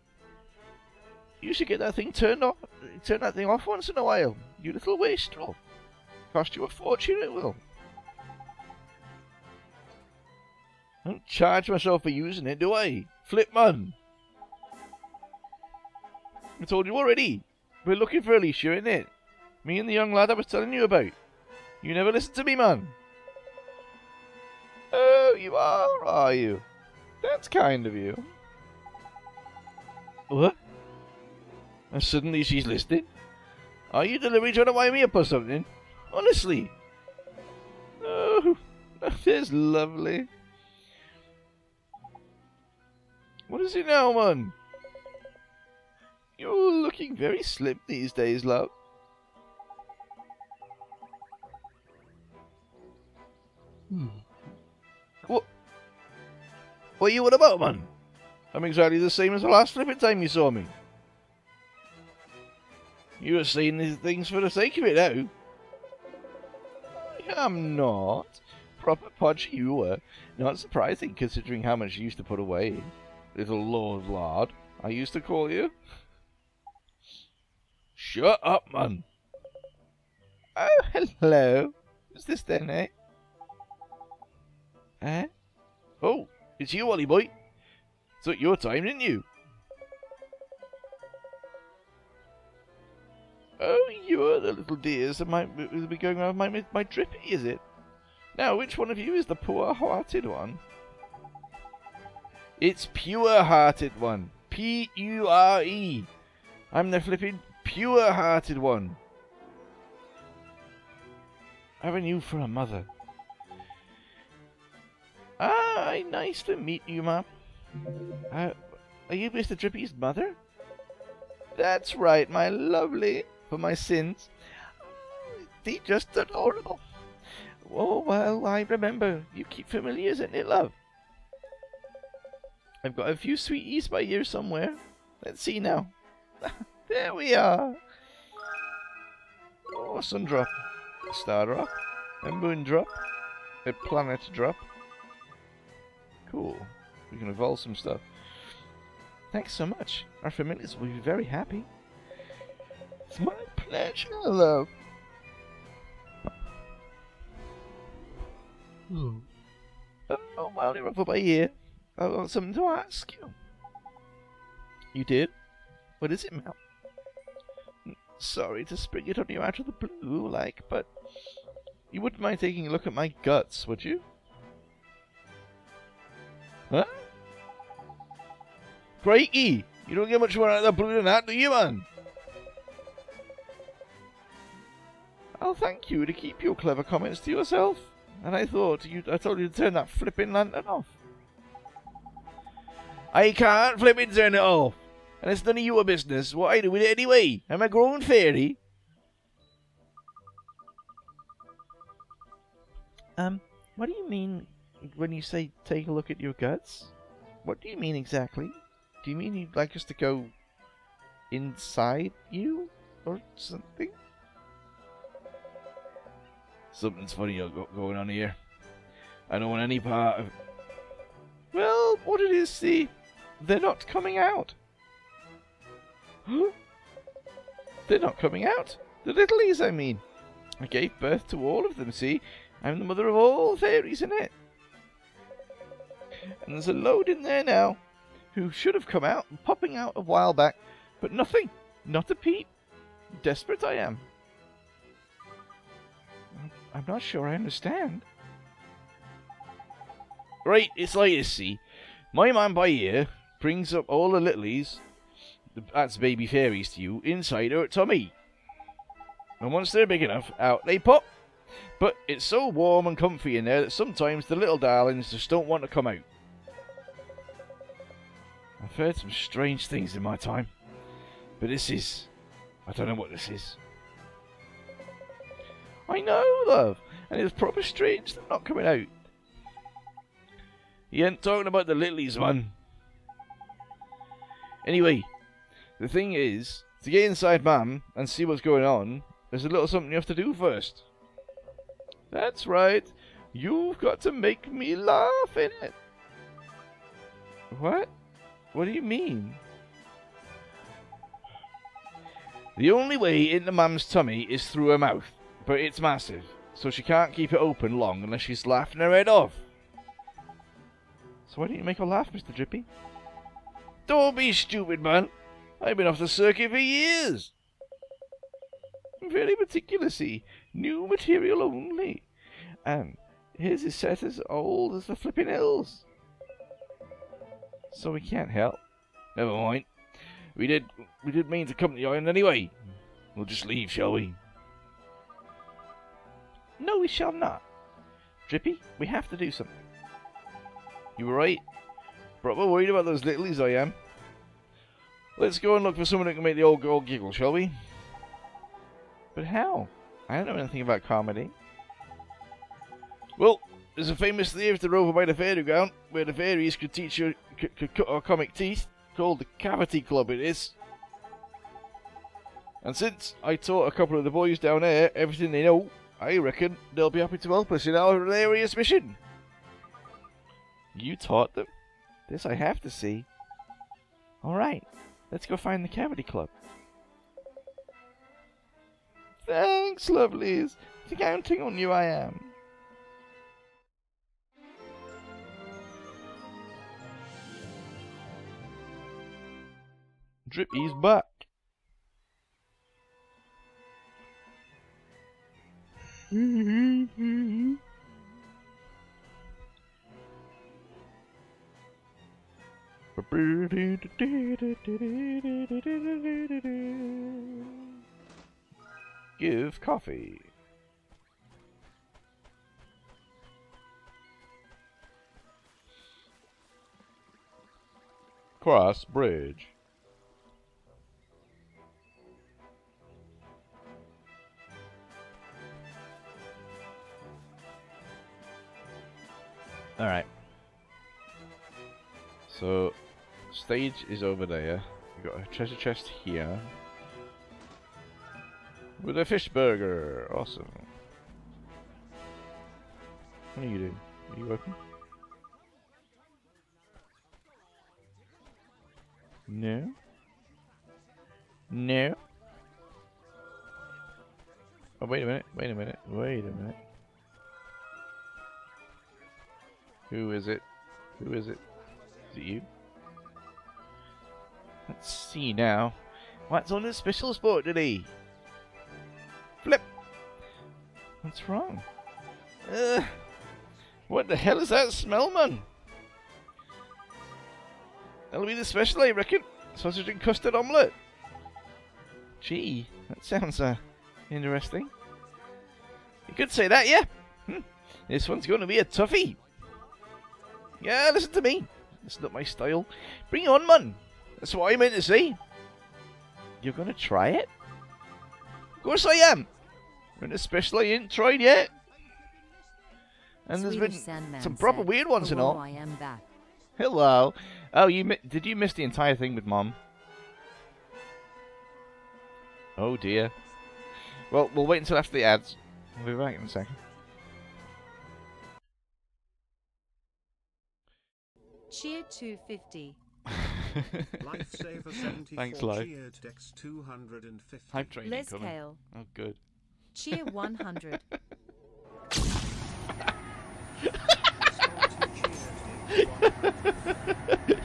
You should get that thing turned off. Turn that thing off once in a while. You little wastrel. Cost you a fortune, it will. I don't charge myself for using it, do I? Flip man. I told you already. We're looking for Alicia, isn't it? Me and the young lad I was telling you about. You never listen to me, man. Oh, you are, are you? That's kind of you. What? And suddenly she's listening? Are you deliberately trying to wind me up or something? Honestly. Oh, that is lovely. What is it now, man? You're looking very slim these days, love. Hmm. What? What you what about, man? I'm exactly the same as the last flipping time you saw me. You were saying these things for the sake of it now. I'm not. Proper podge you were. Not surprising considering how much you used to put away. Little Lord Lard, I used to call you. Shut up, man. Oh, hello. Who's this then, eh? Eh? Oh, it's you, Ollie boy. Took your time, didn't you? Oh, you're the little dears that might be going around my my drippy, is it? Now, which one of you is the poor-hearted one? It's pure-hearted one. P-U-R-E. I'm the flipping pure-hearted one. Having you for a mother. Ah, nice to meet you, ma'am. Uh, are you Mr. Drippy's mother? That's right, my lovely. For my sins. They're just adorable. Oh, well, I remember. You keep familiars, isn't it, love? I've got a few sweeties by here somewhere. Let's see now. there we are. Oh, sun drop. Star drop. A moon drop. A planet drop. Cool. We can evolve some stuff. Thanks so much. Our familiars will be very happy. It's my pleasure, love. Oh, oh while you're over by here, I've got something to ask you. You did? What is it, Mel? Sorry to spring it on you out of the blue, like, but you wouldn't mind taking a look at my guts, would you? Huh? Crikey! You don't get much more out of the blue than that, do you, man? I'll thank you to keep your clever comments to yourself. And I thought you I told you to turn that flipping lantern off. I can't flipping turn it off. And it's none of your business what I do with it anyway. I'm a grown fairy. Um, what do you mean when you say take a look at your guts? What do you mean exactly? Do you mean you'd like us to go inside you? or something? Something's funny going on here. I don't want any part of. Well, what it is, see, they're not coming out. They're not coming out. The littlies, I mean. I gave birth to all of them, see? I'm the mother of all fairies in it. And there's a load in there now who should have come out, popping out a while back, but nothing. Not a peep. Desperate I am. I'm not sure I understand. Right, it's like this, see. My man by here brings up all the littlies, that's baby fairies to you, inside her tummy. And once they're big enough, out they pop. But it's so warm and comfy in there that sometimes the little darlings just don't want to come out. I've heard some strange things in my time. But this is. I don't know what this is. I know, love. And it's proper strange they're not coming out. You ain't talking about the littlies, man. Anyway, the thing is, to get inside Mam and see what's going on, there's a little something you have to do first. That's right. You've got to make me laugh in it. What? What do you mean? The only way into Mum's tummy is through her mouth, but it's massive, so she can't keep it open long unless she's laughing her head off. So why don't you make her laugh, Mr. Drippy? Don't be stupid, man. I've been off the circuit for years. Very particular, see. New material only. And his is set as old as the flipping hills. So we can't help. Never mind. We did we did mean to come to the island anyway. We'll just leave, shall we? No, we shall not. Drippy, we have to do something. You were right. Proper worried about those littlies I am. Let's go and look for someone who can make the old girl giggle, shall we? But how? I don't know anything about comedy. Well, there's a famous theatre over by the fairy ground where the fairies could teach you could cut our comic teeth, called the Cavity Club it is. And since I taught a couple of the boys down there everything they know, I reckon they'll be happy to help us in our hilarious mission. You taught them? This I have to see. Alright, let's go find the Cavity Club. Thanks, lovelies. Counting on you I am. Drippy's back. Give coffee. Cross bridge. Alright. So, stage is over there. We've got a treasure chest here. With a fish burger. Awesome. What are you doing? Are you working? No? No? Oh, wait a minute. Wait a minute. Wait a minute. Who is it? Who is it? Is it you? Let's see now. What's on the special sport today? Flip! What's wrong? Uh, what the hell is that smell, man? That'll be the special, I reckon. Sausage and custard omelette. Gee, that sounds uh, interesting. You could say that, yeah. Hmm. This one's going to be a toughie. Yeah, listen to me. It's not my style. Bring on, man. That's what I meant to say. You're gonna try it? Of course I am. And especially I ain't tried yet. And there's been Sandman some proper said, weird ones and all. I am back. Hello. Oh, you mi- did you miss the entire thing with mom? Oh dear. Well, we'll wait until after the ads. We'll be back in a second. Cheer 250. Lifesaver 74 Thanks, Life. cheered Dex 250. Hype train Les coming. Kale. Oh, good. Cheer 100.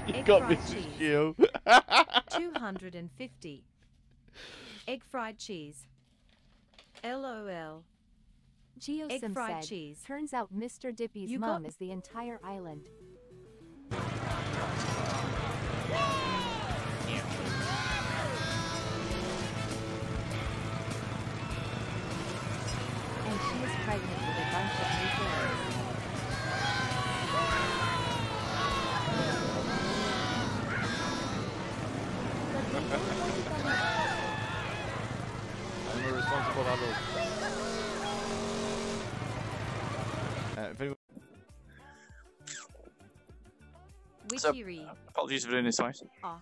you Egg got me, fried cheese. Gio. 250. Egg fried cheese. LOL. GeoSim Egg fried said, cheese. turns out Mr. Dippy's You mom got- is the entire island. So, Witchery. apologies for doing this twice. Ah.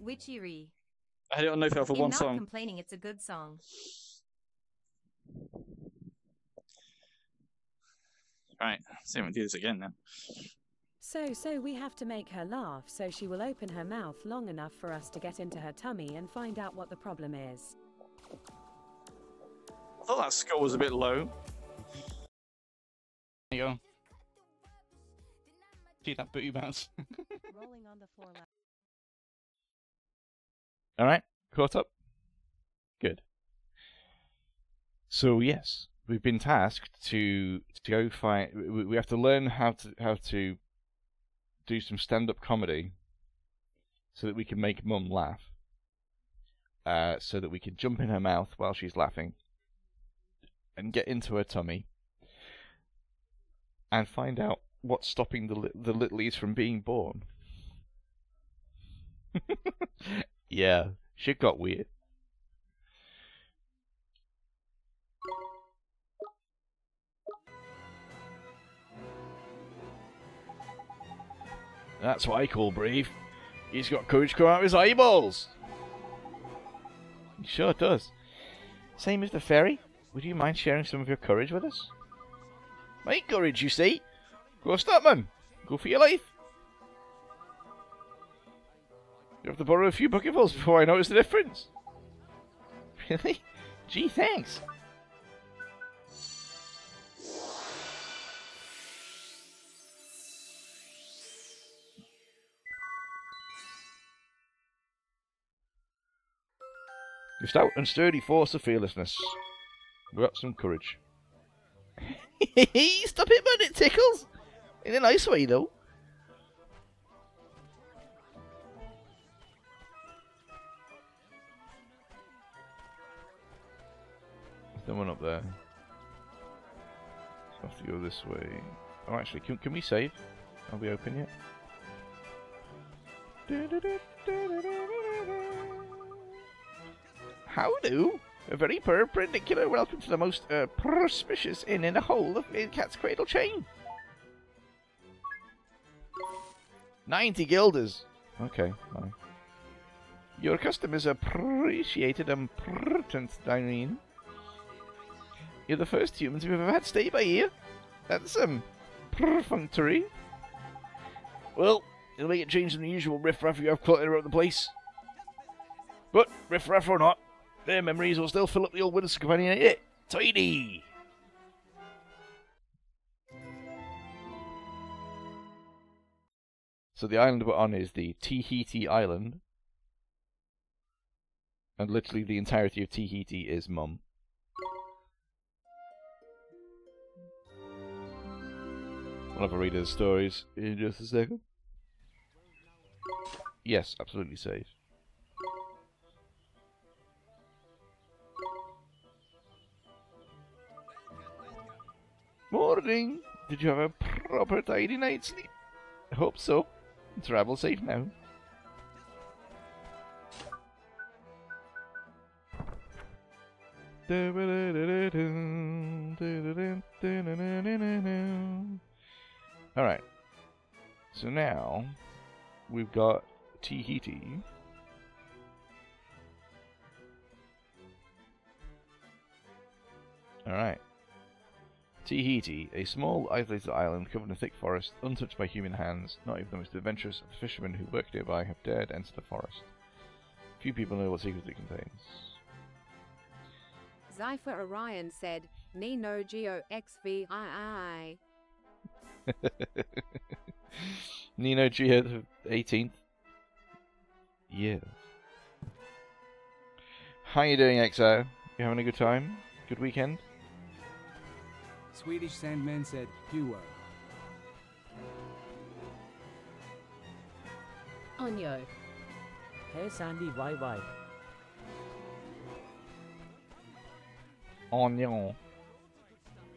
Witchery. I had it on no fail for I'm one not song. complaining, it's a good song. Right, see if we can do this again then. So, so we have to make her laugh so she will open her mouth long enough for us to get into her tummy and find out what the problem is. I thought that score was a bit low. There you go. See that booty bounce. Rolling on the floor. All right, caught up. Good. So yes, we've been tasked to to go find. We, we have to learn how to how to do some stand-up comedy, so that we can make Mum laugh. Uh, so that we can jump in her mouth while she's laughing, and get into her tummy, and find out what's stopping the the littlies from being born. yeah, shit got weird. That's what I call brave. He's got courage come out of his eyeballs. He sure does. Same as the fairy. Would you mind sharing some of your courage with us? My courage, you see? Go stop, man. Go for your life. You have to borrow a few bucketfuls before I notice the difference. Really? Gee, thanks. Your stout and sturdy force of fearlessness. We got some courage. Stop it, man, it tickles! In a nice way, though. Someone up there. So I have to go this way. Oh, actually, can, can we save? Are we open yet? How do? A very perpendicular welcome to the most uh, inn in the whole of Cat's Cradle chain. 90 guilders. Okay, fine. Your custom is appreciated and important, Irene. You're the first humans we've ever had stay by here. That's, um, perfunctory. Well, it'll make it change from the usual riffraff you have cluttered around the place. But, riffraff or not, their memories will still fill up the old Wizard's Companion, it? Tidy! So the island we're on is the Tahiti Island. And literally the entirety of Tahiti is Mum. I'll have a read of the stories in just a second. Yes, absolutely safe. Morning! Did you have a proper tidy night's sleep? I hope so. Travel safe now. Alright. So now, we've got Tahiti. Alright. Tahiti, a small isolated island covered in thick forest, untouched by human hands. Not even the most adventurous of the fishermen who work nearby have dared enter the forest. Few people know what secrets it contains. Zypher Orion said, Nino Geo XVII. Nino Geo the 18th. Yes. How are you doing, XO? You having a good time? Good weekend? Swedish Sandman said, pure. Onyo. Hey Sandy, why why? Onion.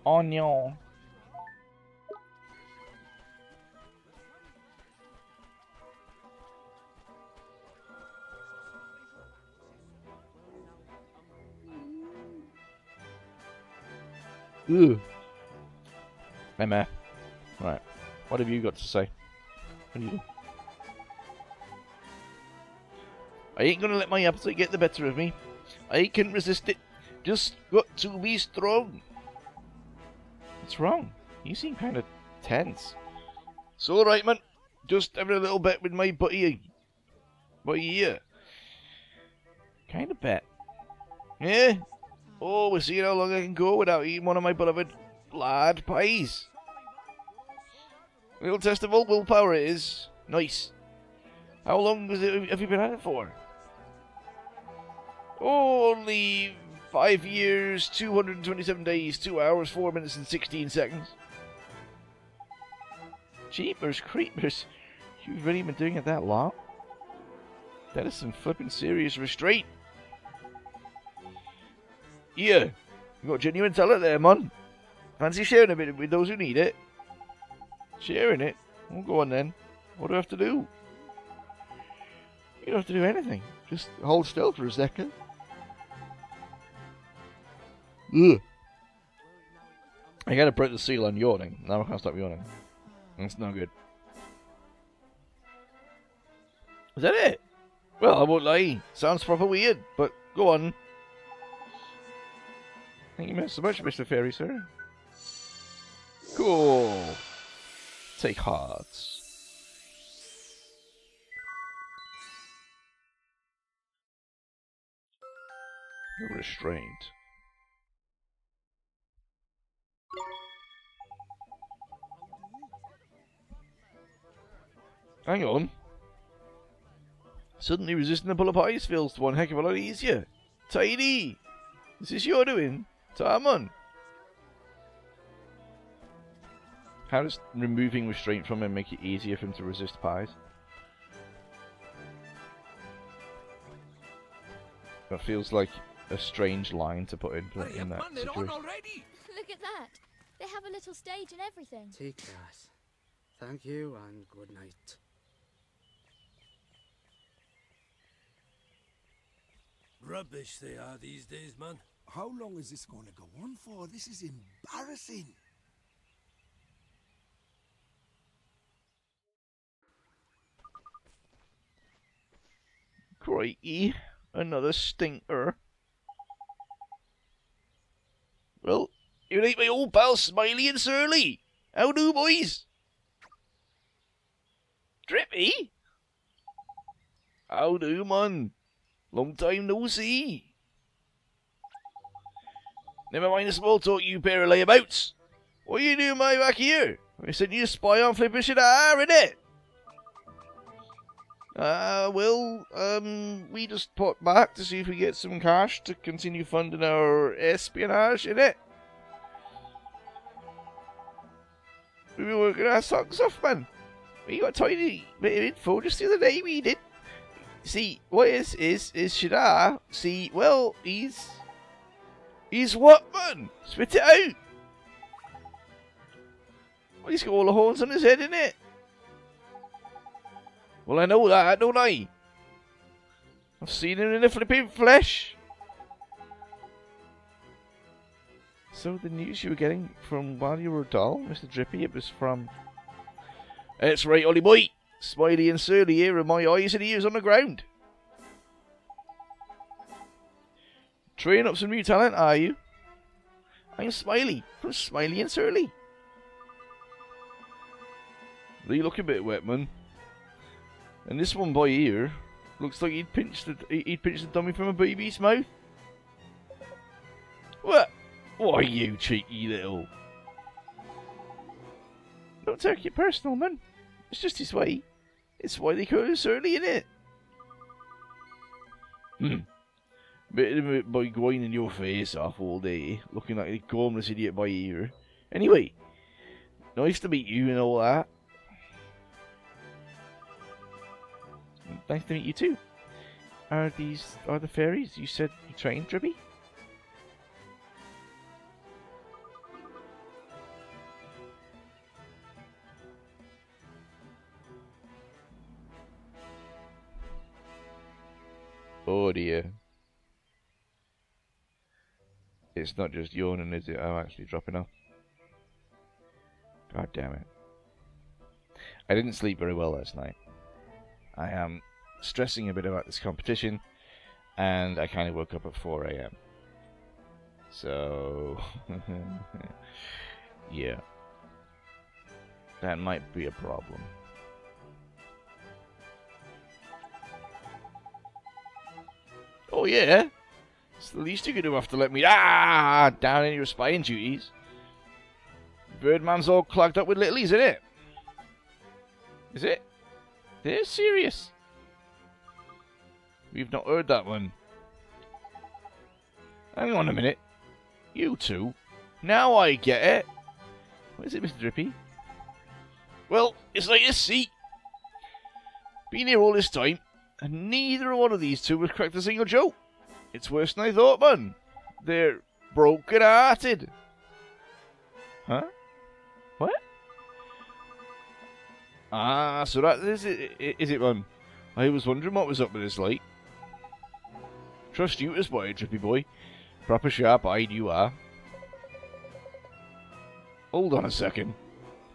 Onion. Ugh. Meh. Right. What have you got to say? What do you do? I ain't gonna let my appetite get the better of me. I can resist it. Just got to be strong. What's wrong? You seem kind of tense. It's alright, man. Just having a little bet with my buddy. Eh? Buddy here. Kind of bet. Yeah? Oh, we'll see how long I can go without eating one of my beloved lard pies. Little test of old willpower is. Nice. How long it, have you been at it for? Oh, only five years, 227 days, 2 hours, 4 minutes, and 16 seconds. Jeepers creepers. You've really been doing it that long? That is some flippin' serious restraint. Yeah, you got genuine talent there, man. Fancy sharing a bit with those who need it? Sharing it? Well, go on then. What do I have to do? You don't have to do anything. Just hold still for a second. Ugh. I gotta break the seal on yawning. Now I can't stop yawning. That's no good. Is that it? Well, I won't lie. Sounds proper weird, but go on. Thank you so much, Mr. Fairy, sir. Cool. Take hearts. Restraint. Hang on. Suddenly resisting the pull of ice feels one heck of a lot easier. Tidy! Is this your doing? Tarmon! How does removing restraint from him make it easier for him to resist pies? That feels like a strange line to put in, in that situation. Look at that. They have a little stage and everything. Take that. Thank you and good night. Rubbish they are these days, man. How long is this going to go on for? This is embarrassing. Crikey, another stinker. Well, you ain't my old pal Smiley and Surly. How do, boys? Drippy? How do, man? Long time no see. Never mind the small talk, you pair of layabouts. What are you doing my back here? I sent you to spy on flipping shit out of innit? Uh, well, um, we just put back to see if we get some cash to continue funding our espionage, innit? We've been working our socks off, man. We got tiny bit of info just the other day, we did. See, what is, is, is Shadar, see, well, he's... He's what, man? Spit it out! Well, he's got all the horns on his head, innit? Well, I know that, don't I? I've seen him in the flipping flesh. So the news you were getting from while you were dull, Mr. Drippy, it was from... That's right, Ollie boy. Smiley and Surly here are my eyes and ears on the ground. Train up some new talent, are you? I'm Smiley from Smiley and Surly. They look a bit wet, man. And this one by here looks like he'd pinched the he'd pinched the dummy from a baby's mouth. What? Why, you cheeky little? Don't take it personal, man. It's just his way. It's why they call him Surly, innit? Hmm. Bit of a by grinding your face off all day, looking like a gormless idiot by ear. Anyway, nice to meet you and all that. Nice to meet you too. Are these are the fairies you said you trained, Drippy? Oh dear. It's not just yawning, is it? I'm actually dropping off. God damn it. I didn't sleep very well last night. I am stressing a bit about this competition, and I kind of woke up at 4 a.m. So, yeah. That might be a problem. Oh, yeah? It's the least you can do after letting me ah down in your spying duties. Birdman's all clogged up with littlies, isn't it? Is it? They're serious. We've not heard that one. Hang on a minute. You two. Now I get it. What is it, Mr. Drippy? Well, it's like this, see? Been here all this time, and neither one of these two has cracked a single joke. It's worse than I thought, man. They're broken hearted. Huh? What? Ah, so that is it, is it, man? I was wondering what was up with this light. Trust you to spot it, Drippy boy. Proper sharp-eyed you are. Hold on a second.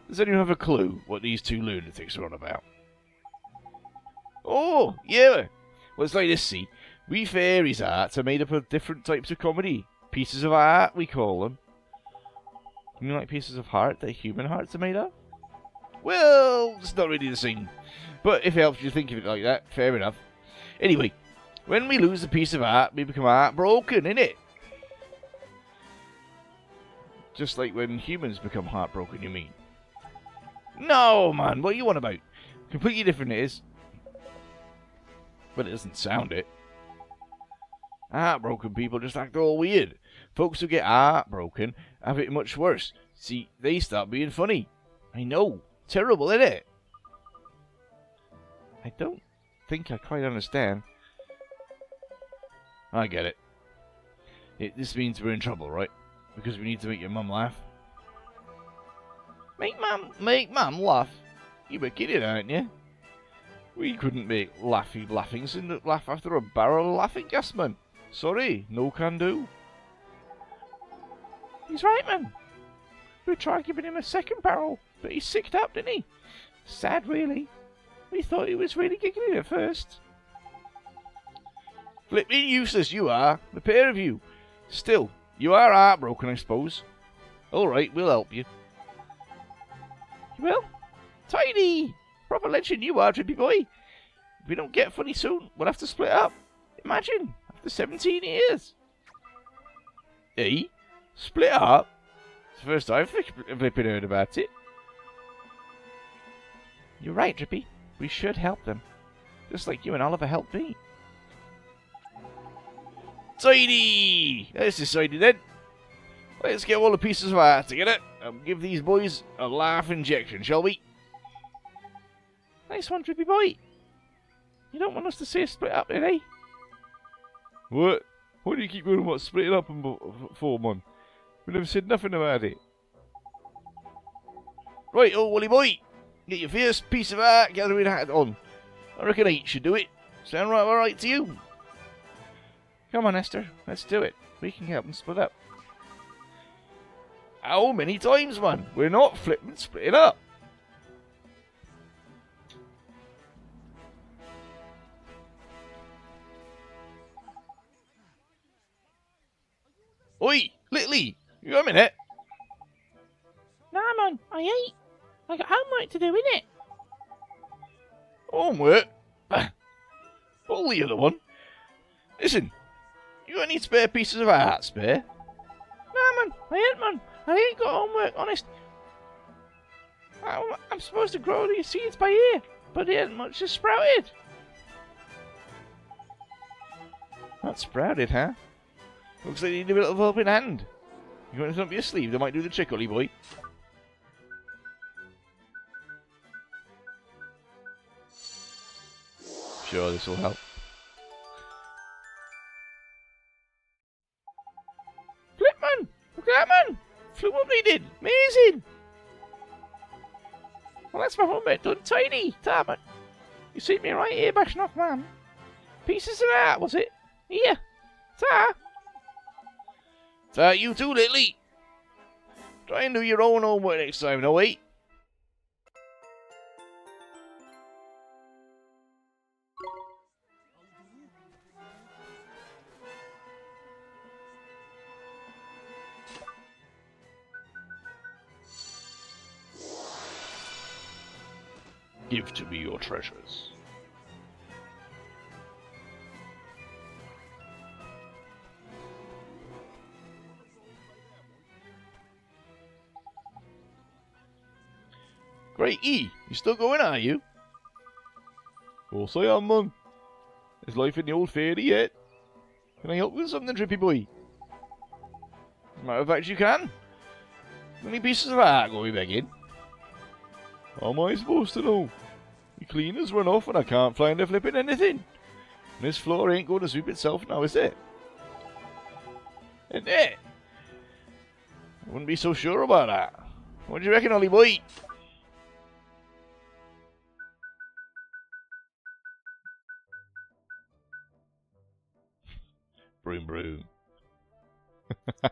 Does anyone have a clue what these two lunatics are on about? Oh, yeah. Well, it's like this, see. We fairies' arts are made up of different types of comedy. Pieces of art, we call them. You mean like pieces of heart that human hearts are made of? Well, it's not really the same. But if it helps you think of it like that, fair enough. Anyway, when we lose a piece of art, we become heartbroken, innit? Just like when humans become heartbroken, you mean? No, man, what are you on about? Completely different it is. But it doesn't sound it. Heartbroken people just act all weird. Folks who get heartbroken have it much worse. See, they start being funny. I know. Terrible, isn't it? I don't think I quite understand. I get it. it. This means we're in trouble, right? Because we need to make your mum laugh. Make mum, make mum laugh? You were kidding, aren't you? We couldn't make Laffy Laughingson laugh after a barrel of laughing gas, man. Sorry, no can do. He's right, man. We tried giving him a second barrel, but he sicked up, didn't he? Sad, really. We thought he was really giggling at first. Flipping useless you are, the pair of you. Still, you are heartbroken, I suppose. Alright, we'll help you. You will? Tiny! Proper legend you are, Drippy boy. If we don't get funny soon, we'll have to split up. Imagine, after 17 years. Eh? Split up? It's the first I've flipping heard about it. You're right, Drippy. We should help them. Just like you and Oliver helped me. Tidy! Let's decided then. Let's get all the pieces of art together and give these boys a laugh injection, shall we? Nice one, Drippy boy. You don't want us to see us split up, eh? What? What do you keep going about splitting up for, man? We never said nothing about it. Right, oh, Wally boy. Get your first piece of art gathering hat on. I reckon eight should do it. Sound right alright to you? Come on, Esther. Let's do it. We can help them split up. How many times, man? We're not flipping splitting up. Oi, Littley, You got a minute? Nah, man, I ain't. I got homework to do, innit? Homework? Pull the other one. Listen, you got any spare pieces of art spare? Nah, man, I ain't, man. I ain't got homework, honest. I, I'm supposed to grow these seeds by ear, but there ain't much has sprouted. Not sprouted, huh? Looks like you need a little helping hand. You want to up your sleeve? They might do the trick, Ollie boy. Sure, this will help. Look man! Flew what they did! Amazing! Well, that's my homework done tiny, damn it. You see me right here bashing off, man. Pieces of art, was it? Here. Ta! Ta, you too, Lily. Try and do your own homework next time, no wait. Give to me your treasures. Great E, you still going, are you? Course I am, man. Is life in the old fairy yet? Can I help with something, Drippy boy? Matter of fact, you can. Many pieces of art go we begging? How am I supposed to know? The cleaners run off and I can't find a flipping anything. And this floor ain't going to sweep itself now, is it? Isn't it? I wouldn't be so sure about that. What do you reckon, Ollie boy? Broom broom.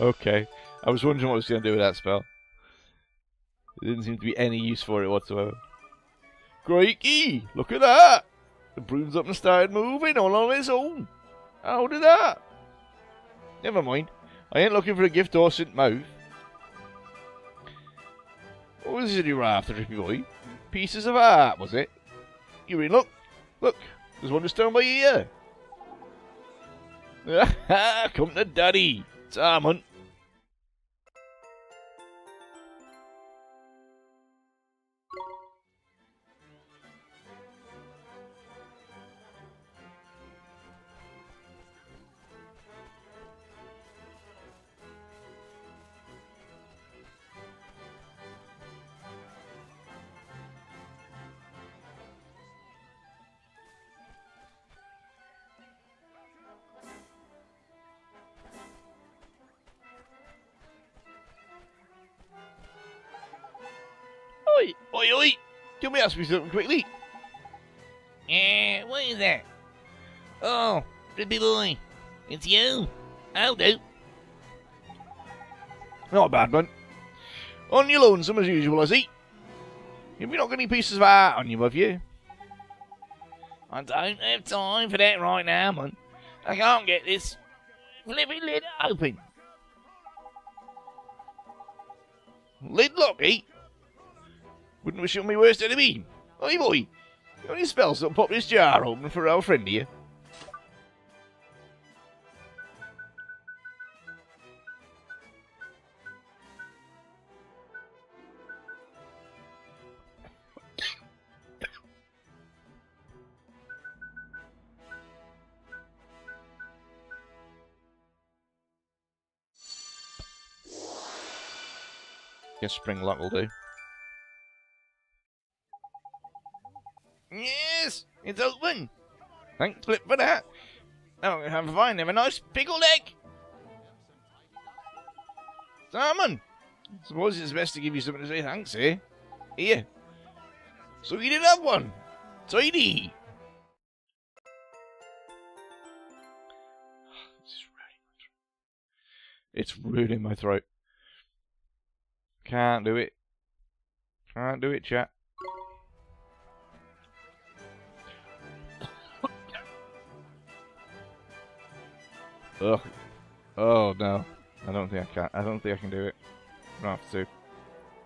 okay. I was wondering what I was going to do with that spell. There didn't seem to be any use for it whatsoever. Crikey! Look at that! The broom's up and started moving all on its own. How did that? Never mind. I ain't looking for a gift horse in mouth. What was it you were after, Drippy boy? Pieces of art, was it? You in? Look! Look! There's one just down by here! Come to daddy! It's. Oi, Ask me something quickly? Eh, what is that? Oh, Drippy boy, it's you. I'll do. Not a bad one. On your lonesome as usual, I see. Have you not got any pieces of art on you, have you? I don't have time for that right now, man. I can't get this flipping lid open. Lid lock, eh? Wouldn't wish it on my worst enemy. Oi, boy. You only spells that'll pop this jar open for our friend here? Guess spring lock will do. It's open. Thanks, Flip, for that. Now have a fine, have a nice pickled egg. Salmon. suppose it's best to give you something to say thanks, eh? Here. So you did have one. Tidy. It's ruining my throat. Can't do it. Can't do it, chat. Ugh. Oh no. I don't think I can. I don't think I can do it. I have to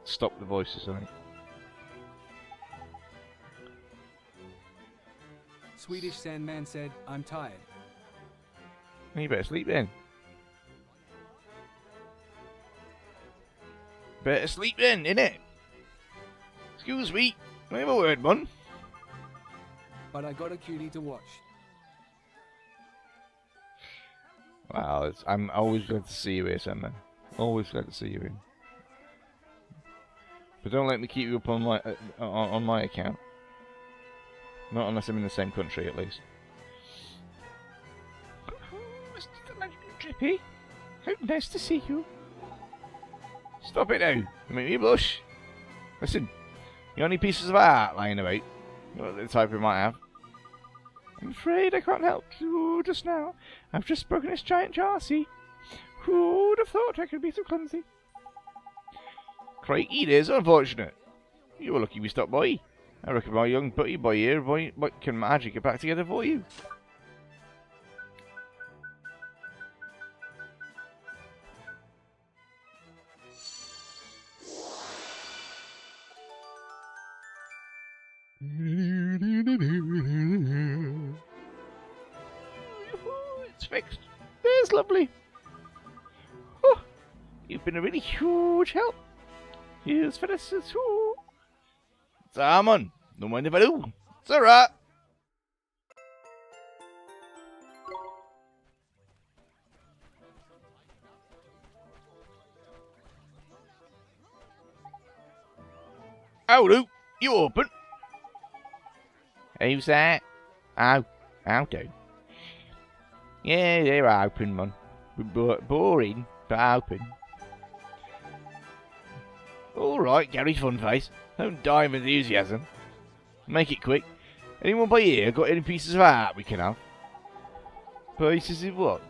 stop the voices. I think. Swedish Sandman said, I'm tired. You better sleep then. Better sleep then, innit? Excuse me. I have a word, man? But I got a cutie to watch. Wow, I'm always glad to see you here, Sandman. Always glad to see you here. But don't let me keep you up on my uh, on, my account. Not unless I'm in the same country, at least. Drippy, how nice to see you. Stop it now. You make me blush. Listen, you any pieces of art lying about? Well, the type we might have. I'm afraid I can't help you just now. I've just broken this giant jar, see? Who would have thought I could be so clumsy? Crikey, it is unfortunate. You were lucky we stopped by. I reckon my young buddy boy here boy, can magic it back together for you. Been a really huge help. Here's for this too. Simon, don't mind if I do. It's alright. Howdo, you open? Who's that? Oh, I'll do. Yeah, they're open, man. B- boring, but open. Alright, Gary Funface. Don't die of enthusiasm. Make it quick. Anyone by here got any pieces of art we can have? Pieces of what?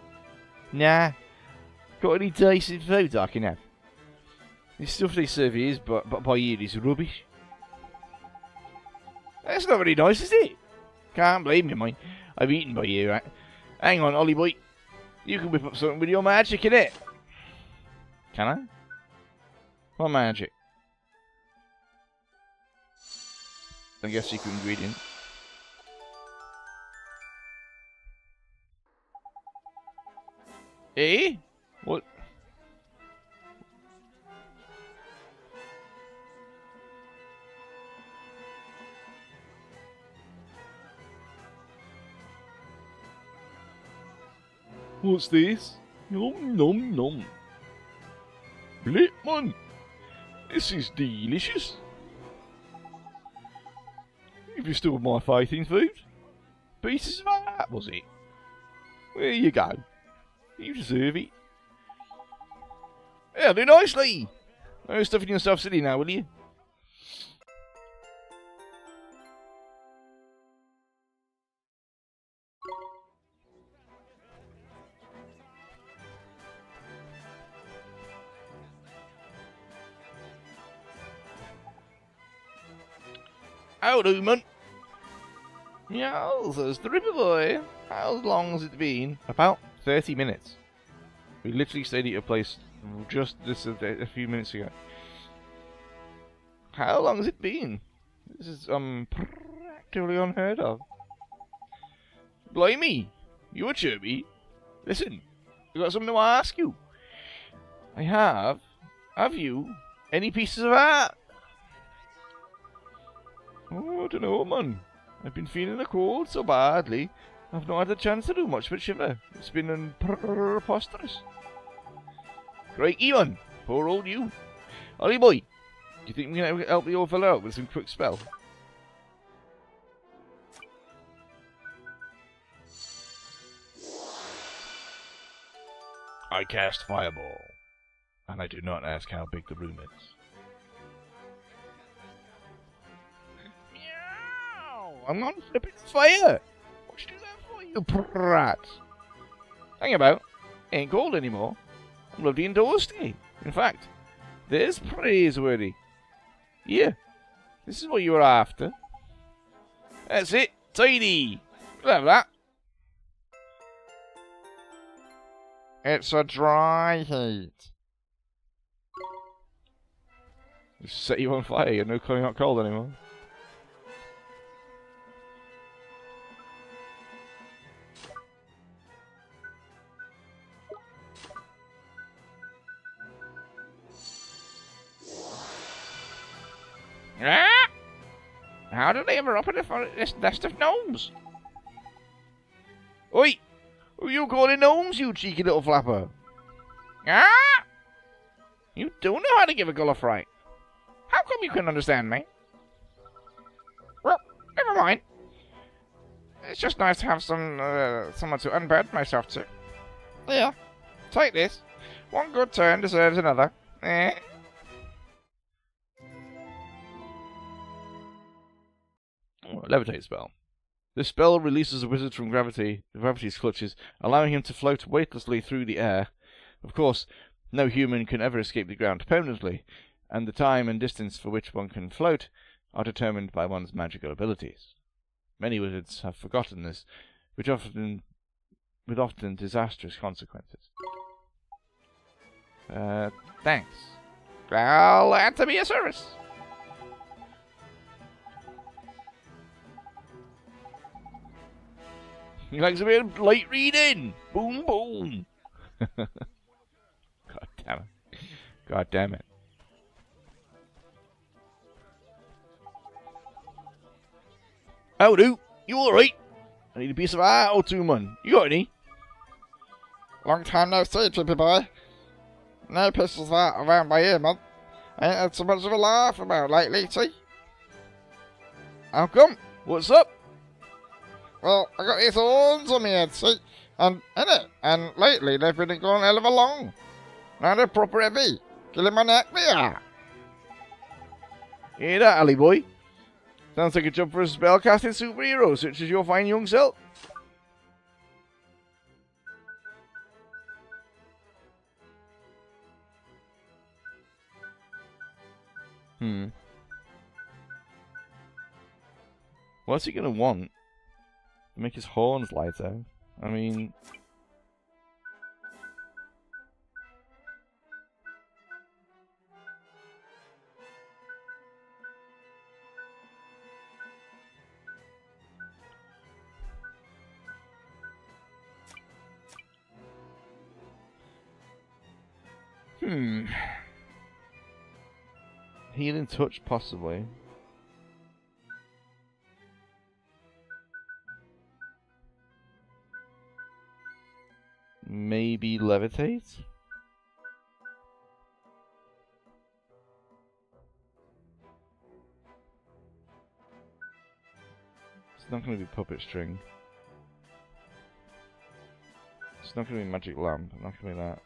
Nah. Got any decent food I can have? The stuff they serve here is but, but by here is rubbish. That's not very nice, is it? Can't blame you, mate. I've eaten by here. Right? Hang on, Ollie boy. You can whip up something with your magic, innit? Can I? What magic? I guess secret ingredient. Eh? What? What's this? Nom nom nom. Blitman! This is delicious. You've restored my faith in food. Pieces of that, was it? There you go. You deserve it. Yeah, do nicely. No stuffing yourself silly now, will you? Howdy, man. Yeah, there's the Ripper Boy. How long has it been? About 30 minutes. We literally stayed at your place just this a, few minutes ago. How long has it been? This is um practically unheard of. Blimey, you a chirpy? Listen, I've got something to ask you. I have. Have you any pieces of art? Oh, I don't know, man. I've been feeling the cold so badly. I've not had a chance to do much but shiver. It's been preposterous. Great, Ewan. Poor old you. Ollie boy, do you think we can help the old fella out with some quick spell? I cast Fireball. And I do not ask how big the room is. I'm on flipping fire! What should do that for you, brat? Hang about. Ain't cold anymore. I'm lovely and toasty. In fact, there's praiseworthy. Yeah, This is what you were after. That's it. Tidy. We'll have that. It's a dry heat. Set you on fire. You're no coming out cold anymore. Ah! How did they ever open this nest of gnomes? Oi! Who you calling gnomes, you cheeky little flapper? Ah! You don't know how to give a gull a fright. How come you couldn't understand me? Well, never mind. It's just nice to have some uh, someone to unbed myself to. Yeah. take this. One good turn deserves another. Eh? Levitate spell. This spell releases a wizard from gravity, gravity's clutches, allowing him to float weightlessly through the air. Of course, no human can ever escape the ground permanently, and the time and distance for which one can float are determined by one's magical abilities. Many wizards have forgotten this, which often with often disastrous consequences. Uh, thanks. I'll add to be a service. He likes a bit of light reading. Boom, boom. God damn it. God damn it. How do? You alright? I need a piece of art or two, man. You got any? Long time no see, chippy boy. No pistols of art around by here, man. I ain't had so much of a laugh about lately, see? How come? What's up? Well, I got these horns on my head, see? And in it, and lately they've been going hell of a long. Now they're proper heavy. Killing my neck, are. Hear that, alley boy? Sounds like a job for a spellcasting superhero, such as your fine young self. Hmm. What's he gonna want? Make his horns lighter? I mean... Hmm. Healing touch, possibly. Maybe levitate? It's not going to be puppet string. It's not going to be magic lamp. Not going to be that.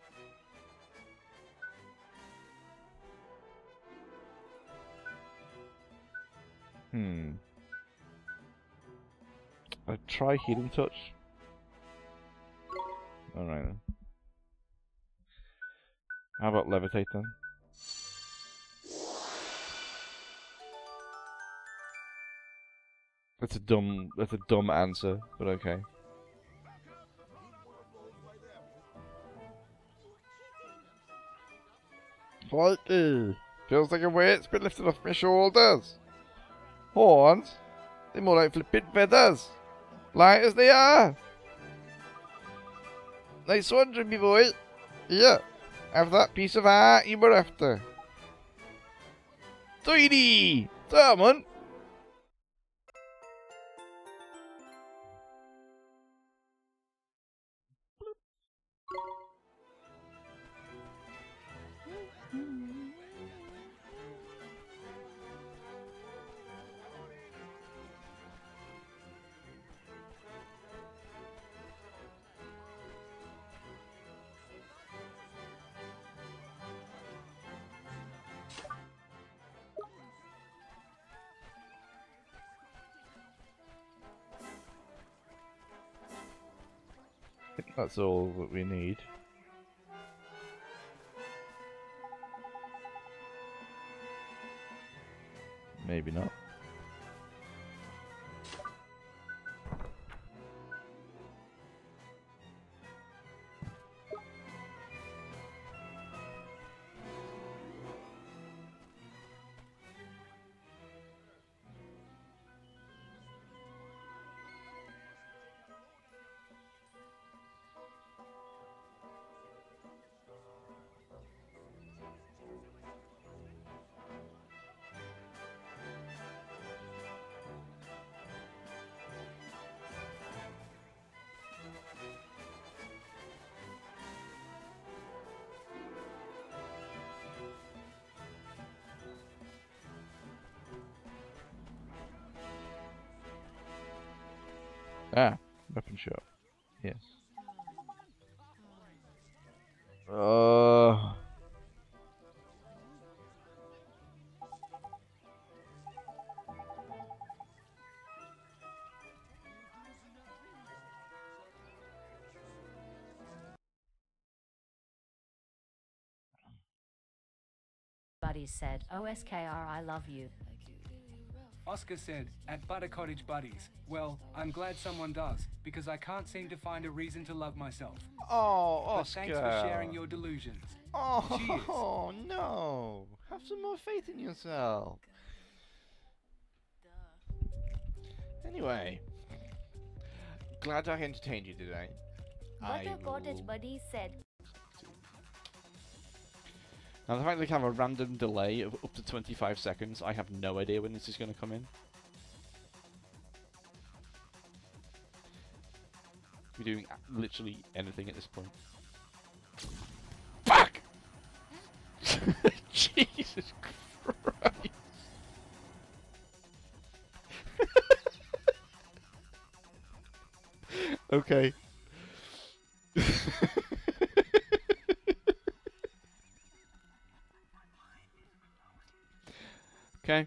Hmm. I'd try healing touch. Alright then. How about levitate then? That's a dumb that's a dumb answer, but okay. Flighty. Feels like a weight's been lifted off my shoulders. Horns? They're more like flipping feathers. Light as they are. Nice one, Jimmy boy. Yeah. have that piece of art you were after. Tidy! Salmon! That's all that we need. Maybe not. Weapon shop. Yes. Uh. Buddies said, OSKR, I love you. Oscar said, at Butter Cottage Buddies. Well, I'm glad someone does, because I can't seem to find a reason to love myself. Oh, But thanks for sharing your delusions. Oh, Cheers. no. Have some more faith in yourself. Anyway, glad I entertained you today. I Butter Cottage will- Buddies said, Now, the fact that we have a random delay of up to 25 seconds, I have no idea when this is going to come in. We're doing literally anything at this point. Fuck! Jesus Christ! okay. okay.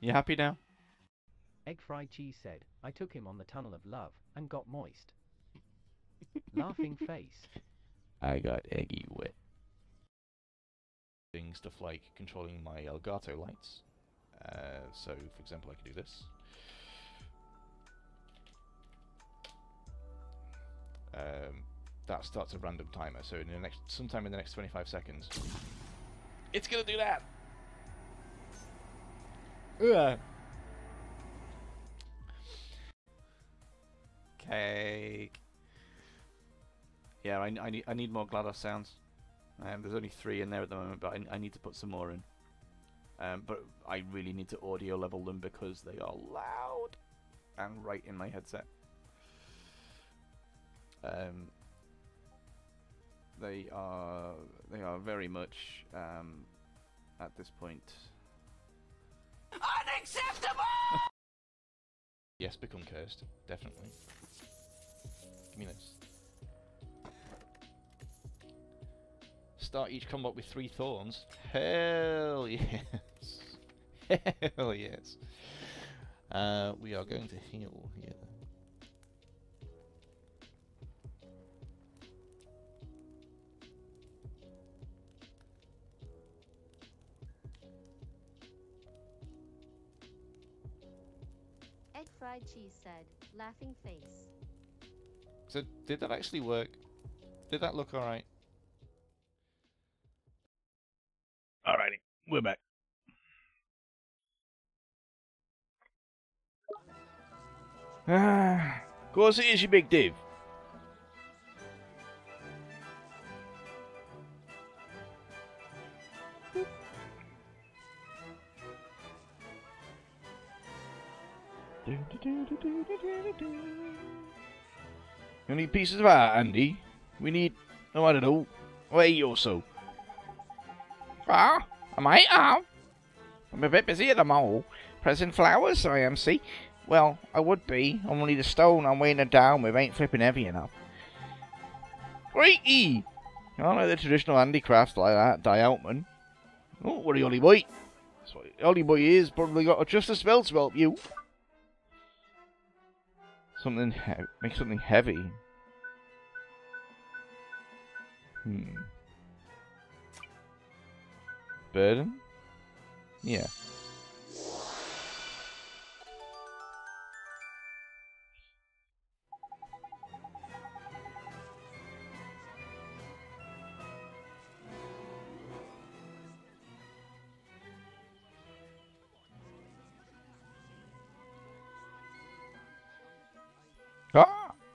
You happy now? Egg fried cheese said, I took him on the tunnel of love and got moist. Laughing face. I got eggy wet. Doing stuff like controlling my Elgato lights. Uh, so, for example, I could do this. Um, that starts a random timer. So, in the next, sometime in the next 25 seconds, it's gonna do that. Ugh. Cake. Yeah, I, I need I need more GLaDOS sounds. Um, there's only three in there at the moment, but I, I need to put some more in. Um, but I really need to audio level them because they are loud and right in my headset. Um, they are they are very much um, at this point. Unacceptable! Yes, become cursed, definitely. Give me this. Start each combat with three thorns. Hell yes. Hell yes. Uh, we are going to heal here. Fried cheese said, laughing face. So, did that actually work? Did that look alright? Alrighty, we're back. Ah, of course it is your big div. You need pieces of art, Andy? We need, oh, I don't know, eight or so. Ah, I might have. I'm a bit busy at the mall. Pressing flowers, I am, see? Well, I would be, I'm only the stone I'm weighing it down with ain't flipping heavy enough. Righty! I don't like the traditional handicrafts like that, die out, man. Oh, what you, Ollie boy? That's what Ollie boy is, probably got just a spell to help you. Something he- make something heavy. Hmm. Burden? Yeah.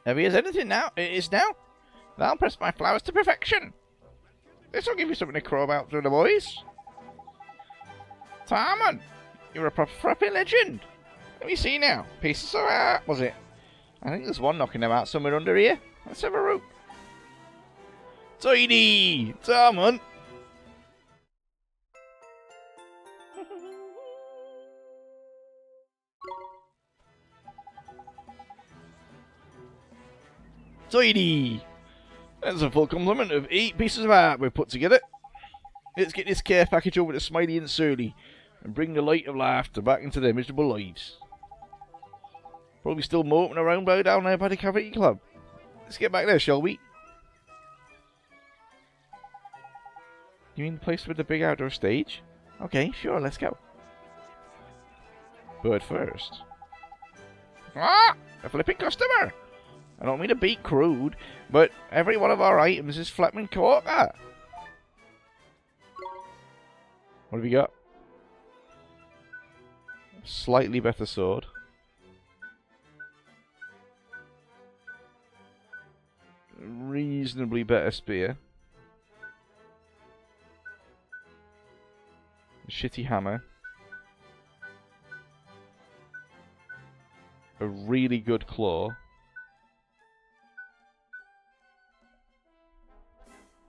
Heavy as anything now. It is now. I'll press my flowers to perfection. This'll give you something to crow about through the boys. Tarman, you're a proper frappy legend. Let me see now. Pieces of art, was it? I think there's one knocking about somewhere under here. Let's have a root. Tidy! Tarman! Tidy! That's a full complement of eight pieces of art we've put together. Let's get this care package over to Smiley and Surly and bring the light of laughter back into their miserable lives. Probably still moping around by down there by the Cavity Club. Let's get back there, shall we? You mean the place with the big outdoor stage? Okay, sure, let's go. But first... Ah! A flipping customer! I don't mean to be crude, but every one of our items is flipping corker. What have you got? Slightly better sword. Reasonably better spear. shitty hammer. A really good claw.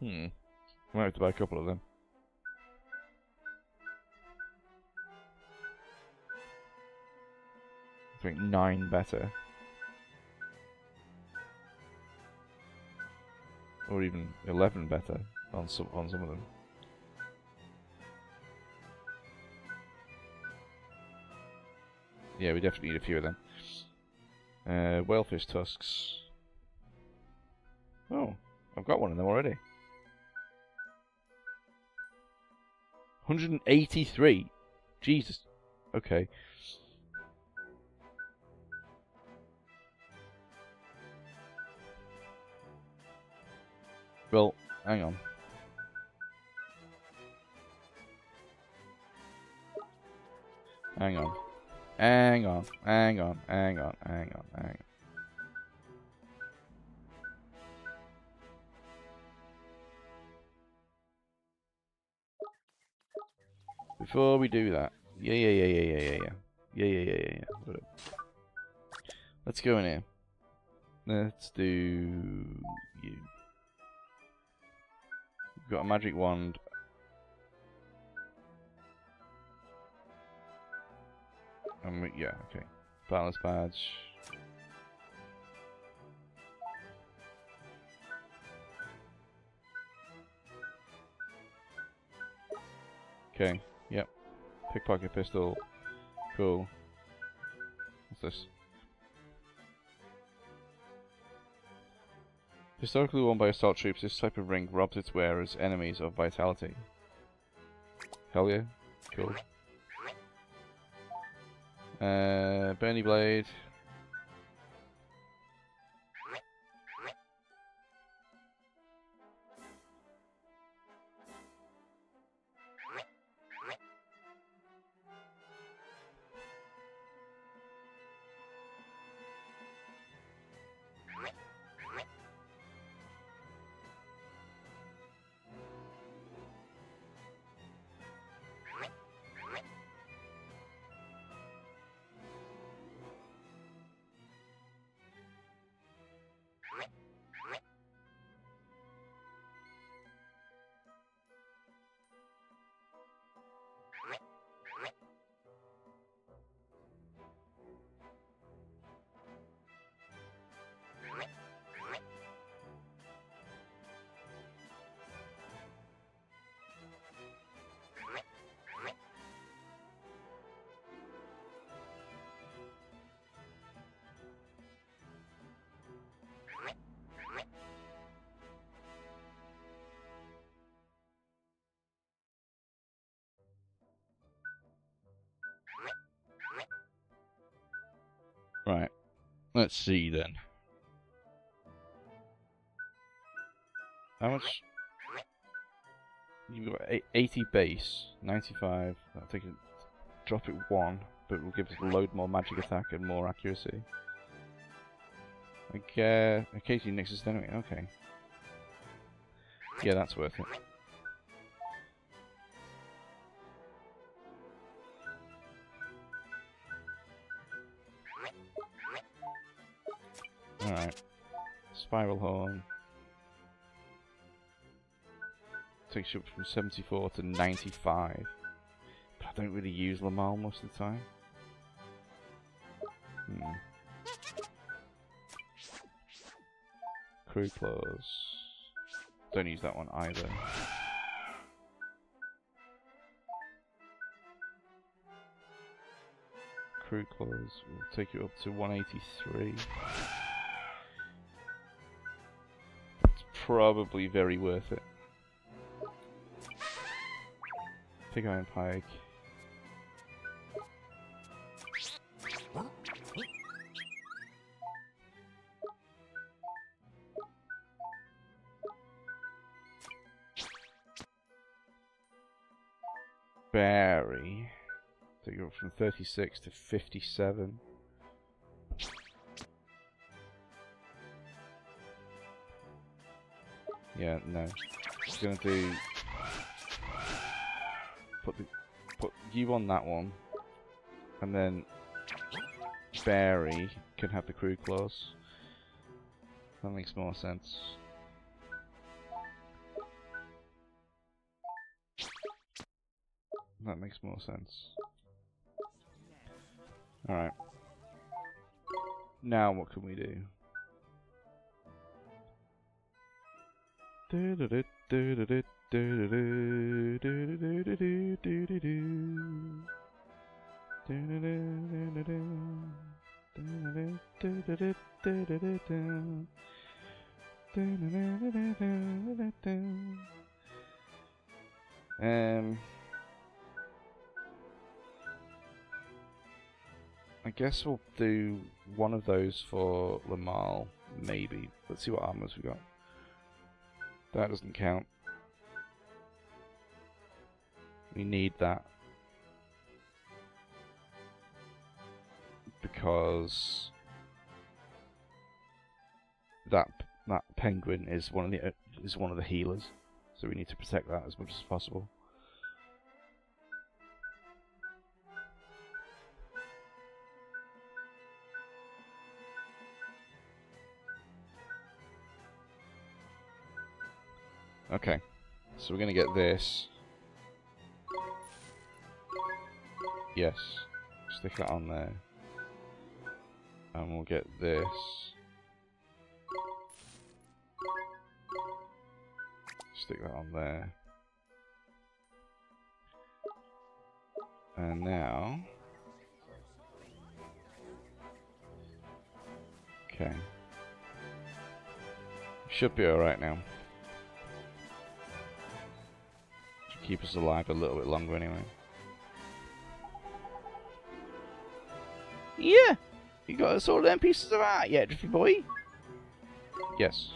Hmm. Might have to buy a couple of them. I think nine better. Or even eleven better on some on some of them. Yeah, we definitely need a few of them. Uh, whalefish tusks. Oh, I've got one of them already. 183. Jesus. Okay. Well, hang on. Hang on. Hang on, hang on, hang on, hang on, hang on. Before we do that. Yeah, yeah, yeah, yeah, yeah, yeah, yeah. Yeah, yeah, yeah, yeah, yeah. Let's go in here. Let's do you. We've got a magic wand. And we, yeah, okay. Balance badge. Okay yep. Pickpocket pistol. Cool. What's this? Historically worn by assault troops, this type of ring robs its wearers, enemies, of vitality. Hell yeah. Cool. Uh, Bernie Blade. Let's see then. How much? You've got 80 base, 95. I'll take it, drop it one, but it will give us a load more magic attack and more accuracy. Like, uh, occasionally Nexus enemy. Okay. Yeah, that's worth it. Takes you up from 74 to 95. But I don't really use Lamal most of the time. Hmm. Crew claws. Don't use that one either. Crew claws will take you up to 183. It's probably very worth it. Pig Iron Pike. Barry. So you're from 36 to 57. Yeah, no. It's gonna do. You on that one, and then Barry can have the crew claws. That makes more sense. That makes more sense. Alright. Now what can we do? Um I guess we'll do one of those for Lamal, maybe. Let's see what armors we got. That doesn't count. We need that. Because that that penguin is one of the uh, is one of the healers, so we need to protect that as much as possible. Okay, so we're gonna get this. Yes, stick that on there. And we'll get this. Stick that on there. And now... Okay. Should be alright now. Should keep us alive a little bit longer anyway. Yeah, you got us all them pieces of art yet, boy? Yes.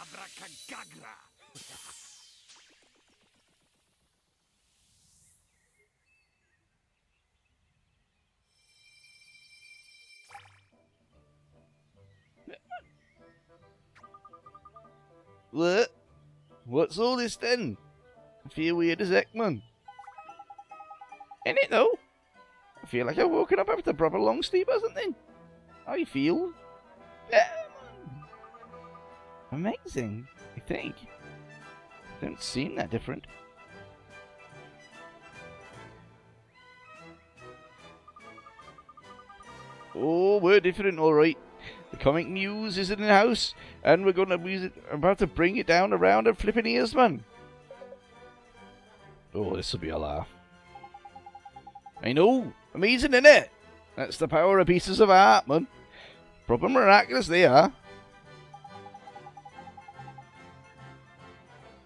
Abracagra! What? What's all this then? I feel weird as heck, man. In it though? I feel like I've woken up after a proper long sleep or something. You feel? Amazing, I think. Don't seem that different. Oh, we're different, alright. The comic news is in the house, and we're gonna it, about to bring it down around a flipping ears, man. Oh, this will be a laugh. I know, amazing, innit? That's the power of pieces of art, man. Proper miraculous they are.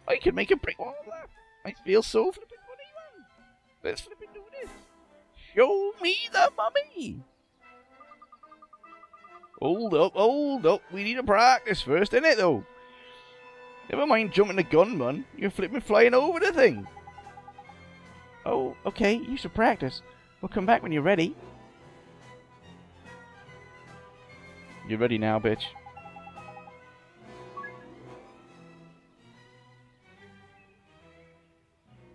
I can make a brick wall that. I feel so flipping funny, man. Let's flipping do this. Show me the mummy. Hold up, hold up. We need to practice first, innit, though? Never mind jumping the gun, man. You're flipping flying over the thing. Oh, okay. You should practice. We'll come back when you're ready. You're ready now, bitch.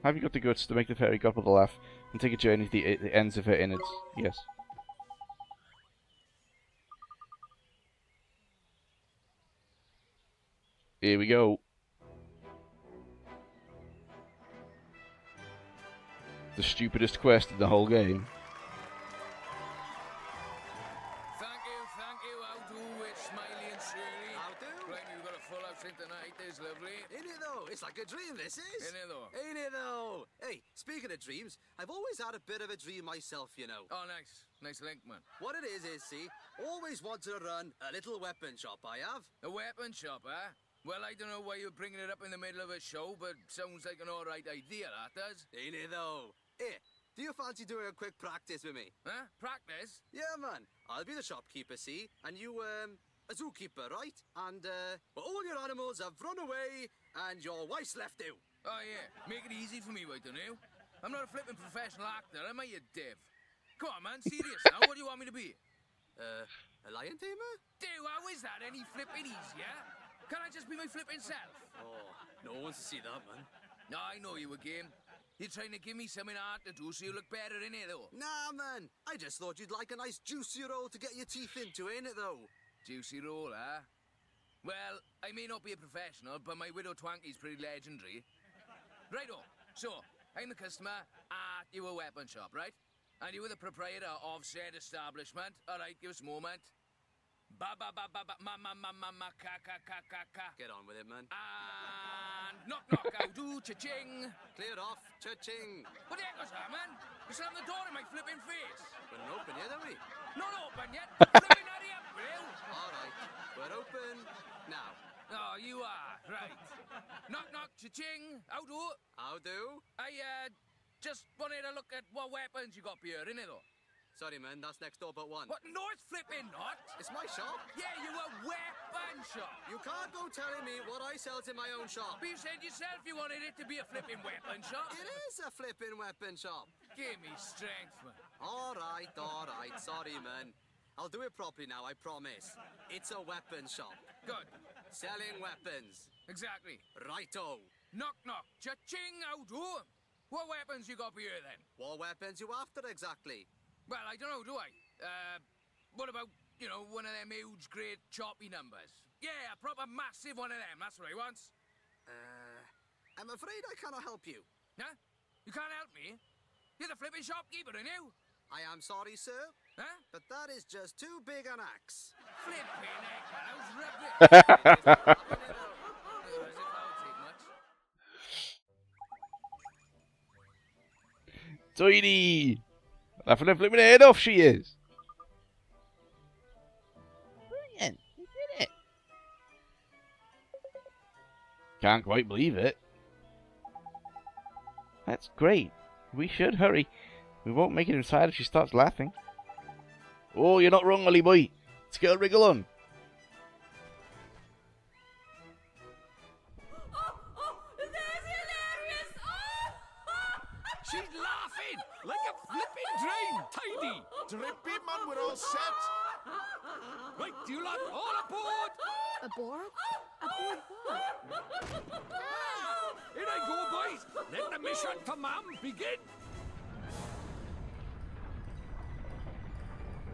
Have you got the guts to make the fairy godmother laugh and take a journey to the, the ends of her innards? Yes. Here we go. The stupidest quest in the whole game. Thank you, thank you. How do it's Smiley and Shirley? How do? Right, you've got a full house in tonight. It's lovely. Ain't it though? It's like a dream, this is. Ain't it though? Ain't it though? Hey, speaking of dreams, I've always had a bit of a dream myself, you know. Oh, nice. Nice link, man. What it is is, see, always wanted to run a little weapon shop, I have. A weapon shop, eh? Well, I don't know why you're bringing it up in the middle of a show, but sounds like an alright idea, that does. Ain't it though? Hey, do you fancy doing a quick practice with me? Huh? Practice? Yeah, man. I'll be the shopkeeper, see? And you, um, a zookeeper, right? And, uh, well, all your animals have run away and your wife's left you. Oh, yeah. Make it easy for me, why don't you? I'm not a flipping professional actor, am I, you div? Come on, man, serious now. What do you want me to be? Uh, a lion tamer? Dude, how is that any flipping easier? Can I just be my flipping self? Oh, no one wants to see that, man. No, I know you again. You're trying to give me something hard to do so you look better in it, though. Nah, man. I just thought you'd like a nice juicy roll to get your teeth into, ain't it, though? Juicy roll, huh? Well, I may not be a professional, but my widow Twankey's pretty legendary. Righto. So, I'm the customer at your weapon shop, right? And you were the proprietor of said establishment. All right, give us a moment. Ba ba ba ba ba ma ma ma ma ma ka ka ka ka ka. Get on with it, man. And knock knock out do cha-ching. Clear off, cha-ching. What the heck was that, man? You slammed the door in my flipping face. We're not open yet, are we? Not open yet. flipping hurry up, Bill. All right, we're open now. Oh, you are right. knock knock cha-ching. How do? How do? I uh just wanted to look at what weapons you got here, innit though? Sorry, man, that's next door but one. What? No, it's flipping not. It's my shop. Yeah, you a weapon shop. You can't go telling me what I sell in my own shop. But you said yourself you wanted it to be a flipping weapon shop. It is a flipping weapon shop. Give me strength, man. All right, all right. Sorry, man. I'll do it properly now, I promise. It's a weapon shop. Good. Selling weapons. Exactly. Righto. Knock knock. Cha-ching out. What weapons you got here then? What weapons you after exactly? Well, I don't know, do I? Uh, what about, you know, one of them huge, great, choppy numbers? Yeah, a proper massive one of them. That's what I want. Uh, I'm afraid I cannot help you. Huh? You can't help me? You're the flipping shopkeeper, aren't you? I am sorry, sir. Huh? But that is just too big an axe. Flipping heck, man. I was rubbish. Tidy! Laughing her her head off, she is. Brilliant. You did it. Can't quite believe it. That's great. We should hurry. We won't make it inside if she starts laughing. Oh, you're not wrong, Ollie boy. Let's get a wriggle on. Drain. Tidy. Drippy, man, we're all set. Right, do you lot all aboard? Aboard? Aboard what? Here I go, boys. Let the mission to Mom begin.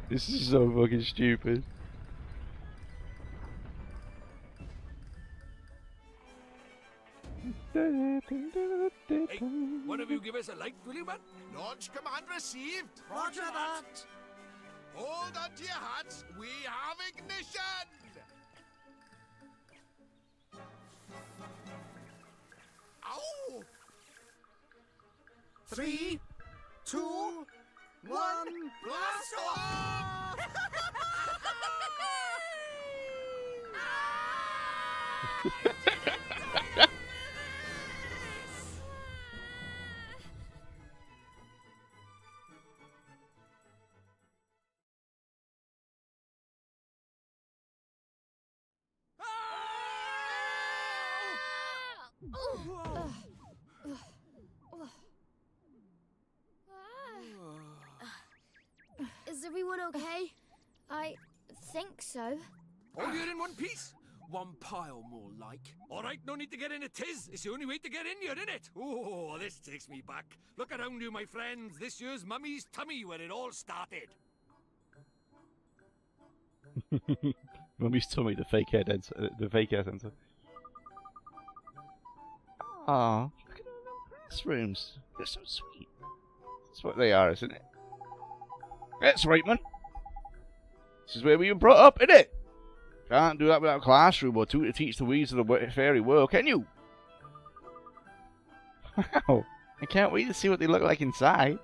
This is so fucking stupid. Hey, one of you give us a light, will you, man? Launch command received. Roger that. Hold on to your hats. We have ignition. Ow! Three, two, one, blast off! think so. All here in one piece? One pile, more like. All right, no need to get in a tiz. It's the only way to get in here, it? Oh, this takes me back. Look around you, my friends. This year's Mummy's tummy where it all started. Mummy's tummy, the fake hair dancer, uh, the fake hair dancer. Aw, look at all the classrooms. They're so sweet. That's what they are, isn't it? That's right, man. This is where we were brought up, isn't it? Can't do that without a classroom or two to teach the weeds of the fairy world, can you? Wow, I can't wait to see what they look like inside.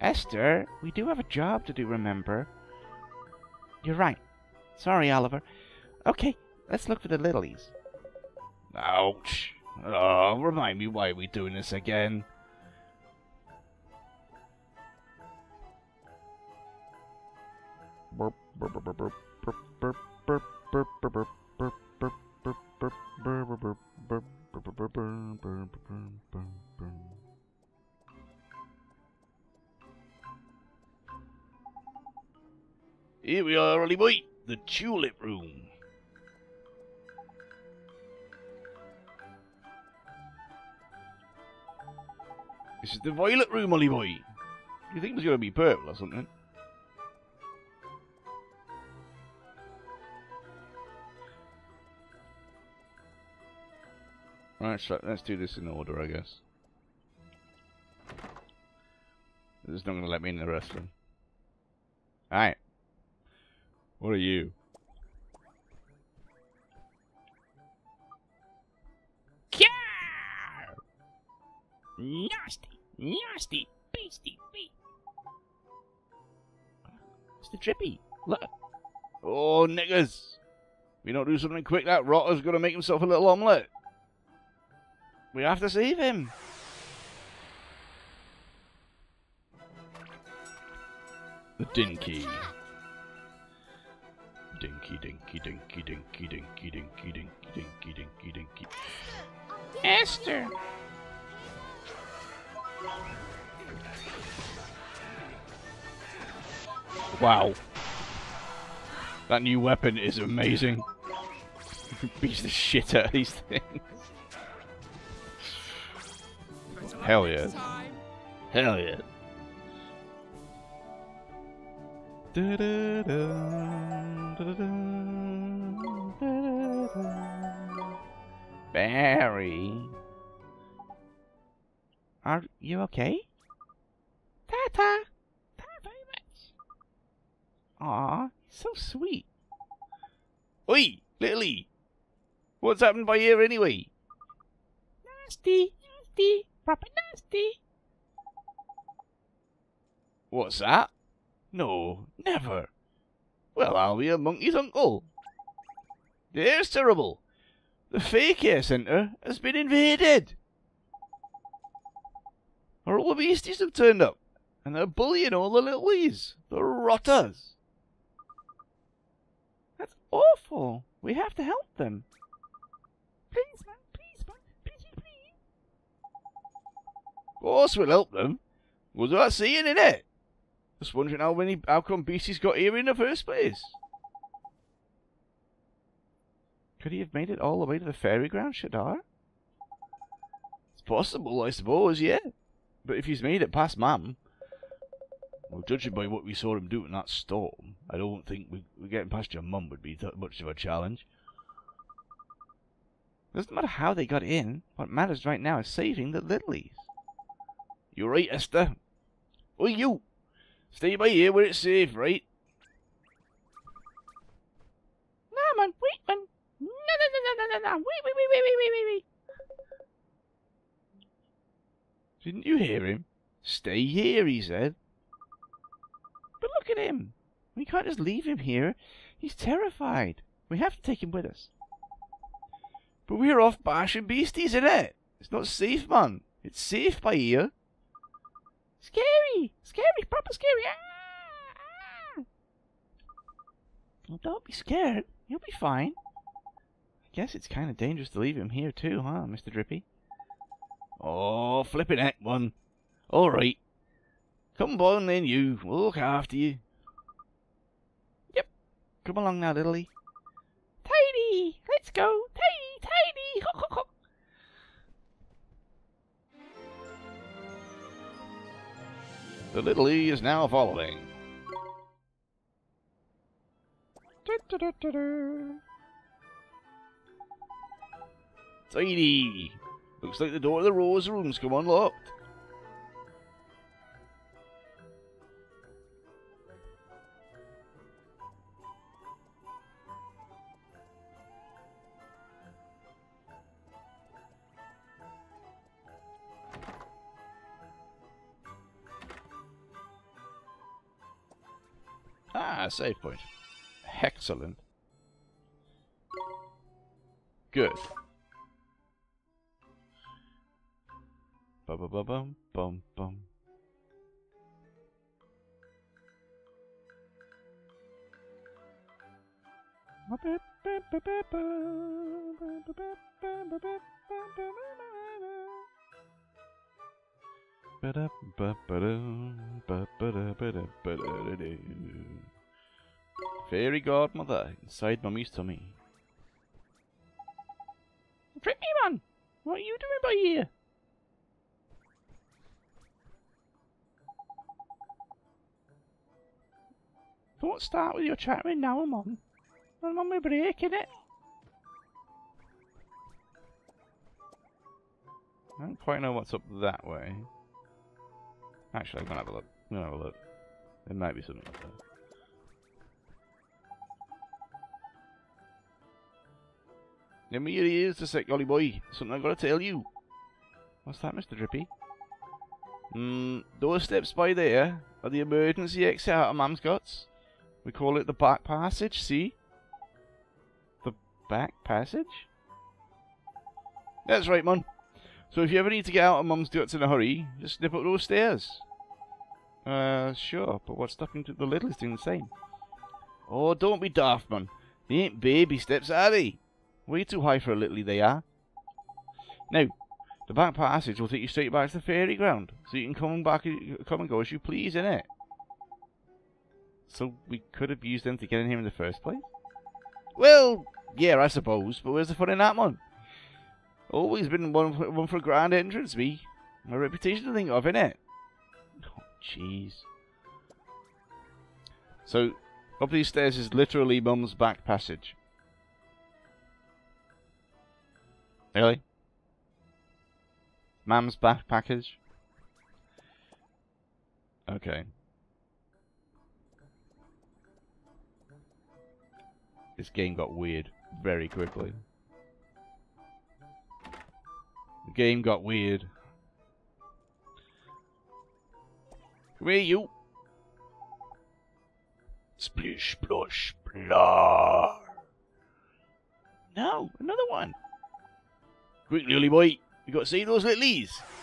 Esther, we do have a job to do, remember? You're right. Sorry, Oliver. Okay, let's look for the littlies. Ouch. Oh, remind me why we're we doing this again? Here we are, Ollie boy. The tulip room. This is the violet room, Ollie boy. You think it was going to be purple or something? Right, so let's do this in order, I guess. It's not going to let me in the restroom. Alright. What are you? Nasty, nasty, beastie, beast. It's the drippy. Look. Oh, knickers! If we don't do something quick, that rotter's going to make himself a little omelette. We have to save him. The dinky. Dinky, dinky, dinky, dinky, dinky, dinky, dinky, dinky, dinky, dinky. Dinky. Esther. Wow. That new weapon is amazing. Beats the shit out of these things. Hell yeah. Hell yeah. Barry. Are you okay? Tata. Tata very much. Aw, so sweet. Oi, Lily. What's happened by here anyway? Nasty, nasty, proper nasty. What's that? No, never. Well, I'll be a monkey's uncle. There's terrible. The fake care centre has been invaded. All the beasties have turned up, and they're bullying all the little. The rotters. That's awful. We have to help them. Please, man, please, please. Of course we'll help them. That seeing in it? Just wondering how many, how come beasties got here in the first place. Could he have made it all the way to the fairy ground, Shadar? It's possible, I suppose, yeah. But if he's made it past Mam, well, judging by what we saw him do in that storm, I don't think we, getting past your mum would be that much of a challenge. Doesn't matter how they got in. What matters right now is saving the Littlies. You're right, Esther. Oi, you! Stay by here where it's safe, right? No, man, wait, man. No, no, no, no, no, no, no. Wait, wait, wait, wait, wait, wait, wait, wait. Didn't you hear him? Stay here, he said. But look at him. We can't just leave him here. He's terrified. We have to take him with us. But we're off bashing beasties, innit? It's not safe, man. It's safe by here. Scary! Scary! Proper scary! Ah, ah. Well, don't be scared. You'll be fine. I guess it's kind of dangerous to leave him here too, huh, Mr. Drippy? Oh, flipping heck, one. All right. Come on then, you. We'll look after you. Yep. Come along now, Littly. Tidy! Let's go! The Little E is now following. Tidy! Looks like the door to the Rose room's come unlocked. Ah, save point. Excellent. Good. Ba ba ba bum. Fairy godmother inside mummy's tummy. Drippy man! What are you doing by here? Don't start with your chattering now, Mum. I'm on my break, innit? I don't quite know what's up that way. Actually, I'm gonna have a look. I'm gonna have a look. There might be something up there. Give me your ears a sec, Ollie boy. Something I've got to tell you. What's that, Mr. Drippy? Hmm, those steps by there are the emergency exit out of Mum's guts. We call it the back passage, see? The back passage? That's right, Mum. So if you ever need to get out of Mum's guts in a hurry, just nip up those stairs. Uh, sure, but what's stopping the littlest doing the same? Oh, don't be daft, man. They ain't baby steps, are they? Way too high for a littly they are. Now, the back passage will take you straight back to the fairy ground, so you can come back, come and go as you please, innit? So we could have used them to get in here in the first place? Well, yeah, I suppose, but where's the fun in that one? Always been one one for a grand entrance, me. My reputation to think of, innit? Oh, jeez. So, up these stairs is literally Mum's back passage. Really? Mum's back package? Okay. This game got weird very quickly. The game got weird. Come here, you. Splish, splosh, blah. No, another one. Quickly, Ollie boy. You got to see those littlies. Let's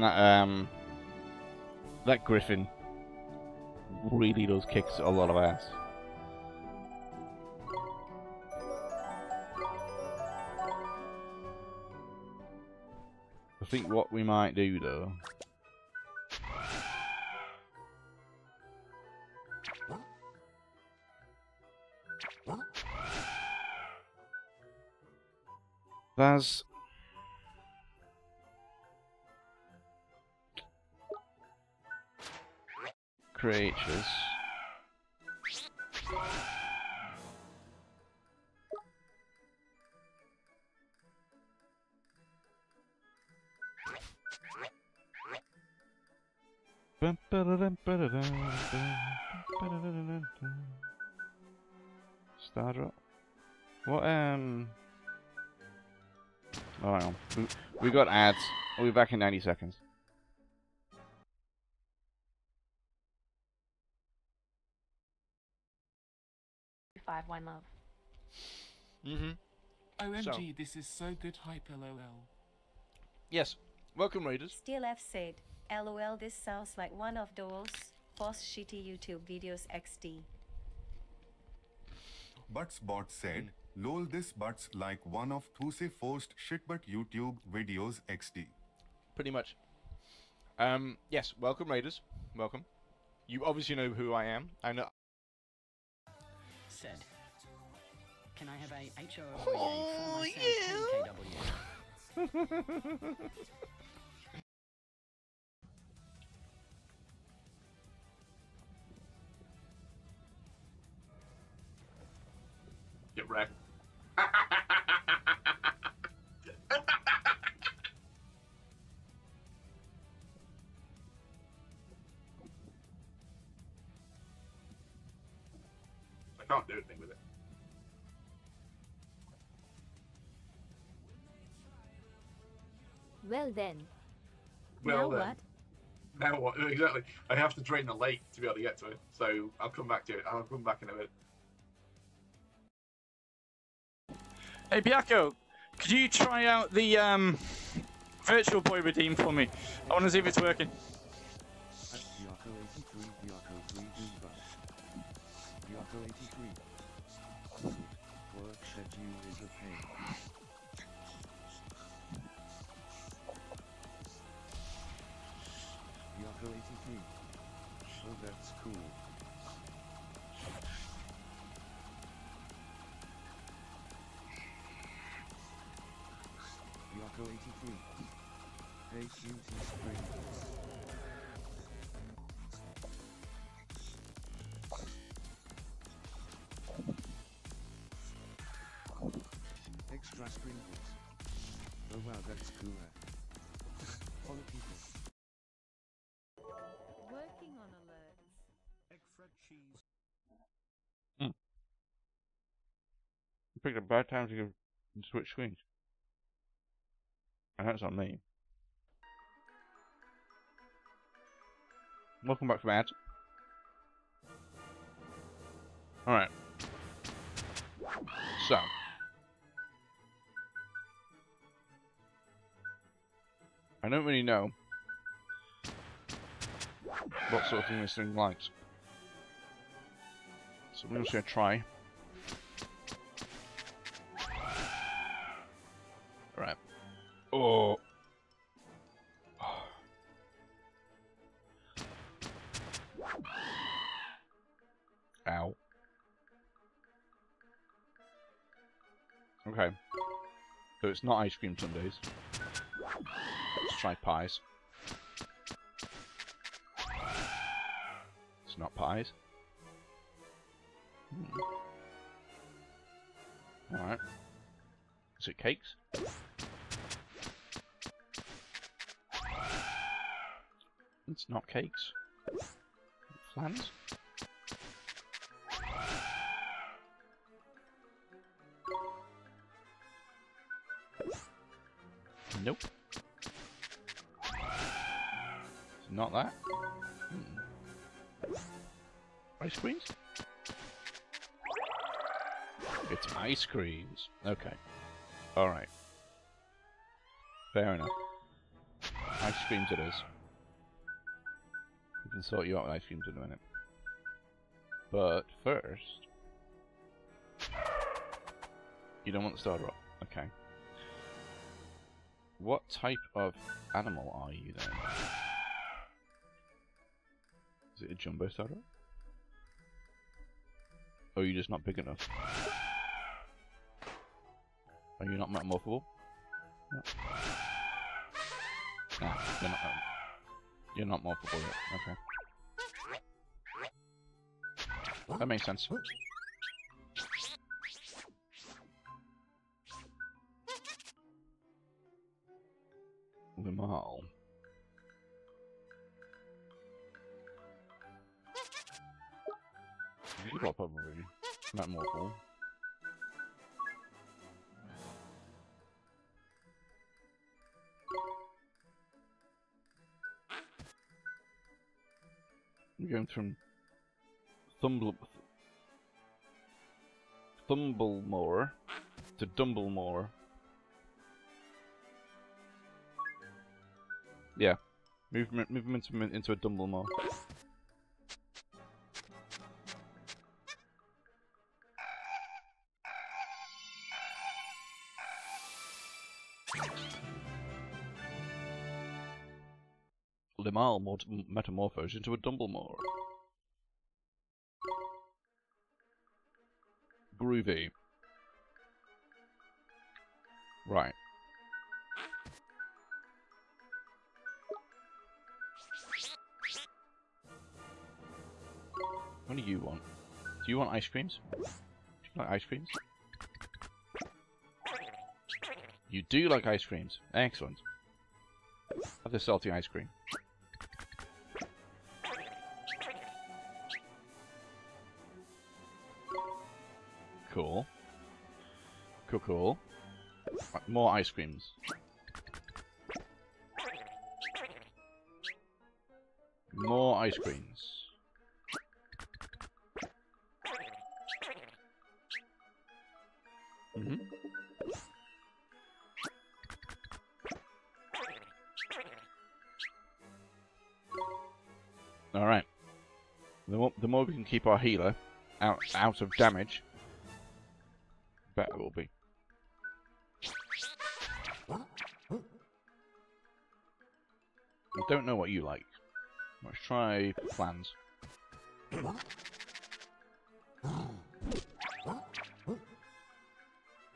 That um that griffin really does kicks a lot of ass. I think what we might do though There's creatures. Star drop. What, um... Oh, hang on. We, got ads. We'll be back in 90 seconds. Five One Love. Mm-hmm. OMG, this is so good hype, lol. Yes. Welcome, Raiders. Still F said, LOL, this sounds like one of those false shitty YouTube videos XD. Buttsbot said, lol this butts like one of those forced shitbut YouTube videos XD. Pretty much. Um, yes, welcome, Raiders. Welcome. You obviously know who I am. I know. Said, can I have a HO Oh, for myself Get wrecked. Well then. Well, now then. what? Now what? Exactly. I have to drain the lake to be able to get to it. So I'll come back to it. I'll come back in a bit. Hey, Biako, could you try out the um, Virtual Boy redeem for me? I want to see if it's working. Extra sprinkles. Oh wow, that's cool. Eh? Follow people. Working on alerts. Egg Fred cheese. Hmm. You picked a bad time to go switch screens. And that's on me. Welcome back from ads. Alright. So. I don't really know what sort of thing this thing likes. So I'm just going to try. Alright. Oh. Ow. Okay. So it's not ice cream sundaes. Try pies. It's not pies. Hmm. Alright. Is it cakes? It's not cakes. Flans? Nope. Not that. Hmm. Ice creams? It's ice creams. Okay. Alright. Fair enough. Ice creams it is. We can sort you out with ice creams in a minute. But first... You don't want the starter up. Okay. What type of animal are you then? Is it a jumbo starter? Or are you just not big enough? Are you not metamorphable? No. Nah, you're not. You're not morphable yet. Okay. That makes sense. The evil, probably. Not mortal. You're going from Thumble Thumblemore to Dumblemore. Yeah. movement, movement into a Dumblemore. Mot- metamorphosed into a Dumblemore. Groovy. Right. What do you want? Do you want ice creams? Do you like ice creams? You do like ice creams. Excellent. Have the salty ice cream. Cool. Cool, cool. Right, more ice creams. More ice creams. Mm-hmm. All right. The more, the more we can keep our healer out out of damage, better it will be. I don't know what you like. Let's try plans.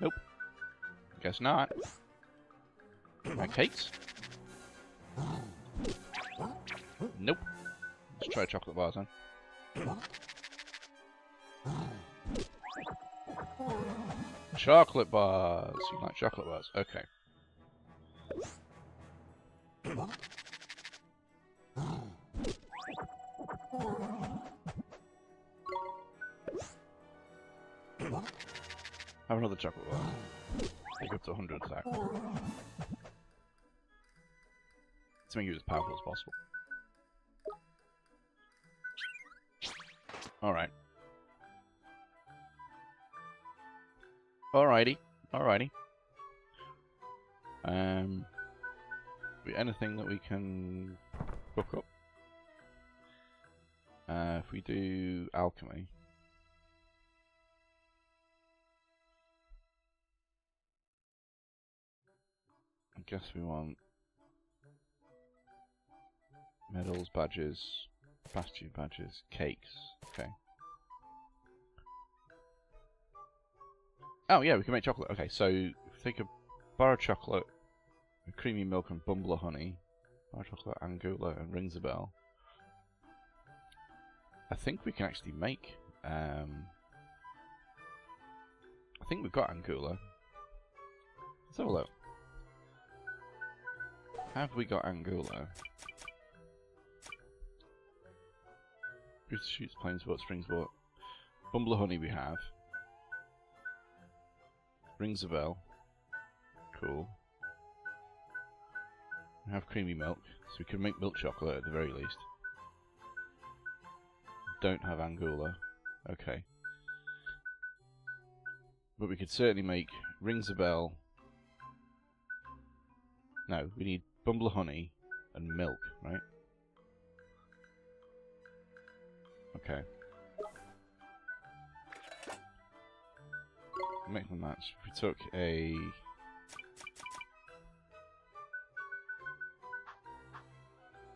Nope. Guess not. My cakes? Nope. Let's try chocolate bars then. Chocolate bars. You like chocolate bars? Okay. Have another chocolate bar. Take up to 100 attack. To make you as powerful as possible. Alright. Alrighty. Alrighty. Um, anything that we can book up? Uh, if we do alchemy. I guess we want medals, badges, pastue badges, cakes. Okay. Oh yeah, we can make chocolate. Okay, so think a bar of chocolate, creamy milk and bumble honey, bar of chocolate, angula, and rings a bell. I think we can actually make. Um, I think we've got angula. Let's have a look. Have we got angula? Shoots, planes, boat, springs, boat. Bumble honey we have. Rings a bell. Cool. We have creamy milk, so we can make milk chocolate at the very least. Don't have angula. Okay. But we could certainly make rings a bell. No, we need bumble honey and milk, right? Okay. Make the match. If we took a...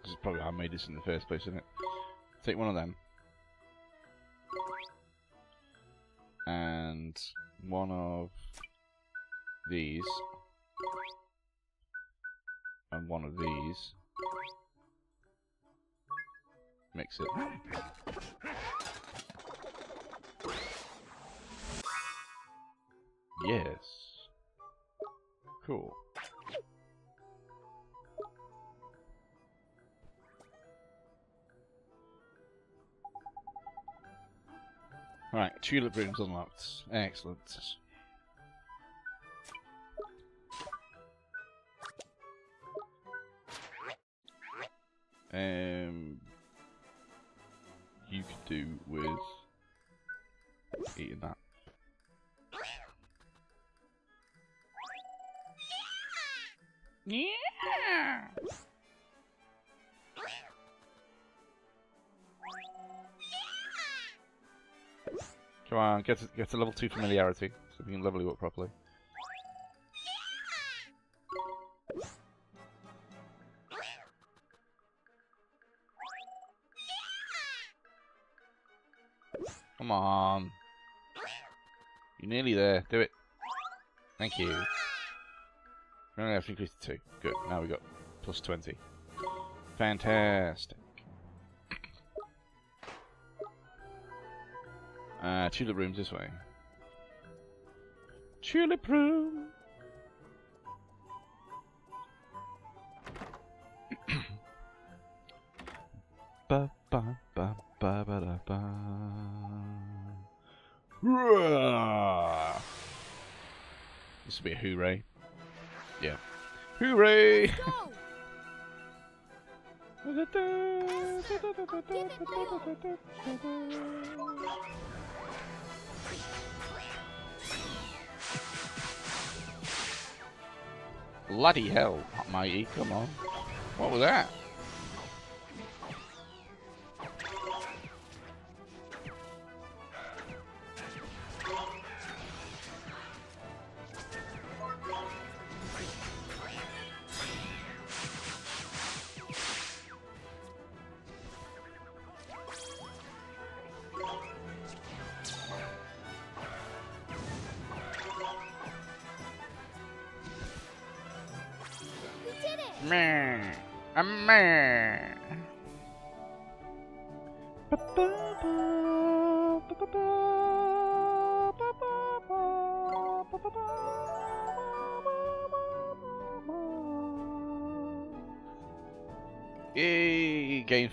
This is probably how I made this in the first place, isn't it? Take one of them. And one of these. And one of these. Mix it. Yes. Cool. Right, tulip rooms unlocked. Excellent. Um, you could do with eating that. Yeah. Come on, get to, get to level 2 familiarity, so we can level you up properly. Come on. You're nearly there. Do it. Thank you. We only have to increase to 2. Good. Now we got plus 20. Fantastic. Uh, tulip room's this way. Tulip room. ba ba ba ba ba da ba. This will be a hooray. Yeah. Hooray! Bloody hell, mighty, come on. What was that?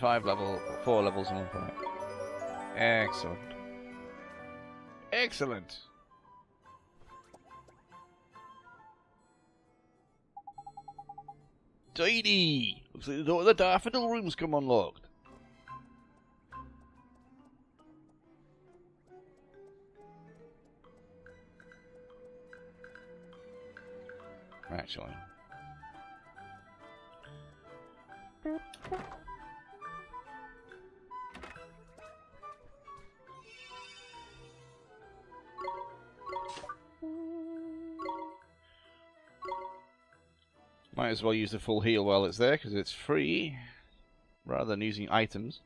Five level, four levels in one fight. Excellent. Excellent. Tidy! Looks like the door the daffodil room's come unlocked. Actually. Might as well use the full heal while it's there, because it's free, rather than using items.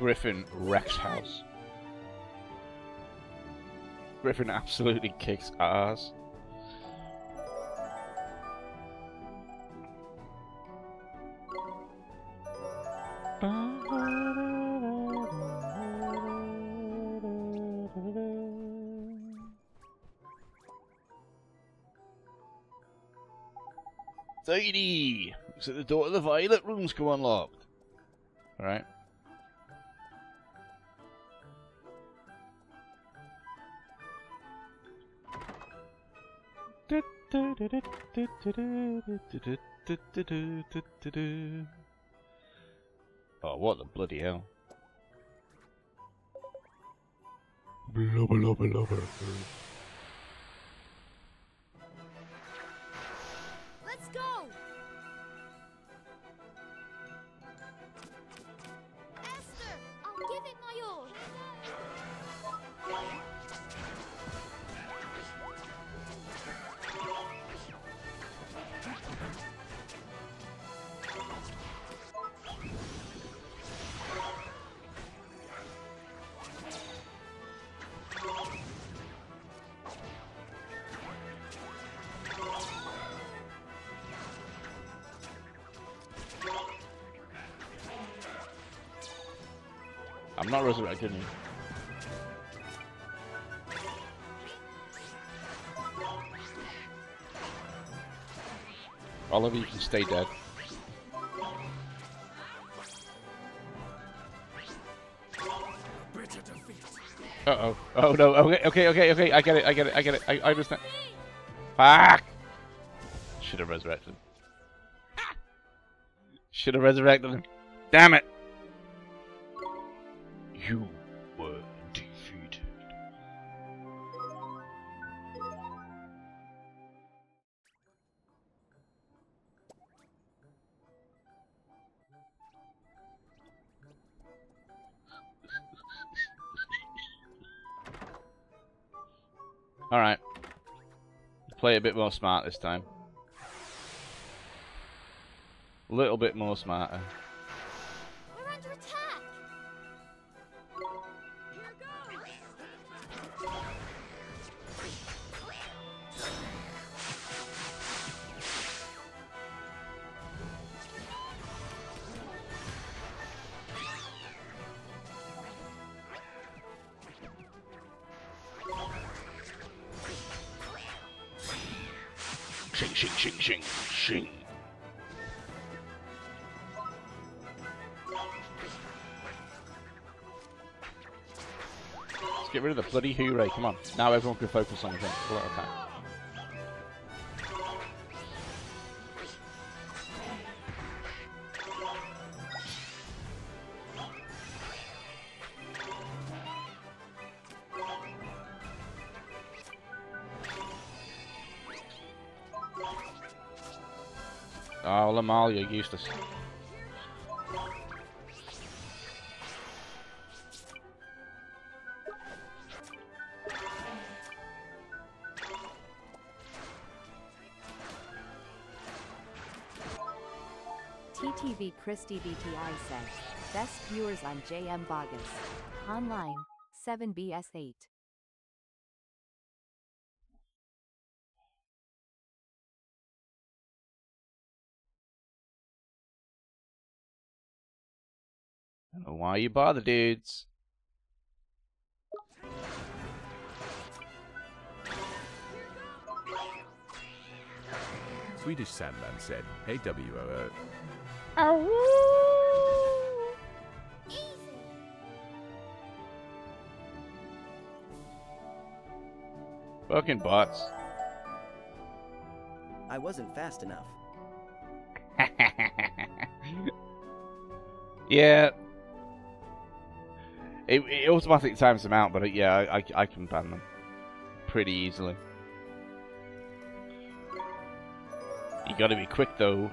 Griffin wrecks house. Griffin absolutely kicks ass. Tidy! Looks like the door to the violet room's come unlocked. Alright. Oh, what the bloody hell. Blubber, blubber, blubber. Resurrecting you. All of you can stay dead. Uh oh. Oh no. Okay. Okay. Okay. Okay. I get it. I get it. I get it. I, I understand. Fuck. Should have resurrected him. Should have resurrected him. Damn it. You were defeated. All right. Play a bit more smart this time. A little bit more smarter. Rid of the bloody hooray. Come on. Now everyone can focus on the thing. Full attack. Oh, ah, Lamal, you're useless. Christy BTI says, best viewers on JM Bogus. Online, 7BS8. I don't know why you bother, dudes. Swedish Sandman said, Hey WOO. Fucking bots. I wasn't fast enough. Yeah. It, it automatically times them out, but it, yeah, I, I, I can ban them pretty easily. You gotta be quick though.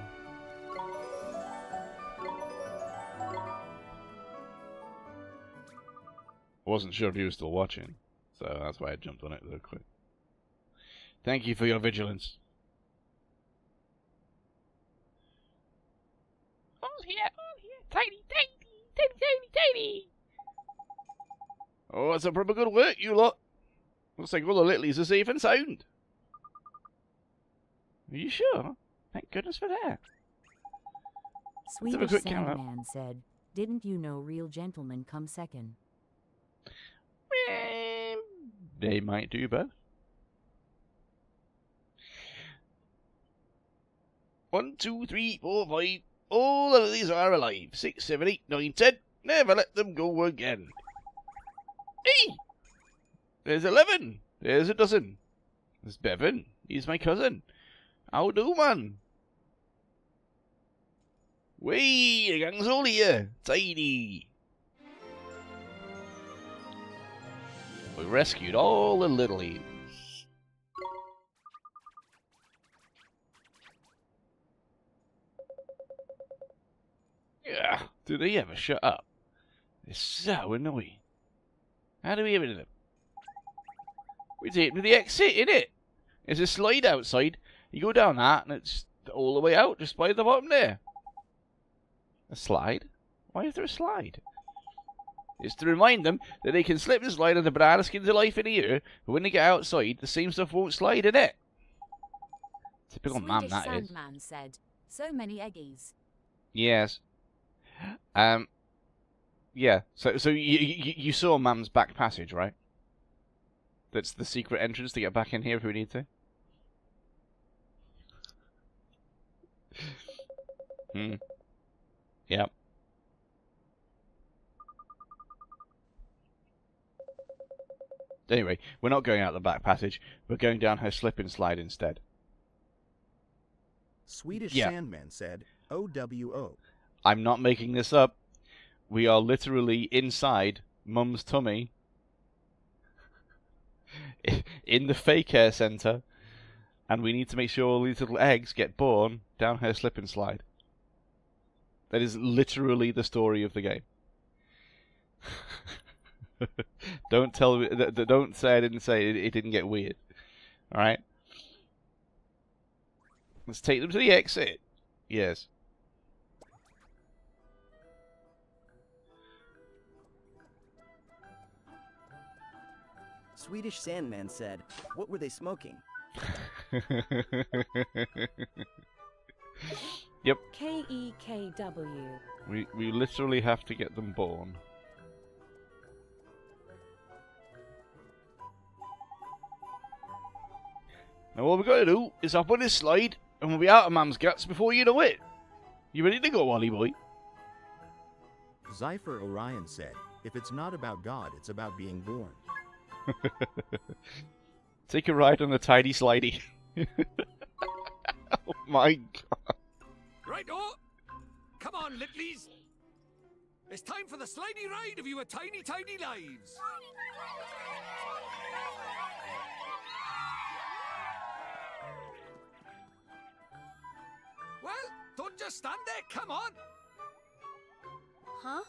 I wasn't sure if you were still watching, so that's why I jumped on it real quick. Thank you for your vigilance. Oh here, oh here, tiny, tiny, tiny, tiny, tiny. Oh, that's a proper good work, you lot. Looks like all the littlies are safe and sound. Are you sure? Thank goodness for that. Let's have a Swedish quick count. Sandman said, Didn't you know real gentlemen come second? They might do both. One, two, three, four, five. All of these are alive. Six, seven, eight, nine, ten. Never let them go again. Hey! There's eleven. There's a dozen. There's Bevan. He's my cousin. How do, man? Way, the gang's all here. Tidy. We rescued all the littlies. Yeah, do they ever shut up? They're so annoying. How do we get rid of them? We take them to the exit, innit? There's a slide outside. You go down that, and it's all the way out, just by the bottom there. A slide? Why is there a slide? It's to remind them that they can slip and slide on the banana skin to life in here, but when they get outside, the same stuff won't slide in it. Typical man, Swedish that is. Sandman said, So many eggies. Yes. Um. Yeah. So so you, you you saw Mam's back passage, right? That's the secret entrance to get back in here if we need to. Hmm. Yep. Anyway, we're not going out the back passage. We're going down her slip and slide instead. Swedish Yeah. Sandman said, OWO. I'm not making this up. We are literally inside Mum's tummy in the fake care center, and we need to make sure all these little eggs get born down her slip and slide. That is literally the story of the game. don't tell me. th- th- Don't say I didn't say it. It didn't get weird. All right. Let's take them to the exit. Yes. Swedish Sandman said, What were they smoking? yep. K E K W. We we literally have to get them born. Now all we've gotta do is hop on this slide and we'll be out of Mum's guts before you know it. You ready to go, Wally boy? Zypher Orion said, If it's not about God, it's about being born. Take a ride on the tidy slidey. oh my god. Right, oh! Come on, Littlies! It's time for the slidey ride of your tiny, tiny lives! Well, don't just stand there, come on! Huh?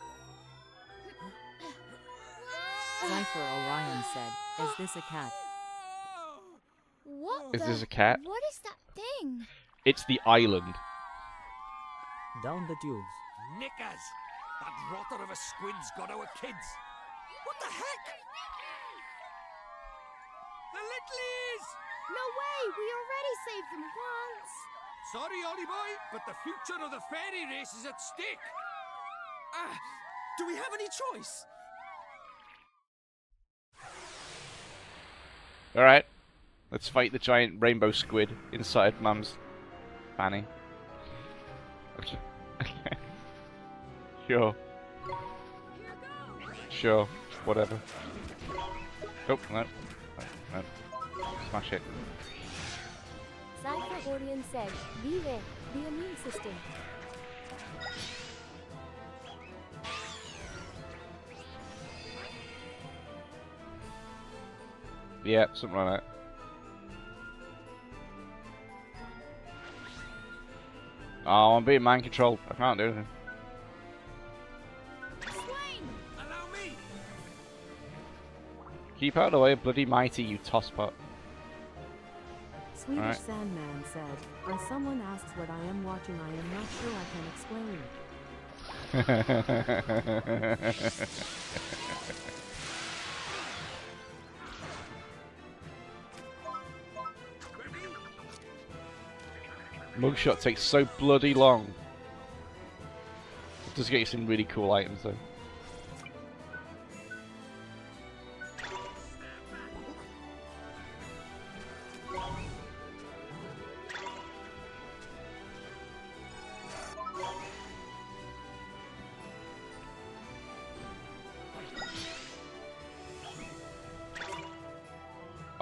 Cypher Orion said, Is this a cat? What Is the- this a cat? What is that thing? It's the island. Down the tubes. Knickers! That rotter of a squid's got our kids! What the heck? The Littlies! No way! We already saved them once! Sorry, Ollie boy, but the future of the fairy race is at stake! Ah, do we have any choice? Alright. Let's fight the giant rainbow squid inside Mum's fanny. Okay. sure. Sure. Whatever. Oh, no. No, no. Smash it. Cypher Orion said, Beware, the immune system. Yeah, something like that. Oh, I'm being mind controlled. I can't do anything. Allow me! Keep out of the way, bloody mighty, you tosspot. Swedish Alright. Sandman said, When someone asks what I am watching, I am not sure I can explain. Mugshot takes so bloody long. It does get you some really cool items though.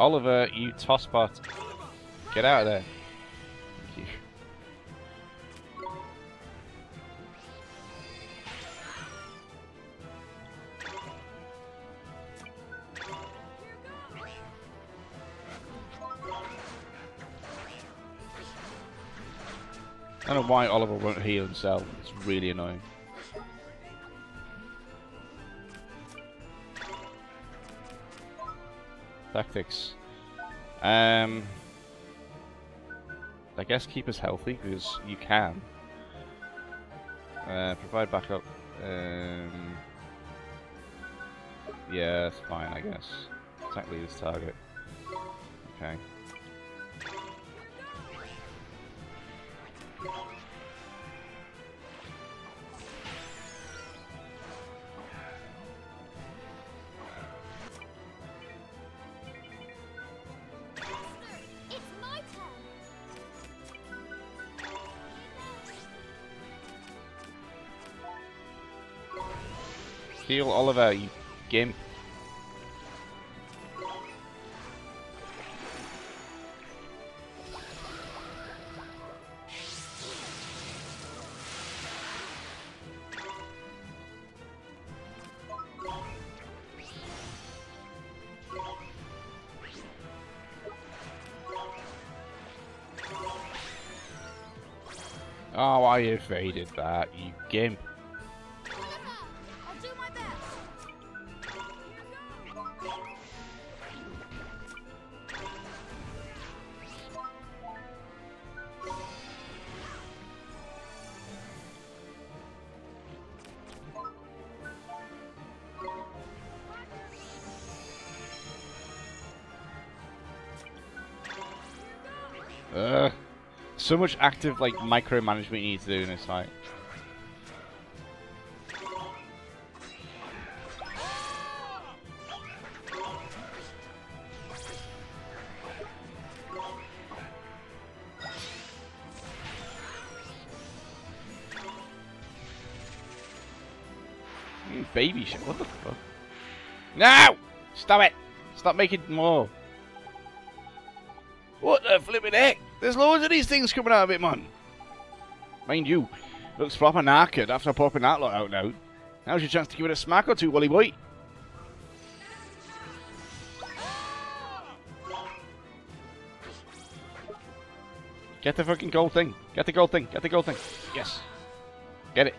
Oliver, you tosspot. Get out of there. Thank you. I don't know why Oliver won't heal himself. It's really annoying. Tactics. Um, I guess keep us healthy because you can. Uh, provide backup. Um, yeah, that's fine, I guess. Attack leader's target. Okay. Heal Oliver, oh, you gimp. Oh, I evaded that, you gimp. So much active, like, micromanagement you need to do in this fight. You baby shit, what the fuck? No! Stop it! Stop making more! There's loads of these things coming out of it, man. Mind you, looks proper knackered after popping that lot out now. Now's your chance to give it a smack or two, Wally boy. Get the fucking gold thing. Get the gold thing. Get the gold thing. Yes. Get it.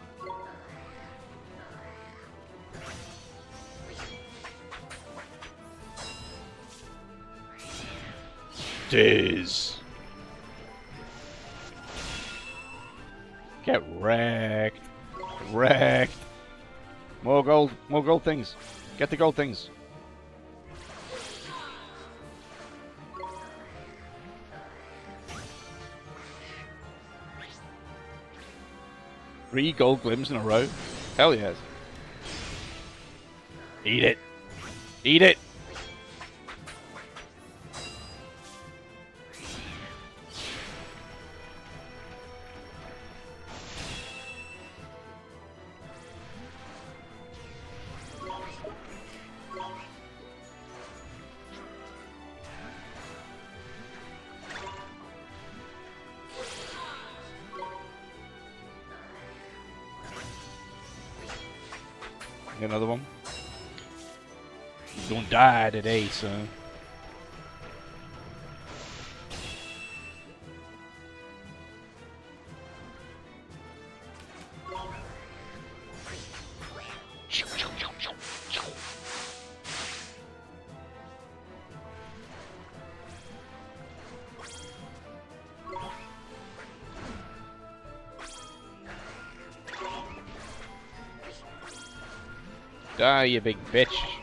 Diz. Wrecked. Wrecked. More gold. More gold things. Get the gold things. Three gold glims in a row. Hell yes. Eat it. Eat it. Today, son. Die, you big bitch.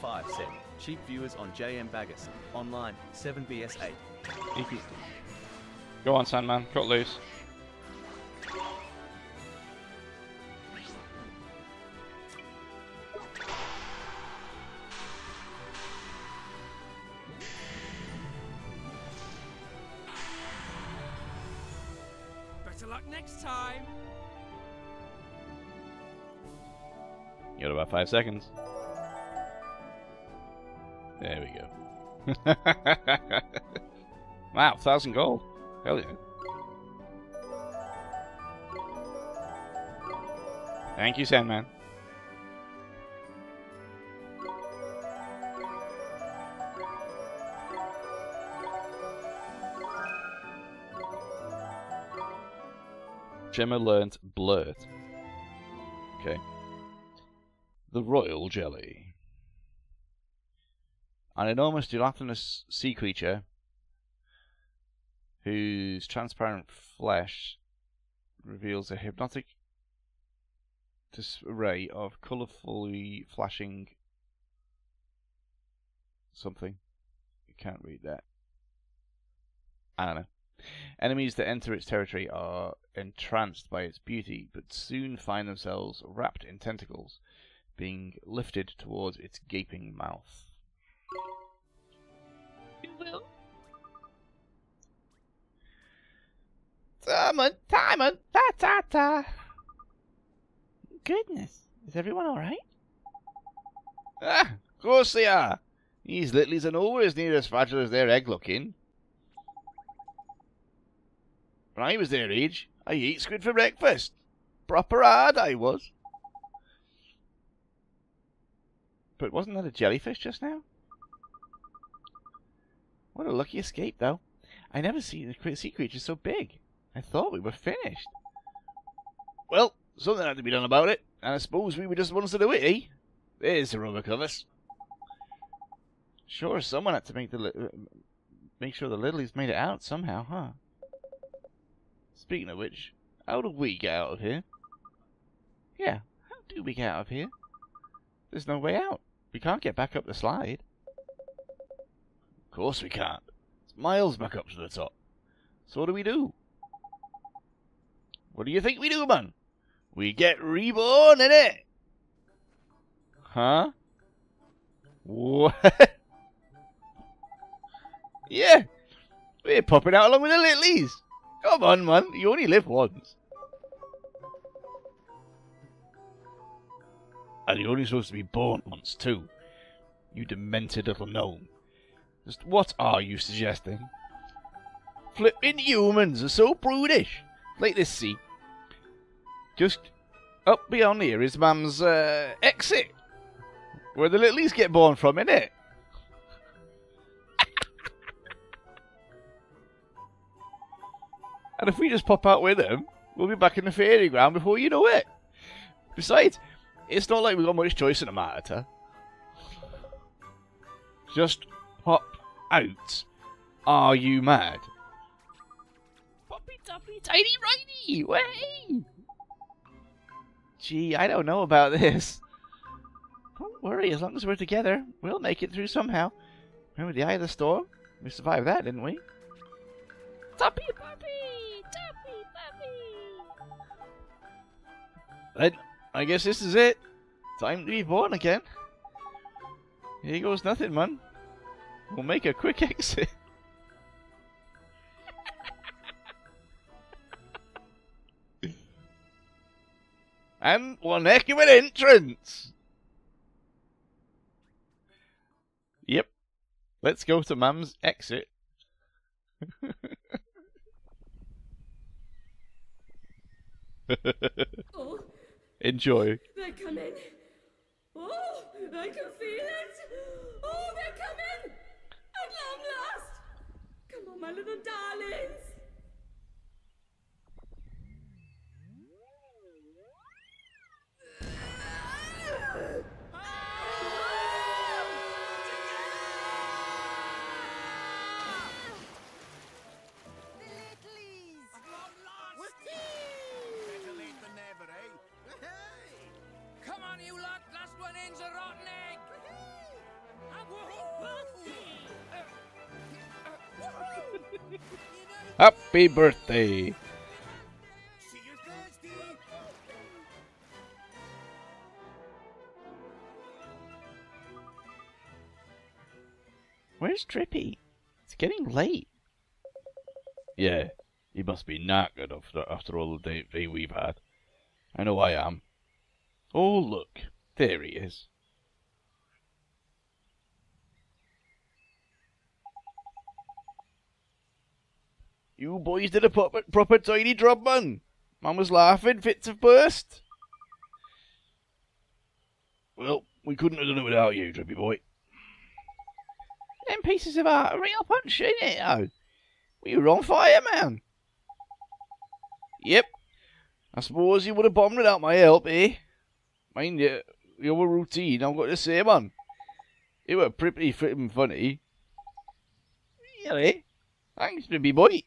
205 said, cheap viewers on JM Baggers, online, 7BS8. Go on, Sandman. Cut loose. Better luck next time. You got about five seconds. wow, thousand gold. Hell yeah. Thank you, Sandman. Gemma learnt blurt. Okay. The royal jelly. An enormous gelatinous sea creature whose transparent flesh reveals a hypnotic disarray of colourfully flashing something. You can't read that. I don't know. Enemies that enter its territory are entranced by its beauty, but soon find themselves wrapped in tentacles, being lifted towards its gaping mouth. Timon, Timon, ta ta ta. Goodness, is everyone all right? Ah, of course they are. These littlies are nowhere as near as fragile as their egg looking. When I was their age, I ate squid for breakfast. Proper hard I was. But wasn't that a jellyfish just now? What a lucky escape, though. I never seen a sea creature so big. I thought we were finished. Well, something had to be done about it, and I suppose we were just ones to do it, eh? There's the rubber covers. Sure, someone had to make the make sure the Littlies made it out somehow, huh? Speaking of which, how do we get out of here? Yeah, how do we get out of here? There's no way out. We can't get back up the slide. Of course we can't. It's miles back up to the top. So what do we do? What do you think we do, man? We get reborn, in it. Huh? What? yeah. We're popping out along with the Littlies. Come on, man. You only live once. And you're only supposed to be born once, too. You demented little gnome. Just what are you suggesting? Flipping humans are so prudish. Like this, see. Just up beyond here is Mum's uh, exit. Where the Littlies get born from, innit? and if we just pop out with them, we'll be back in the fairy ground before you know it. Besides, it's not like we've got much choice in the matter. Just pop out. Are you mad? Poppy toppy tiny righty, way. Gee, I don't know about this. Don't worry, as long as we're together, we'll make it through somehow. Remember the eye of the storm? We survived that, didn't we? Toppy puppy, toppy puppy. Then, I guess this is it. Time to be born again. Here goes nothing, man. We'll make a quick exit. And one heck of an entrance! Yep. Let's go to Mum's exit. Oh. Enjoy. They're coming. Oh, I can feel it. Oh, they're coming. At long last. Come on, my little darlings. Happy birthday! Where's Drippy? It's getting late. Yeah, he must be knackered after, after all the day, day we've had. I know I am. Oh, look. There he is. You boys did a proper, proper tiny drop, man. Man was laughing, fits of burst. Well, we couldn't have done it without you, Drippy boy. Them pieces of art are real punch, ain't it, oh? We were on fire, man. Yep. I suppose you would have bombed without my help, eh? Mind you, your routine, I've got to say, man. It were pretty flippin' funny. Really? Thanks, Drippy boy.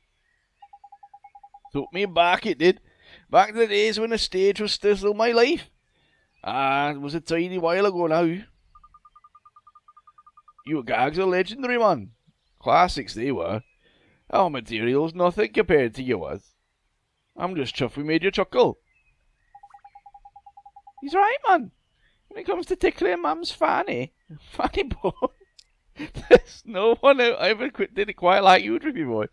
Took me back, it did. Back to the days when the stage was still my life. Ah, it was a tiny while ago now. You gags are legendary, man. Classics they were. Our material's nothing compared to yours. I'm just chuffed we made you chuckle. He's right, man. When it comes to tickling Mum's fanny, fanny boy, There's no one out ever did it quite like you, Drippy Boy.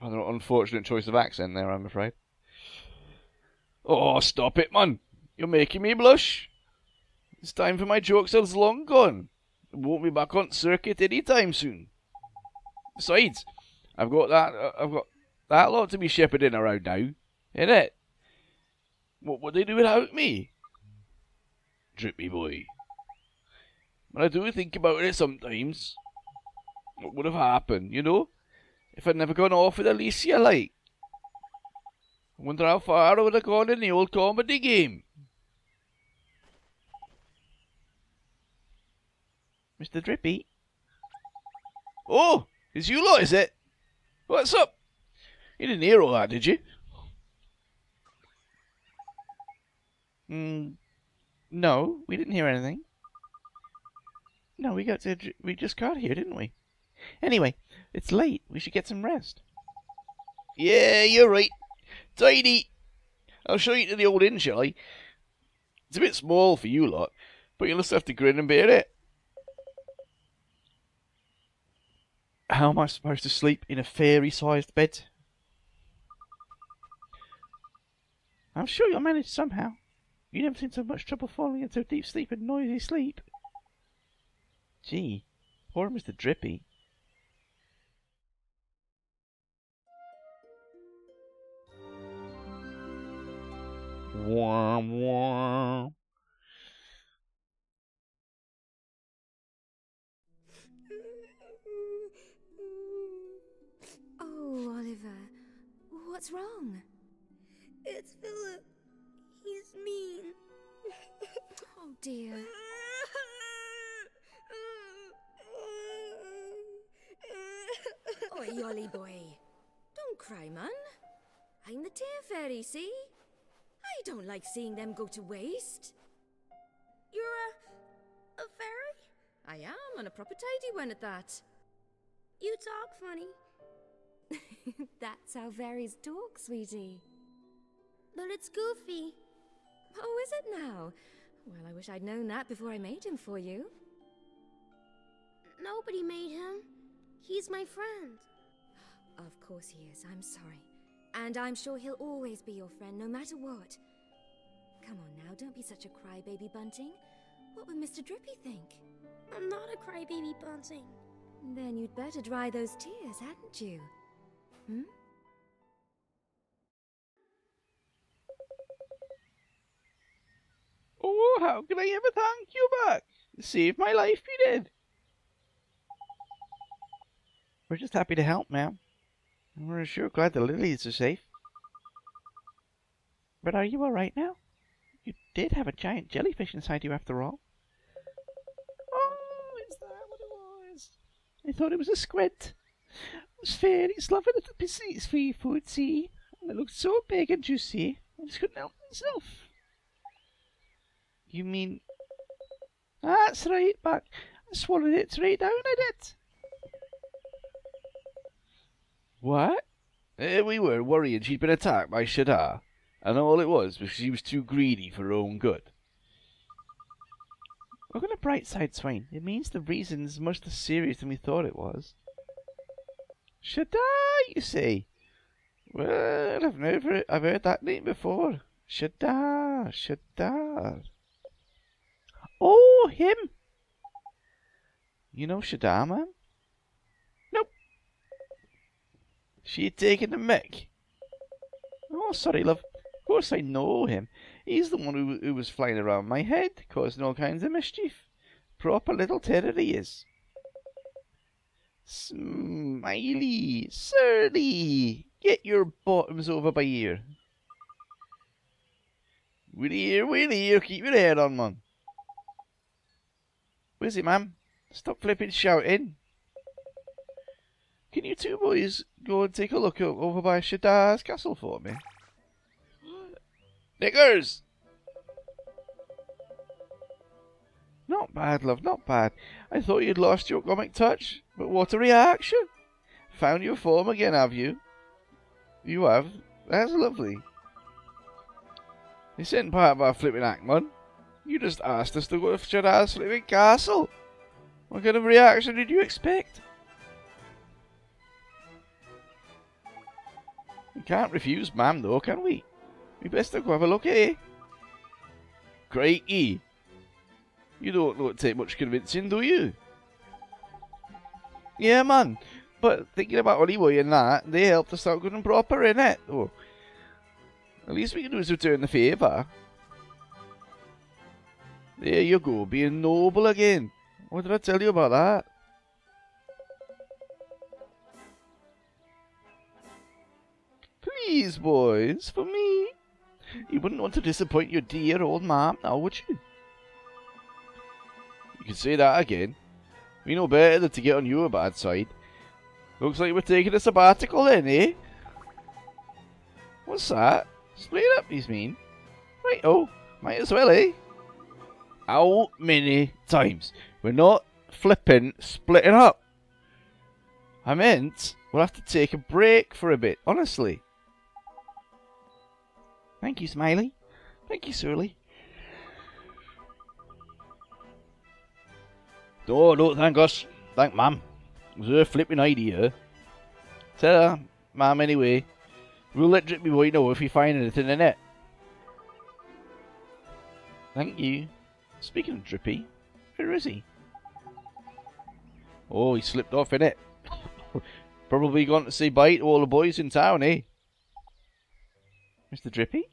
Rather unfortunate choice of accent there, I'm afraid. Oh, stop it, man. You're making me blush. It's time for my jokes that's long gone. Won't be back on circuit any time soon. Besides, I've got that uh, I've got that lot to be shepherding around now, innit? What would they do without me? Drippy boy. But I do think about it sometimes. What would have happened, you know? If I'd never gone off with Alicia, like. I wonder how far I would have gone in the old comedy game. Mr. Drippy. Oh, it's you lot, is it? What's up? You didn't hear all that, did you? Mm, no, we didn't hear anything. No, we got to, we just got here, didn't we? Anyway, it's late. We should get some rest. Yeah, you're right. Tidy. I'll show you to the old inn, shall I? It's a bit small for you lot, but you'll just have to grin and bear it. How am I supposed to sleep in a fairy-sized bed? I'm sure you'll manage somehow. You never seem to have much trouble falling into a deep sleep and noisy sleep. Gee, poor Mr. Drippy. Wah, wah. Oh, Oliver, what's wrong? It's Philip. He's mean. Oh dear. Oi, Ollie boy. Don't cry, man. I'm the tear fairy, see? I don't like seeing them go to waste. You're a. a fairy? I am, and a proper tidy one at that. You talk funny. That's how fairies talk, sweetie. But it's goofy. Oh, is it now? Well, I wish I'd known that before I made him for you. Nobody made him. He's my friend. Of course he is, I'm sorry. And I'm sure he'll always be your friend, no matter what. Come on now, don't be such a crybaby, Bunting. What would Mr. Drippy think? I'm not a crybaby, Bunting. Then you'd better dry those tears, hadn't you? Hmm? Oh, how can I ever thank you back? Saved my life, you did. We're just happy to help, ma'am. We're sure glad the Littlies are safe. But are you alright now? You did have a giant jellyfish inside you after all. Oh, is that what it was? I thought it was a squid. It was fair. It's lovely little pieces for your food, see? And it looked so big and juicy. I just couldn't help myself. You mean... That's right, Buck. I swallowed it straight down, I did. What? Eh, we were worrying she'd been attacked by Shadar, and all it was was she was too greedy for her own good. Look on the bright side, Swaine. It means the reason's much less serious than we thought it was. Shadar, you say? Well, I've never, I've heard that name before. Shadar, Shadar. Oh, him. You know Shadar, man? Nope. She had taken the mick. Oh, sorry, love. Of course I know him. He's the one who, who was flying around my head, causing all kinds of mischief. Proper little terror he is. Smiley, Surly, get your bottoms over by here. We're here, we're here, keep your head on, man. Where's it, ma'am? Stop flipping shouting. Can you two boys go and take a look over by Shadar's castle for me? Niggers! Not bad, love, not bad. I thought you'd lost your comic touch, but what a reaction! Found your form again, have you? You have? That's lovely. This isn't part of our flipping act, man. You just asked us to go to Shadar's flipping castle. What kind of reaction did you expect? We can't refuse ma'am, though, can we? We best go have a look, eh? Crikey! You don't it take much convincing, do you? Yeah, man. But thinking about Hollywood and that, they helped us out good and proper, innit? Oh. At least we can do is return the favour. There you go, being noble again. What did I tell you about that? Please, boys, for me. You wouldn't want to disappoint your dear old mom now, would you? You can say that again. We know better than to get on your bad side. Looks like we're taking a sabbatical then, eh? What's that? Split up, he's mean. Right, oh, might as well, eh? How many times? We're not flipping splitting up. I meant we'll have to take a break for a bit, honestly. Thank you, Smiley. Thank you, Surly. Oh, no, thank us. Thank Mum. It was her flipping idea. Tell her, Mum, anyway. We'll let Drippy Boy know if we find anything in it. Thank you. Speaking of Drippy, where is he? Oh, he slipped off in it. Probably gone to bye to all the boys in town, eh? Mr. Drippy?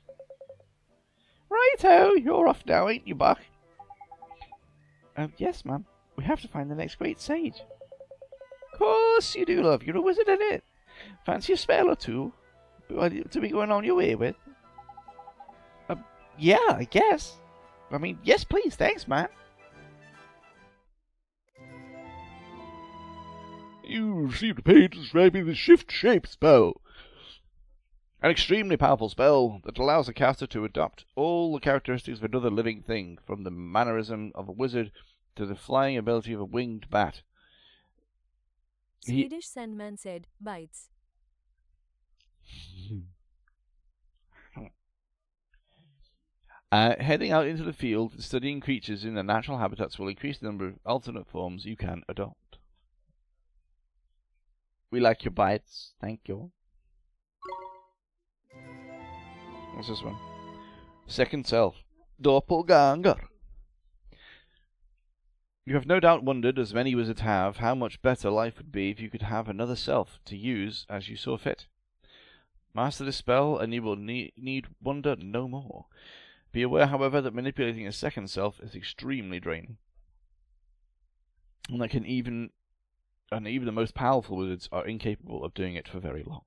Righto, you're off now, ain't you, Buck? Uh, yes, ma'am. We have to find the next great sage. Course you do, love. You're a wizard in it. Fancy a spell or two to be going on your way with? Uh, yeah, I guess. I mean, yes, please. Thanks, man. You received a page describing the Shift Shape spell. An extremely powerful spell that allows a caster to adopt all the characteristics of another living thing, from the mannerism of a wizard to the flying ability of a winged bat. He- Swedish Sandman said, bites. Uh, heading out into the field and studying creatures in their natural habitats will increase the number of alternate forms you can adopt. We like your bites. Thank you. What's this one? Second self. Doppelganger. You have no doubt wondered, as many wizards have, how much better life would be if you could have another self to use as you saw fit. Master this spell, and you will ne- need wonder no more. Be aware, however, that manipulating a second self is extremely draining. And that can even and even the most powerful wizards are incapable of doing it for very long.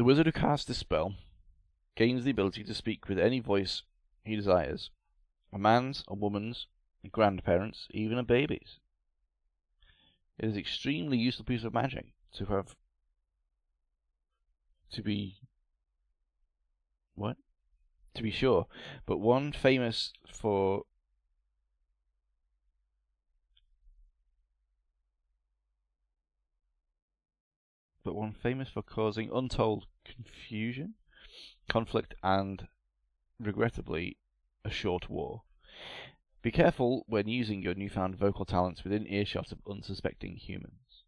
The wizard who casts this spell gains the ability to speak with any voice he desires a man's, a woman's, a grandparent's, even a baby's. It is an extremely useful piece of magic to have to be what? To be sure, but one famous for but one famous for causing untold confusion, conflict, and regrettably a short war. Be careful when using your newfound vocal talents within earshot of unsuspecting humans.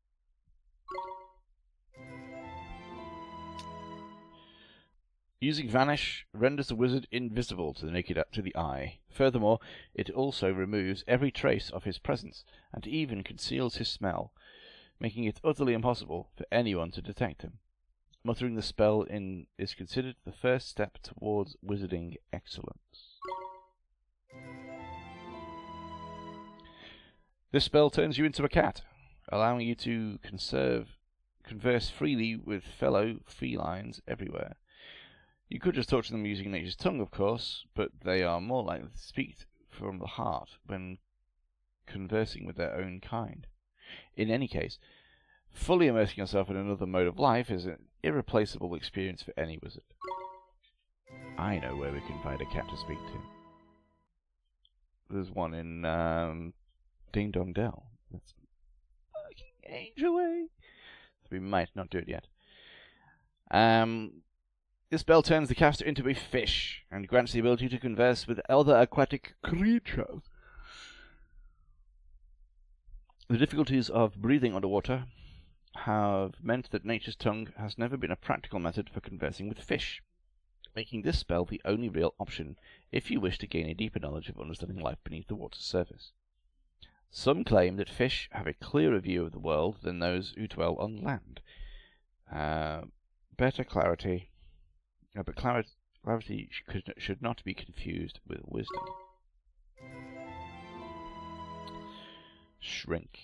Using Vanish renders the wizard invisible to the naked to the eye. Furthermore, it also removes every trace of his presence and even conceals his smell, making it utterly impossible for anyone to detect him. Muttering the spell in is considered the first step towards wizarding excellence. This spell turns you into a cat, allowing you to conserve, converse freely with fellow felines everywhere. You could just talk to them using nature's tongue, of course, but they are more likely to speak from the heart when conversing with their own kind. In any case, Fully immersing yourself in another mode of life is an irreplaceable experience for any wizard. I know where we can find a cat to speak to. There's one in um, Ding Dong Dell. That's fucking age away. We might not do it yet. Um, this spell turns the caster into a fish and grants the ability to converse with other aquatic creatures. The difficulties of breathing underwater have meant that nature's tongue has never been a practical method for conversing with fish, making this spell the only real option if you wish to gain a deeper knowledge of understanding life beneath the water's surface. Some claim that fish have a clearer view of the world than those who dwell on land. Uh, better clarity, uh, but clarity, clarity should, should not be confused with wisdom. Shrink.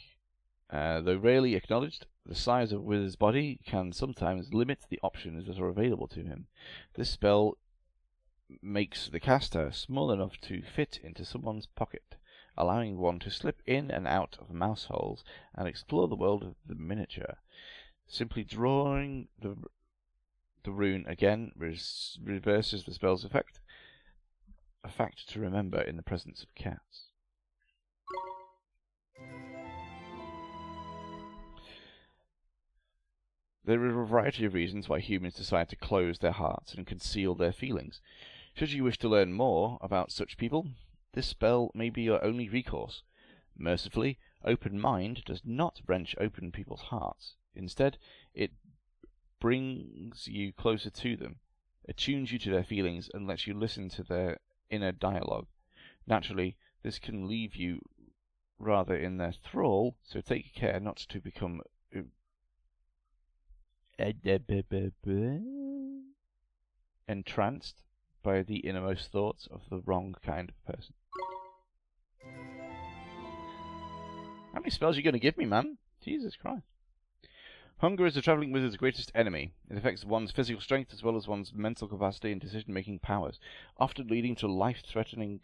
Uh, though rarely acknowledged, the size of Wizard's body can sometimes limit the options that are available to him. This spell makes the caster small enough to fit into someone's pocket, allowing one to slip in and out of mouse holes and explore the world of the miniature. Simply drawing the the rune again reverses the spell's effect, a fact to remember in the presence of cats. There are a variety of reasons why humans decide to close their hearts and conceal their feelings. Should you wish to learn more about such people, this spell may be your only recourse. Mercifully, Open Mind does not wrench open people's hearts. Instead, it brings you closer to them, attunes you to their feelings, and lets you listen to their inner dialogue. Naturally, this can leave you rather in their thrall, so take care not to become entranced by the innermost thoughts of the wrong kind of person. How many spells are you going to give me, man? Jesus Christ. Hunger is the traveling wizard's greatest enemy. It affects one's physical strength as well as one's mental capacity and decision-making powers, often leading to life-threatening...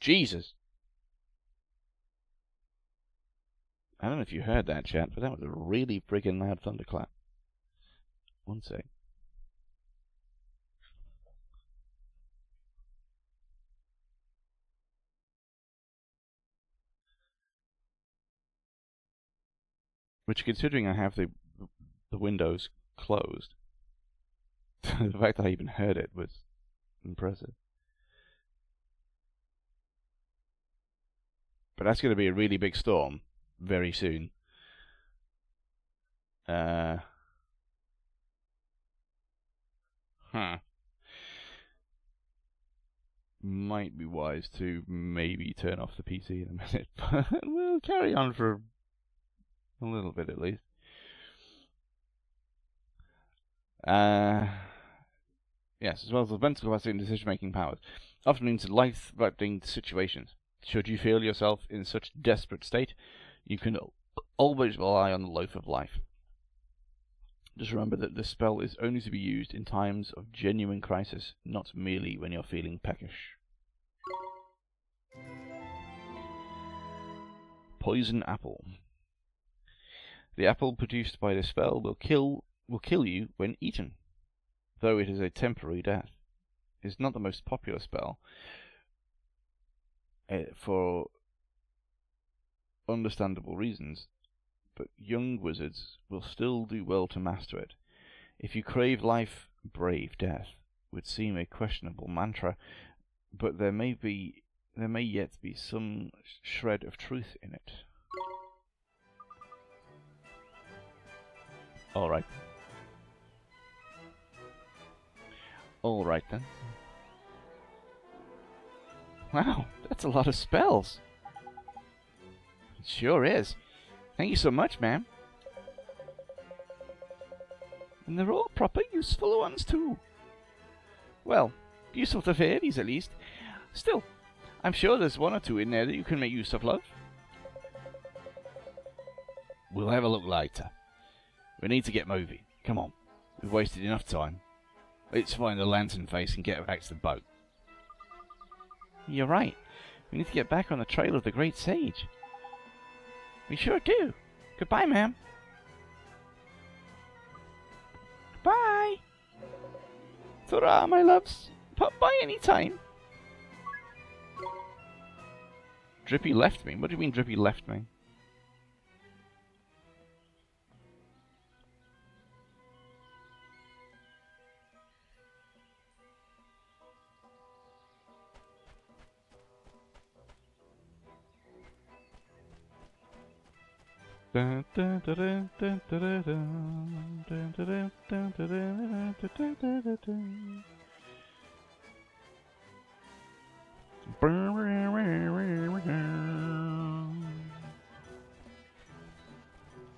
Jesus! I don't know if you heard that, chat, but that was a really friggin' loud thunderclap. One sec. Which, considering I have the the windows closed, the fact that I even heard it was impressive. But that's going to be a really big storm very soon. Uh, huh. Might be wise to maybe turn off the PC in a minute, but we'll carry on for a little bit at least. Uh, yes, as well as the mental capacity and decision-making powers, often means life-threatening situations. Should you feel yourself in such desperate state, you can always rely on the loaf of life. Just remember that this spell is only to be used in times of genuine crisis, not merely when you're feeling peckish. Poison Apple. The apple produced by this spell will kill will kill you when eaten, though it is a temporary death. It is not the most popular spell uh, for understandable reasons, but young wizards will still do well to master it. If you crave life, brave death would seem a questionable mantra, but there may be there may yet be some shred of truth in it. Alright. Alright then. Wow, that's a lot of spells. It sure is. Thank you so much, ma'am. And they're all proper useful ones, too. Well, useful to fairies, at least. Still, I'm sure there's one or two in there that you can make use of, love. We'll have a look later. We need to get moving. Come on. We've wasted enough time. Let's find the lantern face and get back to the boat. You're right. We need to get back on the trail of the great sage. We sure do. Goodbye, ma'am. Goodbye. Ta-ra, my loves. Pop by any time. Drippy left me? What do you mean Drippy left me?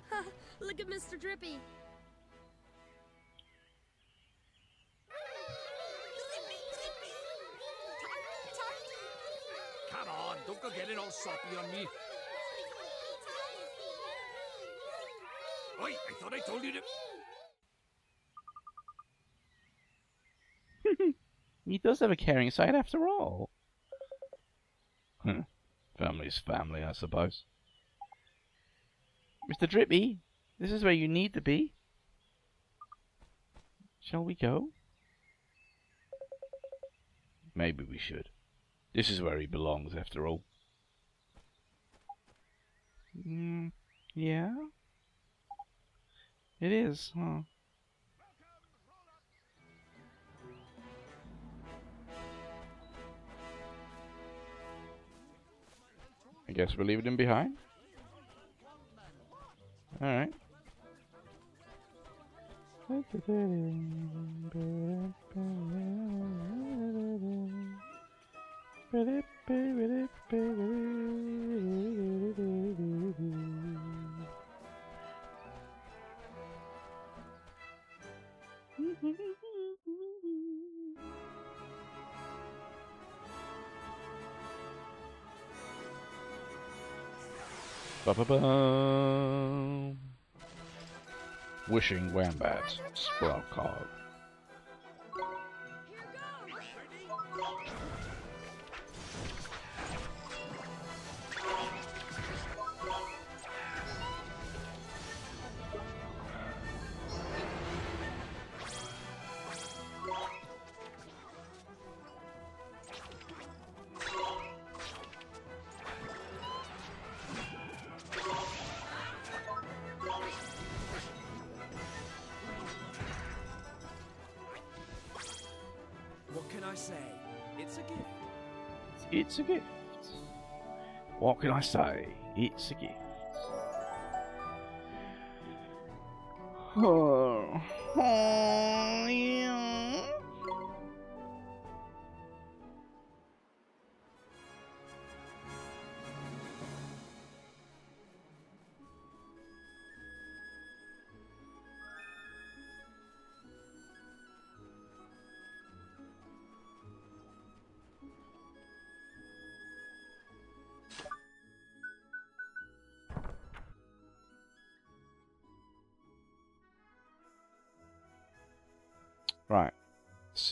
Look at Mr. Drippy. Come on, don't go getting all soppy on me. Oi, I thought I told you to. He does have a caring side after all. Family's family, I suppose. Mr. Drippy, this is where you need to be. Shall we go? Maybe we should. This is where he belongs, after all. Mm, yeah? It is, huh? I guess we're leaving him behind. Alright. Ba -ba -ba. Wishing Wambat, Sprout Cog. ください。いい、はぁ、あ。はぁ、あ。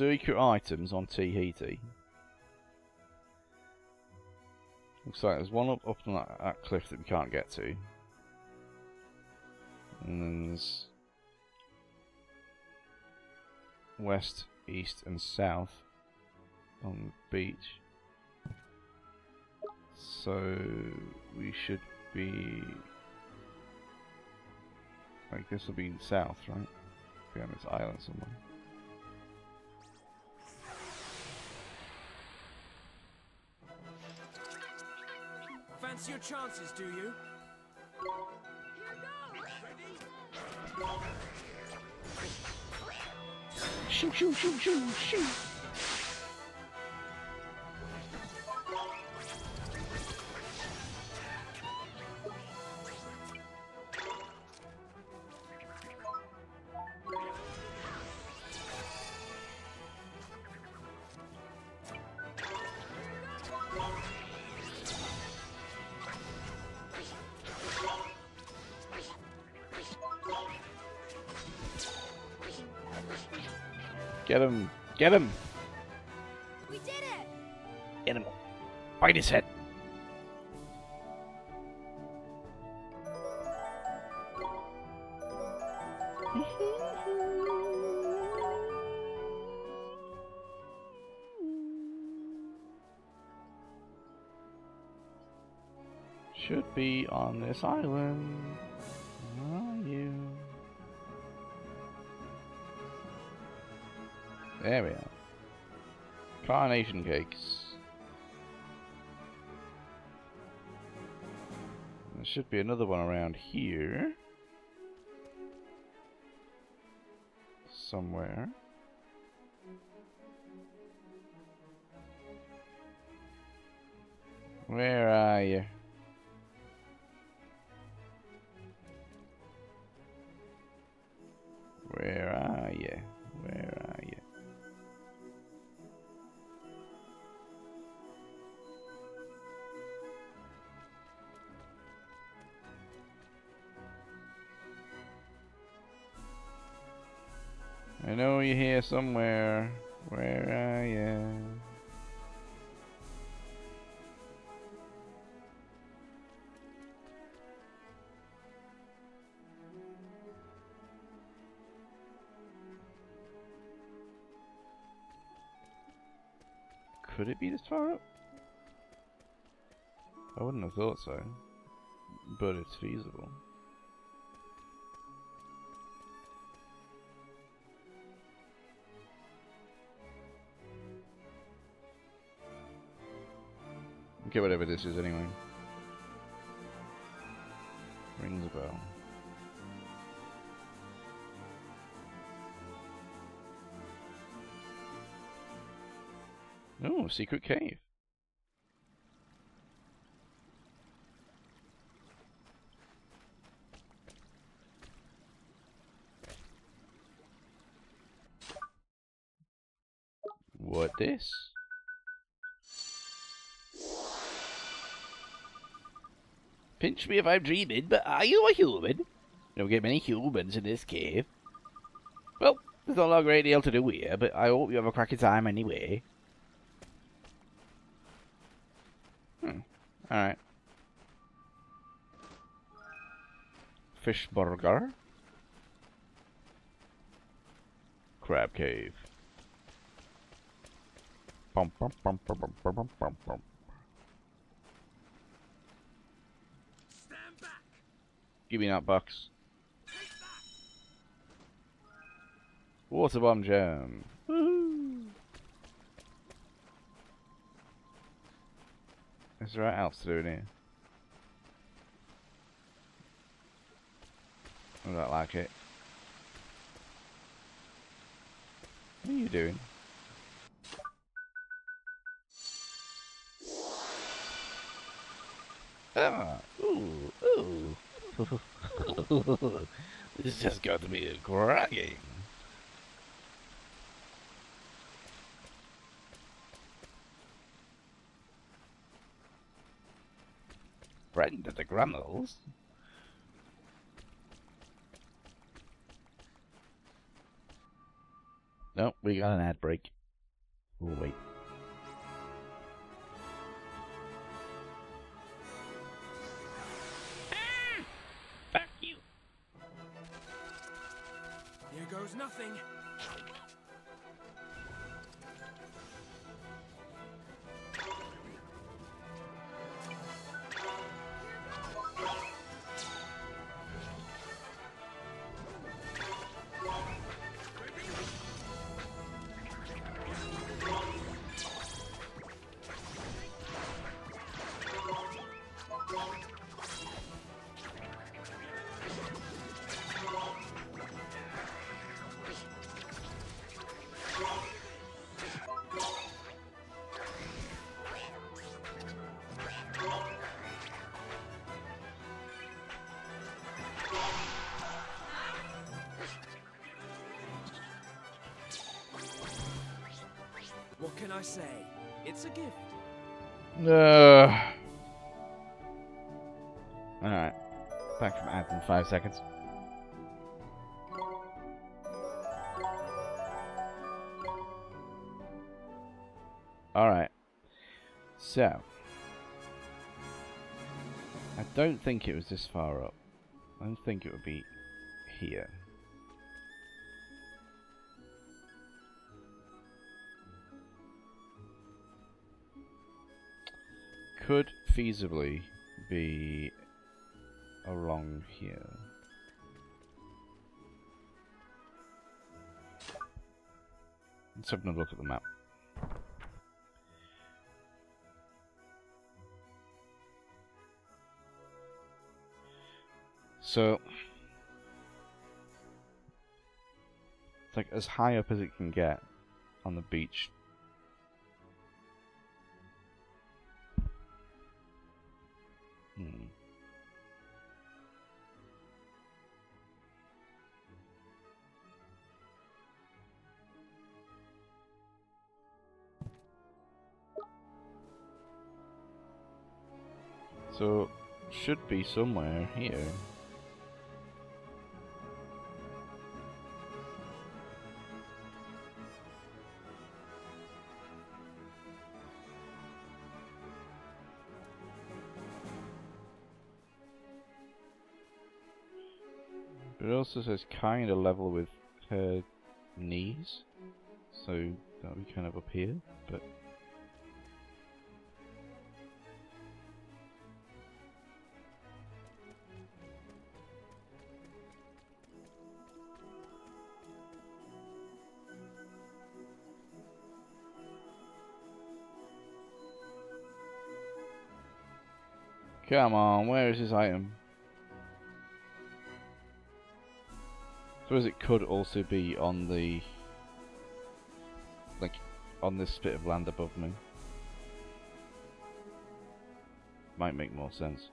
Secret items on Teeheeti. Looks like there's one up, up on that, that cliff that we can't get to. And then there's west, east, and south on the beach. So we should be like this will be south, right? Be on this island somewhere. fancy your chances, do you? Shoot, shoot, shoot, shoot, shoot! Get him! We did it! Get him. Bite his head. Should be on this island. Carnation cakes. There should be another one around here. Somewhere. Where are you? Here somewhere. Where are you? Could it be this far up? I wouldn't have thought so. But it's feasible. Get whatever this is anyway. Rings a bell. Oh, secret cave. What this? Pinch me if I'm dreaming, but are you a human? Don't get many humans in this cave. Well, there's not a great deal to do here, but I hope you have a cracking time anyway. Hmm. Alright. Fish burger. Crab cave. Bum, bum, bum, bum, bum, bum, bum, bum, bum. Give me that box. Water bomb jam. Woohoo! Is there else to do in here? I don't like it. What are you doing? Ah, ooh, ooh. this just got me cracking. Friend of the Grummels. Nope, we got an ad break. We'll wait. knows nothing. I say? It's a gift. Uh. Alright. Back from ads in five seconds. Alright. So. I don't think it was this far up. I don't think it would be here. Could feasibly be along here. Let's have another look at the map. So, it's like as high up as it can get on the beach. So, should be somewhere here. It also says kind of level with her knees, so that would be kind of up here, but Come on, where is this item? Suppose it could also be on the... Like, on this bit of land above me. Might make more sense.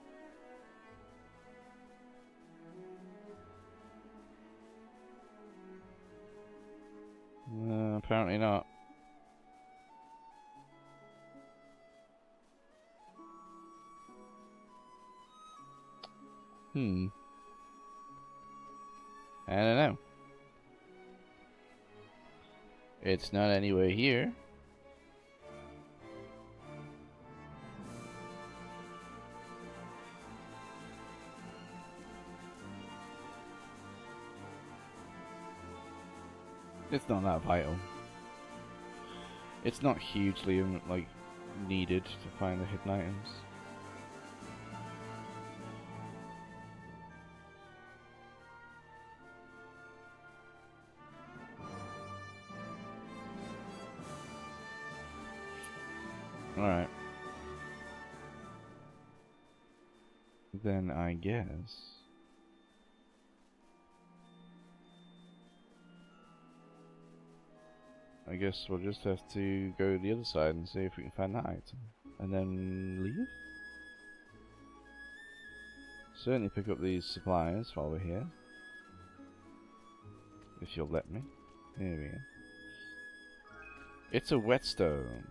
Uh, apparently not. Hmm. I don't know. It's not anywhere here. It's not that vital. It's not hugely um, like needed to find the hidden items. Guess... I guess we'll just have to go to the other side and see if we can find that item. And then leave? Certainly pick up these supplies while we're here. If you'll let me. There we go. It's a whetstone.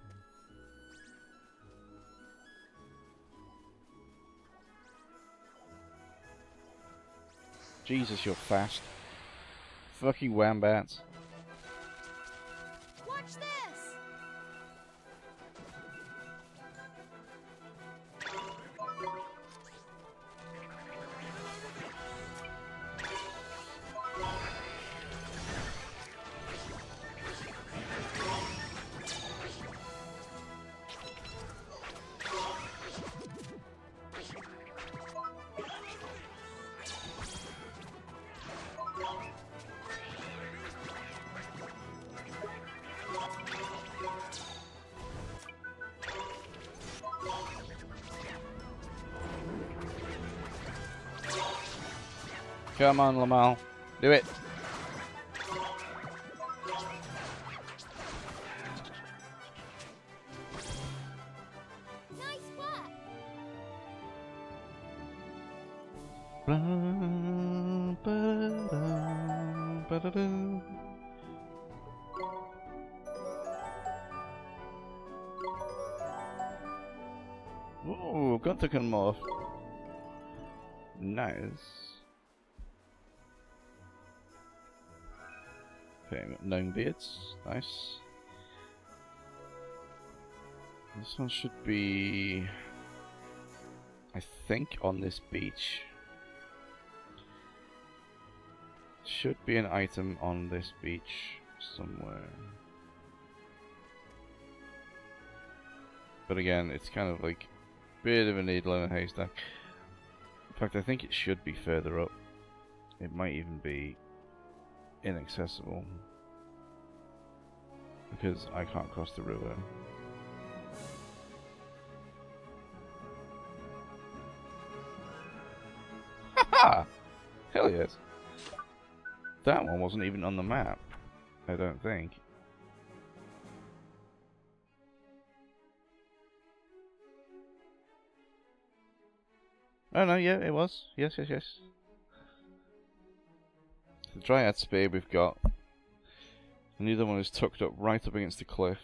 Jesus, you're fast. Fucking wambats. Come on, Lamal. Do it. Nice work! Ooh, Gunther can morph. Nice. Gnome beards. Nice. This one should be, I think, on this beach. Should be an item on this beach somewhere. But again, it's kind of like a bit of a needle in a haystack. In fact, I think it should be further up. It might even be inaccessible. Because I can't cross the river. Ha! Hell yes. That one wasn't even on the map. I don't think. Oh no, yeah, it was. Yes, yes, yes. The Dryad Spear we've got. And the other one is tucked up right up against the cliff.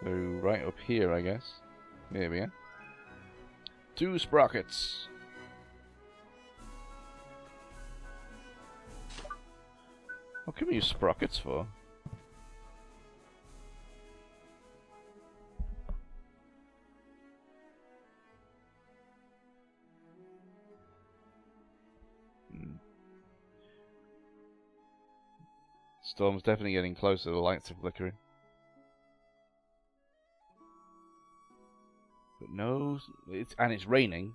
So right up here, I guess. There we are. Two sprockets. What can we use sprockets for? Storm's definitely getting closer, the lights are flickering. But no, it's and it's raining,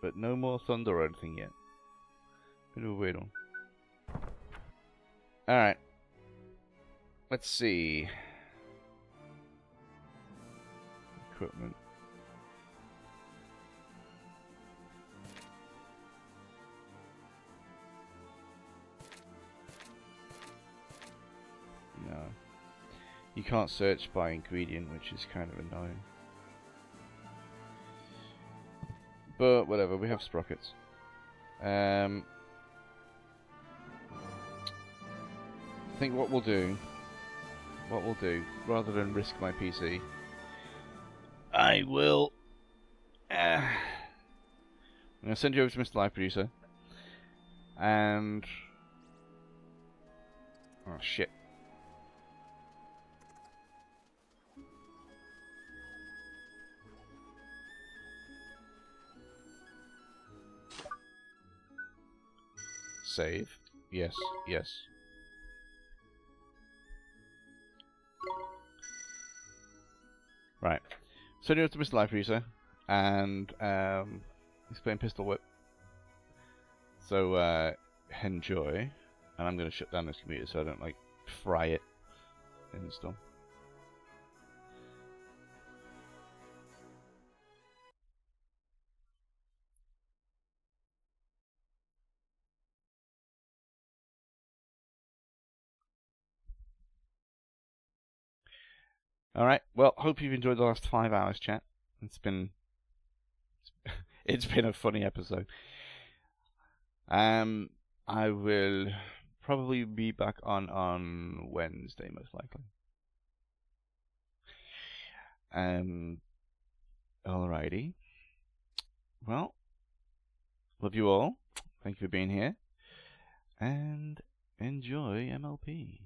but no more thunder or anything yet. Bit of a weird one. All right. Let's see. Equipment. You can't search by ingredient, which is kind of annoying. But whatever, we have sprockets. Um, I think what we'll do, what we'll do, rather than risk my PC, I will. Uh, I'm to send you over to Mr. Live Producer. And. Oh shit. Save. Yes, yes. Right. So you to Mr. Life user, and um, he's playing Pistol Whip. So uh, enjoy, and I'm going to shut down this computer so I don't like fry it and stuff. All right. Well, hope you've enjoyed the last five hours, chat. It's been it's been a funny episode. Um, I will probably be back on on Wednesday, most likely. Um, alrighty. Well, love you all. Thank you for being here, and enjoy MLP.